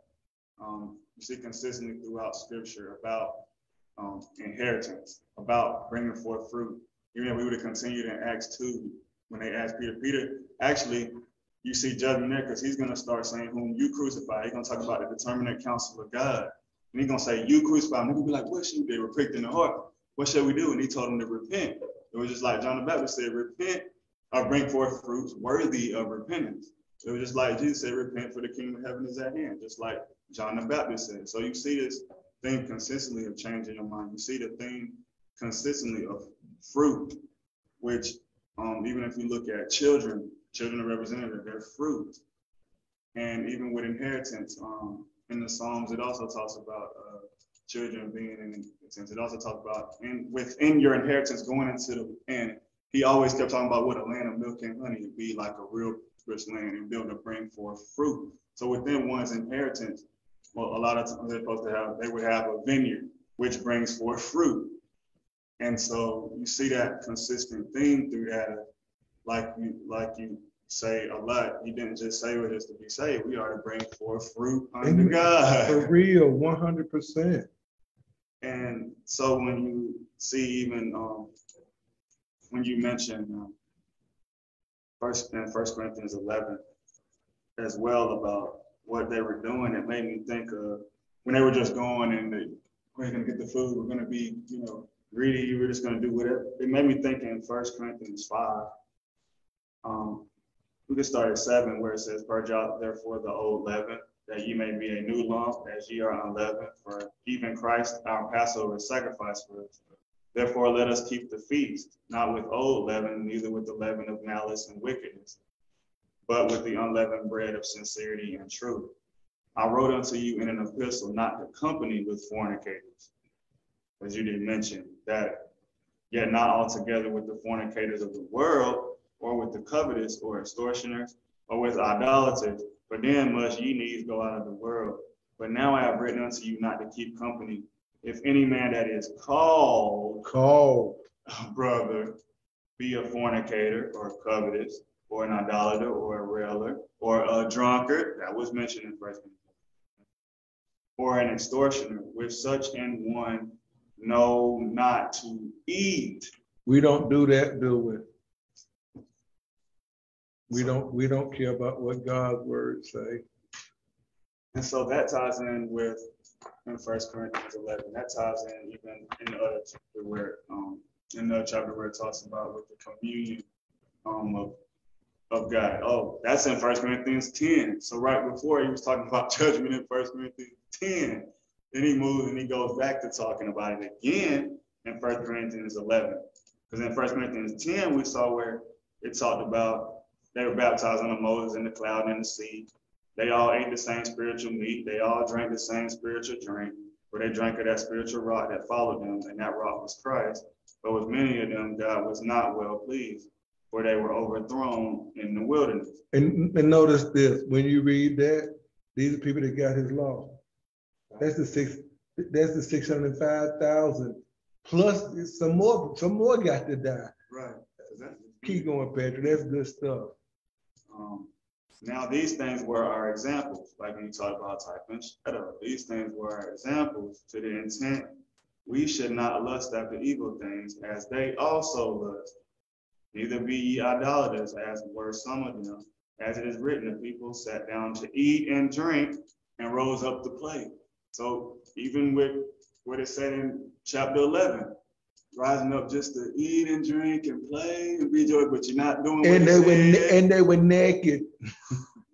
Um, you see consistently throughout scripture about um, inheritance, about bringing forth fruit. Even if we would have continued in Acts 2, when they asked Peter, Peter, actually, you see judgment there because he's going to start saying, Whom you crucify. He's going to talk about the determinate counsel of God. And he's going to say, You crucify. And people be like, What should we do? They were pricked in the heart. What shall we do? And he told them to repent. It was just like John the Baptist said, Repent or bring forth fruits worthy of repentance. It was just like Jesus said, repent for the kingdom of heaven is at hand, just like John the Baptist said. So you see this thing consistently of changing your mind. You see the thing consistently of fruit, which um, even if you look at children, children are representative, they're fruit. And even with inheritance, um, in the Psalms, it also talks about uh, children being in inheritance. It also talks about in, within your inheritance going into the end. He always kept talking about what a land of milk and honey would be like a real rich land and build to bring forth fruit. So within one's inheritance, well, a lot of times they're supposed to have, they would have a vineyard, which brings forth fruit. And so you see that consistent theme through that, like you, like you say a lot. You didn't just say it just to be saved. We are to bring forth fruit unto Amen. For real, one hundred percent. And so when you see even um, when you mention um, first in First Corinthians eleven as well about what they were doing, it made me think of when they were just going and they, we're gonna get the food, we're gonna be, you know, greedy, we're just gonna do whatever. It made me think in First Corinthians five. Um, we can start at seven where it says, Purge out therefore the old leaven, that ye may be a new lump as ye are unleavened, for even Christ our Passover sacrifice for us. Therefore let us keep the feast, not with old leaven, neither with the leaven of malice and wickedness, but with the unleavened bread of sincerity and truth. I wrote unto you in an epistle not to company with fornicators, as you did mention, that yet not altogether with the fornicators of the world, or with the covetous, or extortioners, or with idolaters, for then must ye needs go out of the world. But now I have written unto you not to keep company. If any man that is called Called. brother be a fornicator, or covetous, or an idolater, or a railer, or a drunkard, that was mentioned in First Corinthians, or an extortioner, with such an one know not to eat. We don't do that, do we? We don't, we don't care about what God's words say. And so that ties in with in First Corinthians eleven. That ties in even in the other chapter where um in the chapter where it talks about with the communion um of of God. Oh, that's in First Corinthians 10. So right before he was talking about [LAUGHS] judgment in First Corinthians 10. Then he moves and he goes back to talking about it again in First Corinthians 11. Because in First Corinthians 10, we saw where it talked about they were baptized under Moses in the cloud and the sea. They all ate the same spiritual meat. They all drank the same spiritual drink, for they drank of that spiritual rock that followed them, and that rock was Christ. But with many of them, God was not well pleased, for they were overthrown in the wilderness. And, and notice this, when you read that, these are people that got his law. That's the six, that's the six hundred five thousand. Plus, some more, some more got to die. Right. Keep going, Patrick, that's good stuff. Um, now, these things were our examples, like when you talk about type shadow. These things were our examples to the intent we should not lust after evil things as they also lust. Neither be ye idolaters, as were some of them. As it is written, the people sat down to eat and drink and rose up to play. So even with what it said in chapter 11, rising up just to eat and drink and play and be joy, but you're not doing what And they were, and they were naked. [LAUGHS]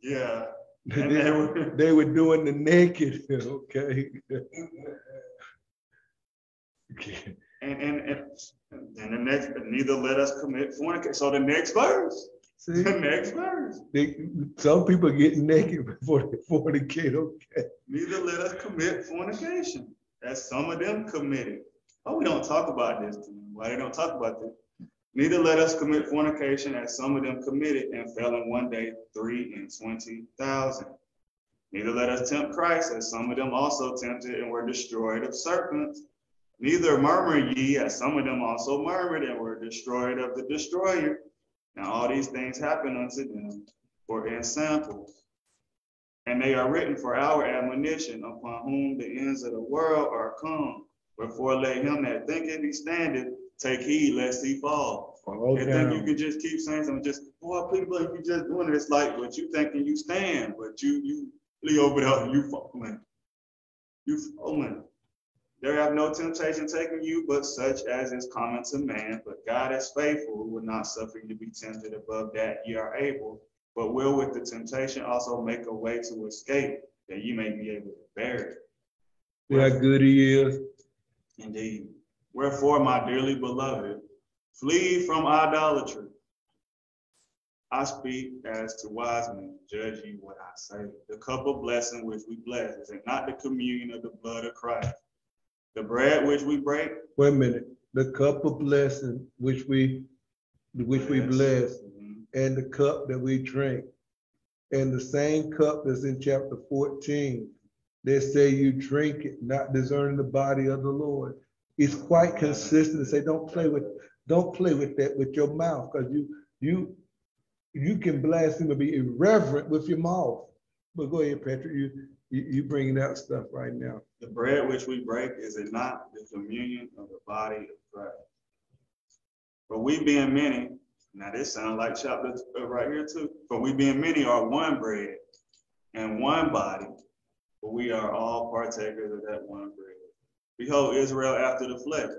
Yeah. [LAUGHS] They And they were, [LAUGHS] they were doing the naked, okay? And, and, and then the next, neither let us commit fornication. So the next verse, See, the next verse, they, some people get naked before they fornicate, okay? neither let us commit fornication, as some of them committed. Oh, we don't talk about this. Why they don't talk about this? Neither let us commit fornication, as some of them committed and fell in one day three and twenty thousand. Neither let us tempt Christ, as some of them also tempted and were destroyed of serpents. Neither murmur ye, as some of them also murmured and were destroyed of the destroyer. Now all these things happen unto them for ensamples. And they are written for our admonition, upon whom the ends of the world are come. Wherefore let him that thinketh he standeth take heed lest he fall. All They think you can just keep saying something, just, boy, people, you just doing it. It's like, but you thinking you stand, but you, you, Lee over there, you falling. You falling. There have no temptation taken you, but such as is common to man. But God is faithful, who will not suffer you to be tempted above that ye are able, but will with the temptation also make a way to escape, that ye may be able to bear it. See how good he is? Indeed. Wherefore, my dearly beloved, flee from idolatry. I speak as to wise men, judge ye what I say. The cup of blessing which we bless, is it not the communion of the blood of Christ? The bread which we break, Wait a minute, the cup of blessing which we, which we bless, Mhm. and the cup that we drink. And the same cup that's in chapter fourteen, they say you drink it, not discerning the body of the Lord. It's quite consistent to say, don't play with, don't play with that with your mouth, because you, you, you can blaspheme and be irreverent with your mouth. But go ahead, Patrick, you, you, bringing out stuff right now. The bread which we break, is it not the communion of the body of Christ? But we being many, now this sounds like chapter right here too. For we being many are one bread and one body, but we are all partakers of that one bread. Behold, Israel after the flesh.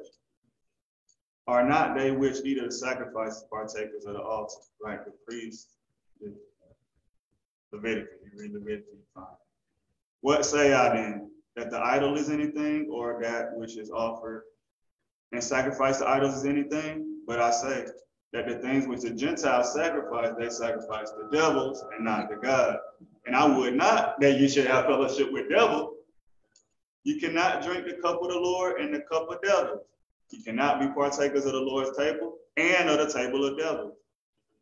Are not they which eat of the sacrifice partakers of the altar, right? The priest, the Leviticus, you read Leviticus. What say I then? That the idol is anything or that which is offered and sacrifice to idols is anything? But I say that the things which the Gentiles sacrifice, they sacrifice to devils and not to God. And I would not that you should have fellowship with devil. You cannot drink the cup of the Lord and the cup of devils. You cannot be partakers of the Lord's table and of the table of devils.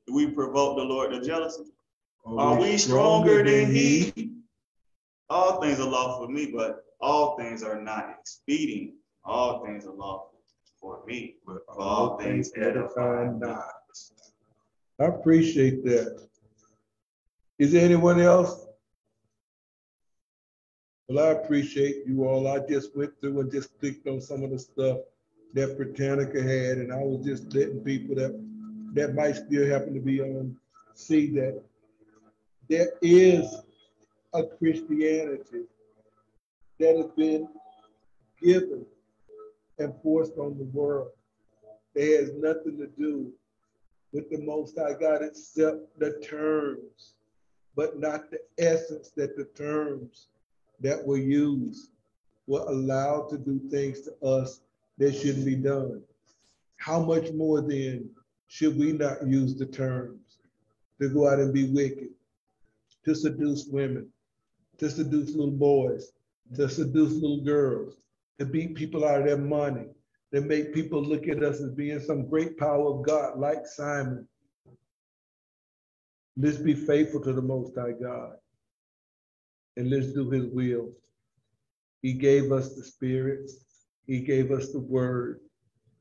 Do we provoke the Lord to jealousy? Oh, are we stronger than he? All things are lawful for me, but all things are not expedient. All things are lawful for me, but all things edify not. I appreciate that. Is there anyone else? Well, I appreciate you all. I just went through and just clicked on some of the stuff that Britannica had, and I was just letting people that, that might still happen to be on, see that there is a Christianity that has been given and forced on the world. It has nothing to do with the Most High God except the terms, but not the essence that the terms that were used were allowed to do things to us that shouldn't be done. How much more then should we not use the terms to go out and be wicked, to seduce women, to seduce little boys, to seduce little girls, to beat people out of their money, that make people look at us as being some great power of God, like Simon. Let's be faithful to the Most High God. And let's do his will. He gave us the Spirit. He gave us the Word.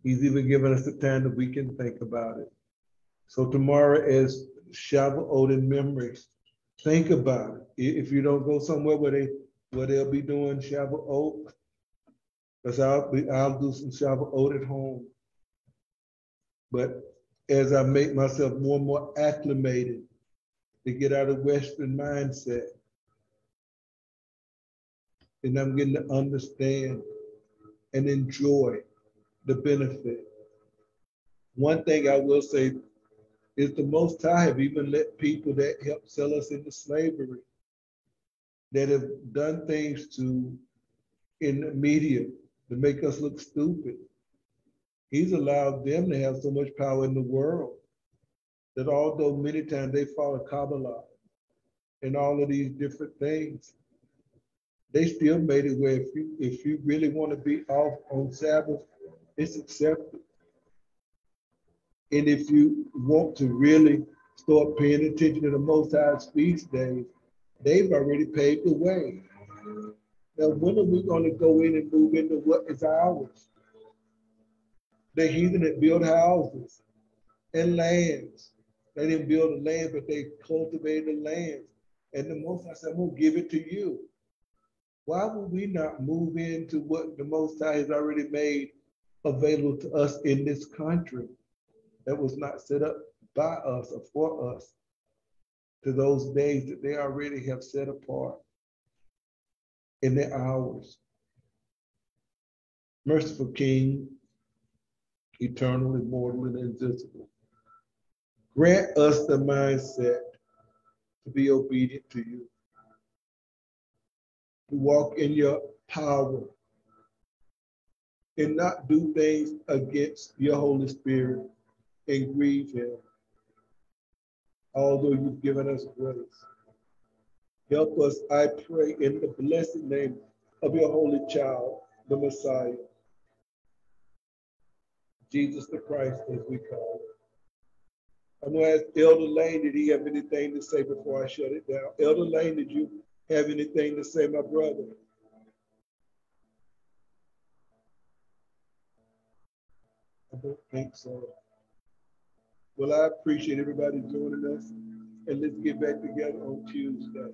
He's even given us the time that we can think about it. So tomorrow is Shavuot in memory. Think about it. If you don't go somewhere where they, where they'll be doing Shavuot, I'll do some Shavuot at home. But as I make myself more and more acclimated to get out of Western mindset, and I'm getting to understand and enjoy the benefit. One thing I will say is the Most High have even let people that helped sell us into slavery, that have done things to in the media to make us look stupid. He's allowed them to have so much power in the world that although many times they follow Kabbalah and all of these different things, they still made it where if you if you really want to be off on Sabbath, it's accepted. And if you want to really start paying attention to the Most High's feast days, they've already paved the way. Now, when are we going to go in and move into what is ours? The heathen that build houses and lands. They didn't build the land, but they cultivated the land. And the Most High said, I'm going to give it to you. Why would we not move into what the Most High has already made available to us in this country that was not set up by us or for us to those days that they already have set apart in their hours? Merciful King, eternal, immortal, and invisible, grant us the mindset to be obedient to you to walk in your power and not do things against your Holy Spirit and grieve Him. Although you've given us grace. Help us, I pray, in the blessed name of your holy child, the Messiah, Jesus the Christ, as we call it. I'm going to ask Elder Lane, did he have anything to say before I shut it down? Elder Lane, did you have anything to say, my brother? I don't think so. Well, I appreciate everybody joining us, and let's get back together on Tuesday.